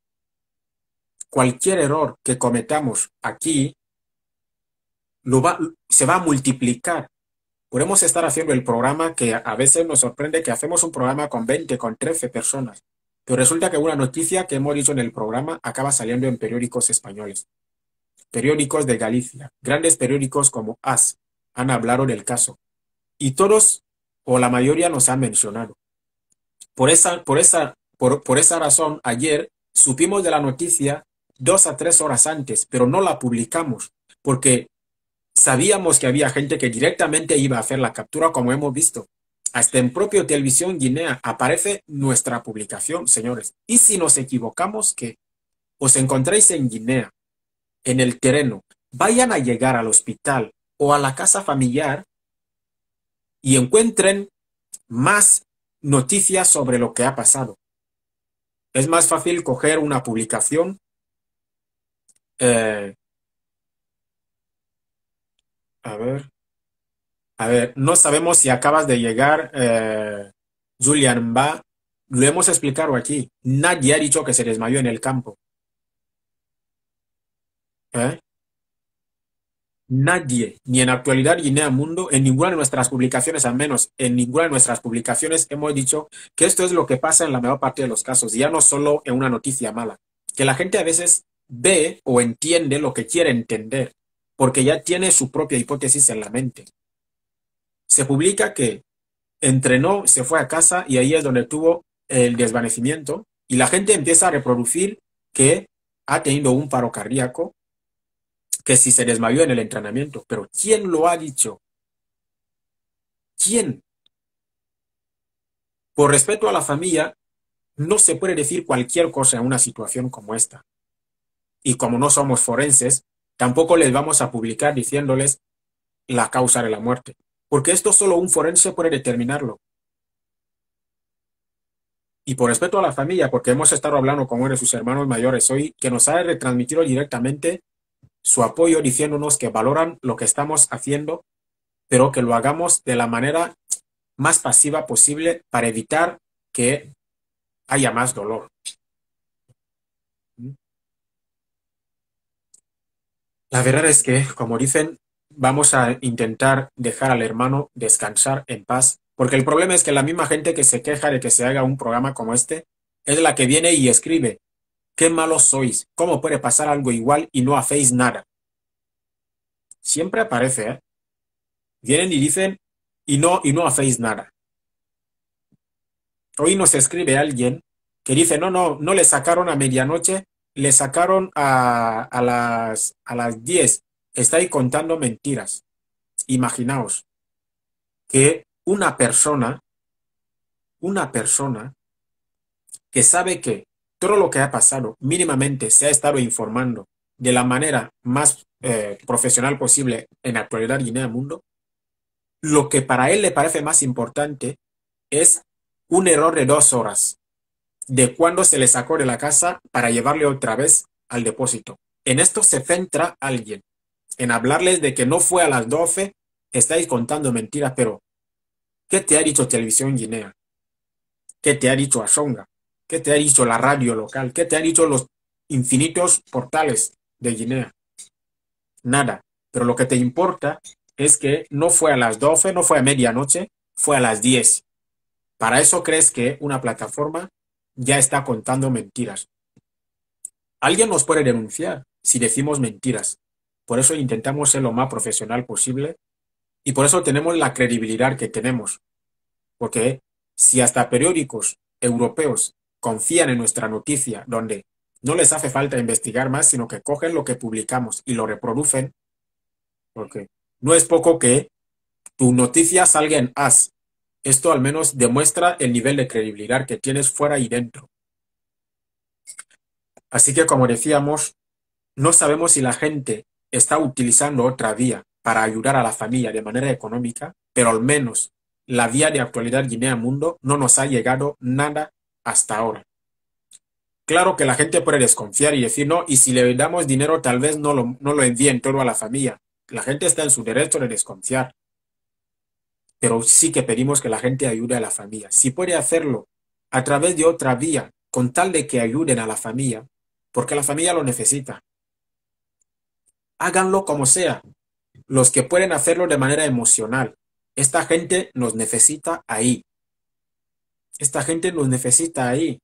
cualquier error que cometamos aquí, se va a multiplicar. Podemos estar haciendo el programa que a veces nos sorprende que hacemos un programa con 20, con 13 personas pero resulta que una noticia que hemos dicho en el programa acaba saliendo en periódicos españoles. Periódicos de Galicia, grandes periódicos como AS, han hablado del caso. Y todos, o la mayoría, nos han mencionado. Por esa, por esa, por, por esa razón, ayer supimos de la noticia dos a tres horas antes, pero no la publicamos, porque sabíamos que había gente que directamente iba a hacer la captura, como hemos visto. Hasta en propio Televisión Guinea aparece nuestra publicación, señores. Y si nos equivocamos, que os encontréis en Guinea, en el terreno, vayan a llegar al hospital o a la casa familiar y encuentren más noticias sobre lo que ha pasado. Es más fácil coger una publicación eh, a ver. A ver, no sabemos si acabas de llegar, eh, Julian Va. Lo hemos explicado aquí. Nadie ha dicho que se desmayó en el campo. ¿Eh? Nadie, ni en actualidad Guinea Mundo, en ninguna de nuestras publicaciones, al menos en ninguna de nuestras publicaciones, hemos dicho que esto es lo que pasa en la mayor parte de los casos, ya no solo en una noticia mala. Que la gente a veces ve o entiende lo que quiere entender, porque ya tiene su propia hipótesis en la mente se publica que entrenó, se fue a casa y ahí es donde tuvo el desvanecimiento y la gente empieza a reproducir que ha tenido un paro cardíaco, que si se desmayó en el entrenamiento. Pero ¿quién lo ha dicho? ¿Quién? Por respeto a la familia, no se puede decir cualquier cosa en una situación como esta. Y como no somos forenses, tampoco les vamos a publicar diciéndoles la causa de la muerte porque esto solo un forense puede determinarlo. Y por respeto a la familia, porque hemos estado hablando con uno de sus hermanos mayores hoy, que nos ha retransmitido directamente su apoyo diciéndonos que valoran lo que estamos haciendo, pero que lo hagamos de la manera más pasiva posible para evitar que haya más dolor. La verdad es que, como dicen, vamos a intentar dejar al hermano descansar en paz, porque el problema es que la misma gente que se queja de que se haga un programa como este es la que viene y escribe, qué malos sois, cómo puede pasar algo igual y no hacéis nada. Siempre aparece, ¿eh? Vienen y dicen, y no, y no hacéis nada. Hoy nos escribe alguien que dice, no, no, no le sacaron a medianoche, le sacaron a, a, las, a las 10 estáis contando mentiras. Imaginaos que una persona, una persona que sabe que todo lo que ha pasado mínimamente se ha estado informando de la manera más eh, profesional posible en actualidad Guinea Mundo, lo que para él le parece más importante es un error de dos horas de cuando se le sacó de la casa para llevarle otra vez al depósito. En esto se centra alguien en hablarles de que no fue a las 12, estáis contando mentiras, pero ¿qué te ha dicho Televisión Guinea? ¿Qué te ha dicho Asonga? ¿Qué te ha dicho la radio local? ¿Qué te ha dicho los infinitos portales de Guinea? Nada. Pero lo que te importa es que no fue a las 12, no fue a medianoche, fue a las 10. Para eso crees que una plataforma ya está contando mentiras. Alguien nos puede denunciar si decimos mentiras. Por eso intentamos ser lo más profesional posible y por eso tenemos la credibilidad que tenemos. Porque si hasta periódicos europeos confían en nuestra noticia, donde no les hace falta investigar más, sino que cogen lo que publicamos y lo reproducen, porque no es poco que tu noticia salga en as. Esto al menos demuestra el nivel de credibilidad que tienes fuera y dentro. Así que como decíamos, no sabemos si la gente está utilizando otra vía para ayudar a la familia de manera económica, pero al menos la vía de actualidad Guinea Mundo no nos ha llegado nada hasta ahora. Claro que la gente puede desconfiar y decir, no, y si le damos dinero tal vez no lo, no lo envíen todo a la familia. La gente está en su derecho de desconfiar. Pero sí que pedimos que la gente ayude a la familia. Si puede hacerlo a través de otra vía, con tal de que ayuden a la familia, porque la familia lo necesita. Háganlo como sea. Los que pueden hacerlo de manera emocional. Esta gente nos necesita ahí. Esta gente nos necesita ahí.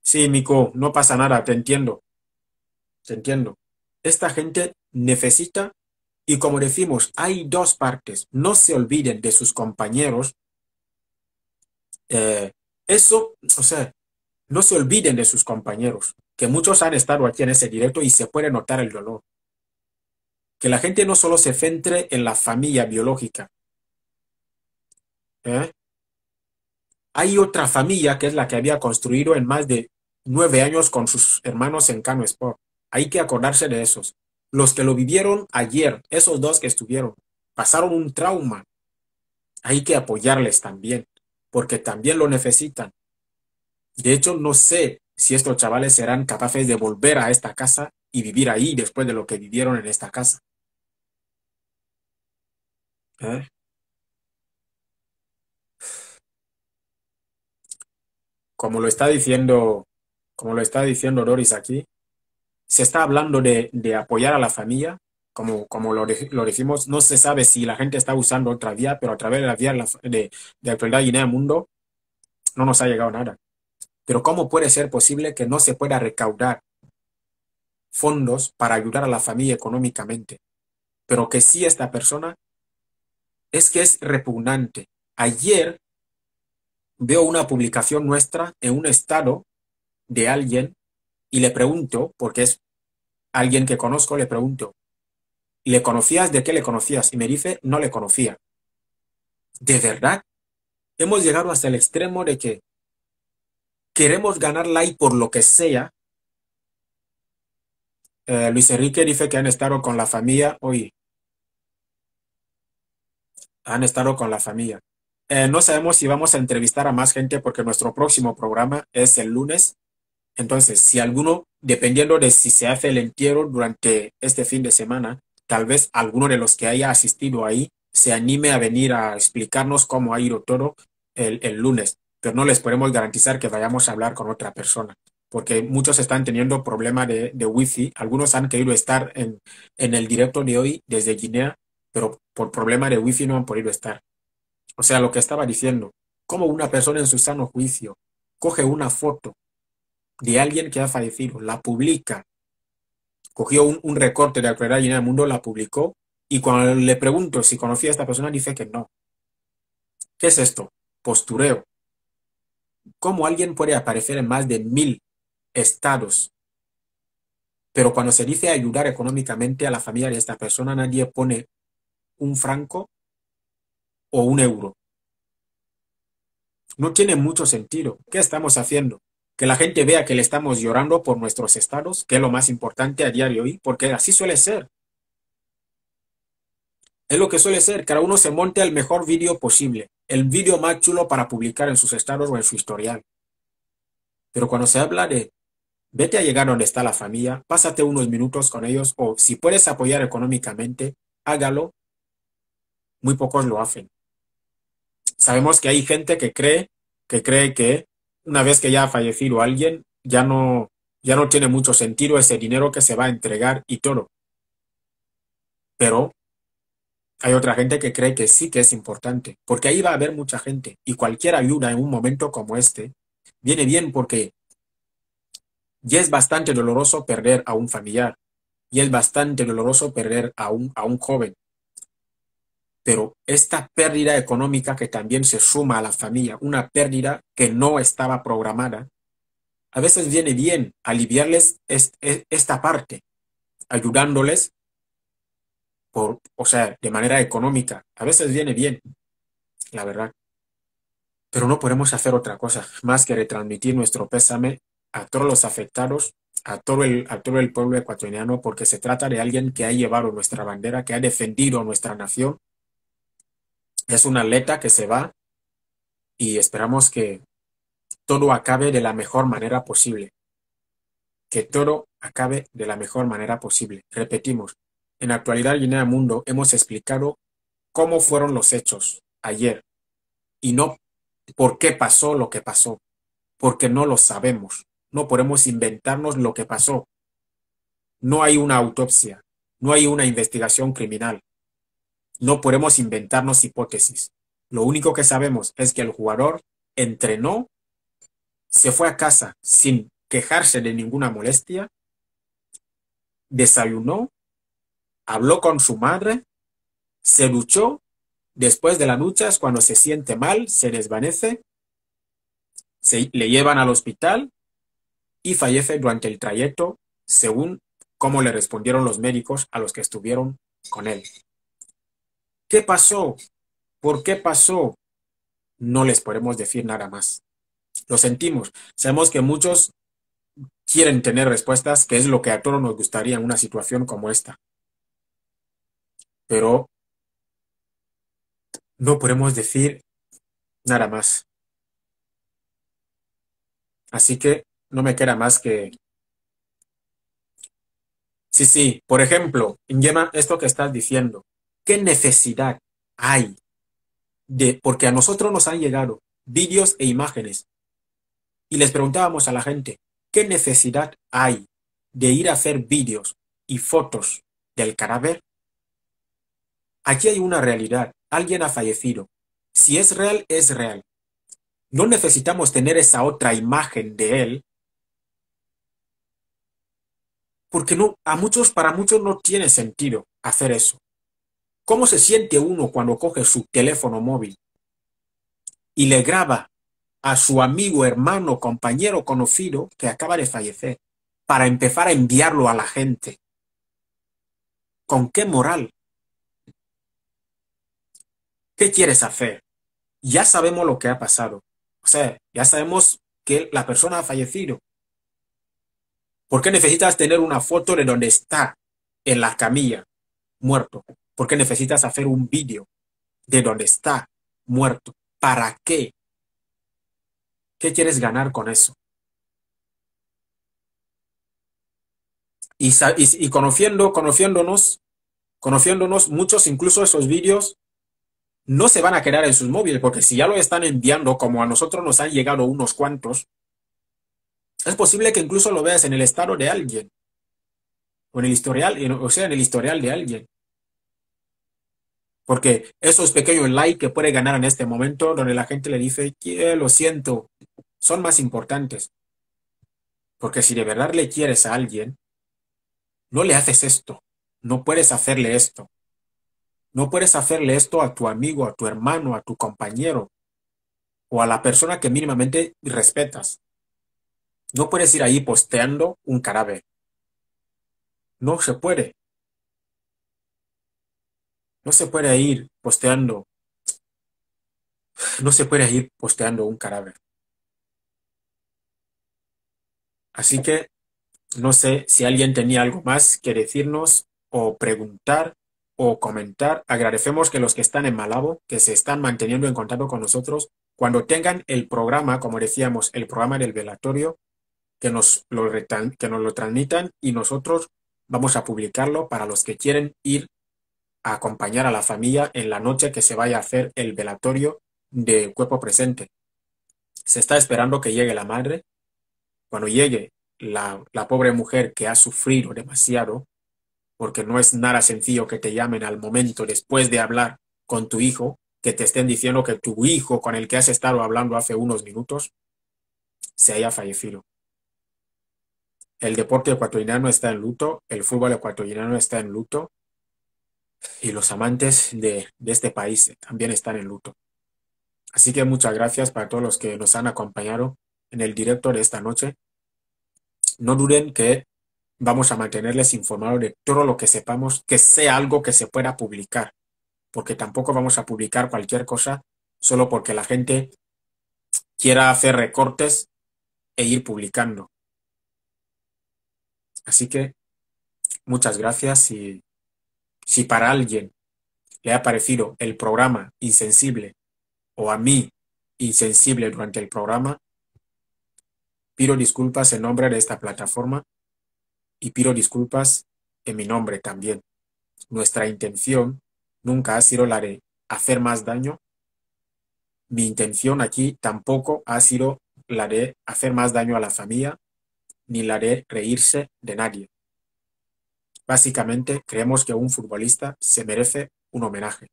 Sí, Mico, no pasa nada, te entiendo. Te entiendo. Esta gente necesita, y como decimos, hay dos partes. No se olviden de sus compañeros. Eh, eso, o sea, no se olviden de sus compañeros, que muchos han estado aquí en ese directo y se puede notar el dolor. Que la gente no solo se centre en la familia biológica. ¿eh? Hay otra familia que es la que había construido en más de nueve años con sus hermanos en Cano Sport. Hay que acordarse de esos. Los que lo vivieron ayer, esos dos que estuvieron, pasaron un trauma. Hay que apoyarles también, porque también lo necesitan. De hecho, no sé si estos chavales serán capaces de volver a esta casa y vivir ahí después de lo que vivieron en esta casa. Como lo está diciendo, como lo está diciendo Doris aquí, se está hablando de, apoyar a la familia, como, como lo, decimos, no se sabe si la gente está usando otra vía, pero a través de la vía de, de Actualidad Guinea Mundo no nos ha llegado nada. Pero ¿cómo puede ser posible que no se pueda recaudar fondos para ayudar a la familia económicamente? Pero que sí esta persona es que es repugnante. Ayer veo una publicación nuestra en un estado de alguien y le pregunto, porque es alguien que conozco, le pregunto, ¿le conocías? ¿De qué le conocías? Y me dice, no le conocía. ¿De verdad? Hemos llegado hasta el extremo de que queremos ganar like por lo que sea. Eh, Luis Enrique dice que han estado con la familia hoy. Han estado con la familia. Eh, no sabemos si vamos a entrevistar a más gente porque nuestro próximo programa es el lunes. Entonces, si alguno, dependiendo de si se hace el entierro durante este fin de semana, tal vez alguno de los que haya asistido ahí se anime a venir a explicarnos cómo ha ido todo el, lunes pero no les podemos garantizar que vayamos a hablar con otra persona, porque muchos están teniendo problema de, wifi, algunos han querido estar en, en el directo de hoy desde Guinea, pero por problema de wifi no han podido estar. O sea, lo que estaba diciendo, como una persona en su sano juicio coge una foto de alguien que ha fallecido, la publica, cogió un, recorte de Actualidad Guinea del Mundo, la publicó, y cuando le pregunto si conocía a esta persona, dice que no. ¿Qué es esto? Postureo. ¿Cómo alguien puede aparecer en más de mil estados? Pero cuando se dice ayudar económicamente a la familia de esta persona, nadie pone un franco o un euro. No tiene mucho sentido. ¿Qué estamos haciendo? Que la gente vea que le estamos llorando por nuestros estados, que es lo más importante a diario hoy, porque así suele ser. Es lo que suele ser, cada uno se monte el mejor vídeo posible, el vídeo más chulo para publicar en sus estados o en su historial. Pero cuando se habla de vete a llegar donde está la familia, pásate unos minutos con ellos o si puedes apoyar económicamente, hágalo. Muy pocos lo hacen. sabemos que hay gente que cree que cree que una vez que ya ha fallecido alguien, ya no, ya no tiene mucho sentido ese dinero que se va a entregar y todo. Pero hay otra gente que cree que sí que es importante, porque ahí va a haber mucha gente y cualquier ayuda en un momento como este viene bien porque ya es bastante doloroso perder a un familiar y es bastante doloroso perder a un, a un joven. Pero esta pérdida económica que también se suma a la familia, una pérdida que no estaba programada, a veces viene bien aliviarles esta parte, ayudándoles por, o sea, de manera económica. A veces viene bien, la verdad. Pero no podemos hacer otra cosa más que retransmitir nuestro pésame a todos los afectados, a todo el, a todo el pueblo ecuatoriano, porque se trata de alguien que ha llevado nuestra bandera, que ha defendido nuestra nación. Es un atleta que se va y esperamos que todo acabe de la mejor manera posible. Que todo acabe de la mejor manera posible. Repetimos, en Actualidad Guinea Mundo hemos explicado cómo fueron los hechos ayer y no por qué pasó lo que pasó, porque no lo sabemos. No podemos inventarnos lo que pasó. No hay una autopsia, no hay una investigación criminal. No podemos inventarnos hipótesis. Lo único que sabemos es que el jugador entrenó, se fue a casa sin quejarse de ninguna molestia, desayunó habló con su madre, se duchó, después de la ducha es cuando se siente mal, se desvanece, se, le llevan al hospital y fallece durante el trayecto, según cómo le respondieron los médicos a los que estuvieron con él. ¿Qué pasó? ¿Por qué pasó? No les podemos decir nada más. Lo sentimos. Sabemos que muchos quieren tener respuestas, que es lo que a todos nos gustaría en una situación como esta pero no podemos decir nada más. Así que no me queda más que... Sí, sí, por ejemplo, Ingema, esto que estás diciendo, ¿qué necesidad hay de... Porque a nosotros nos han llegado vídeos e imágenes y les preguntábamos a la gente, ¿qué necesidad hay de ir a hacer vídeos y fotos del cadáver Aquí hay una realidad. Alguien ha fallecido. Si es real, es real. No necesitamos tener esa otra imagen de él. Porque no, a muchos, para muchos no tiene sentido hacer eso. ¿Cómo se siente uno cuando coge su teléfono móvil y le graba a su amigo, hermano, compañero, conocido que acaba de fallecer para empezar a enviarlo a la gente? ¿Con qué moral? ¿Qué quieres hacer? Ya sabemos lo que ha pasado. O sea, ya sabemos que la persona ha fallecido. ¿Por qué necesitas tener una foto de donde está en la camilla muerto? ¿Por qué necesitas hacer un vídeo de donde está muerto? ¿Para qué? ¿Qué quieres ganar con eso? Y, y, conociendo, conociéndonos, conociéndonos, muchos incluso esos vídeos no se van a quedar en sus móviles, porque si ya lo están enviando, como a nosotros nos han llegado unos cuantos, es posible que incluso lo veas en el estado de alguien, o en el historial, o sea, en el historial de alguien. Porque esos pequeños likes que puede ganar en este momento, donde la gente le dice, que lo siento, son más importantes. Porque si de verdad le quieres a alguien, no le haces esto, no puedes hacerle esto. No puedes hacerle esto a tu amigo, a tu hermano, a tu compañero o a la persona que mínimamente respetas. No puedes ir ahí posteando un cadáver. No se puede. No se puede ir posteando. No se puede ir posteando un cadáver. Así que no sé si alguien tenía algo más que decirnos o preguntar o comentar. Agradecemos que los que están en Malabo, que se están manteniendo en contacto con nosotros, cuando tengan el programa, como decíamos, el programa del velatorio, que nos lo, que nos lo transmitan y nosotros vamos a publicarlo para los que quieren ir acompañar a la familia en la noche que se vaya a hacer el velatorio de cuerpo presente. Se está esperando que llegue la madre. Cuando llegue la, la pobre mujer que ha sufrido demasiado, porque no es nada sencillo que te llamen al momento después de hablar con tu hijo, que te estén diciendo que tu hijo con el que has estado hablando hace unos minutos se haya fallecido. El deporte ecuatoriano está en luto, el fútbol ecuatoriano está en luto y los amantes de, de este país también están en luto. Así que muchas gracias para todos los que nos han acompañado en el directo de esta noche. No duden que vamos a mantenerles informados de todo lo que sepamos, que sea algo que se pueda publicar, porque tampoco vamos a publicar cualquier cosa solo porque la gente quiera hacer recortes e ir publicando. Así que muchas gracias y si para alguien le ha parecido el programa insensible o a mí insensible durante el programa, pido disculpas en nombre de esta plataforma y pido disculpas en mi nombre también. Nuestra intención nunca ha sido la de hacer más daño. Mi intención aquí tampoco ha sido la de hacer más daño a la familia ni la de reírse de nadie. Básicamente creemos que un futbolista se merece un homenaje.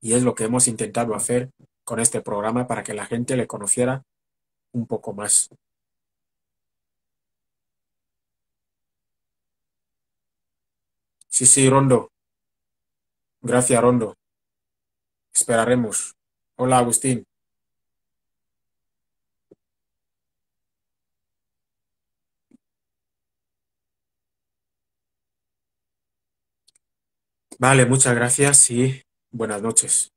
Y es lo que hemos intentado hacer con este programa para que la gente le conociera un poco más. Sí, sí, Rondo. Gracias, Rondo. Esperaremos. Hola, Agustín. Vale, muchas gracias y buenas noches.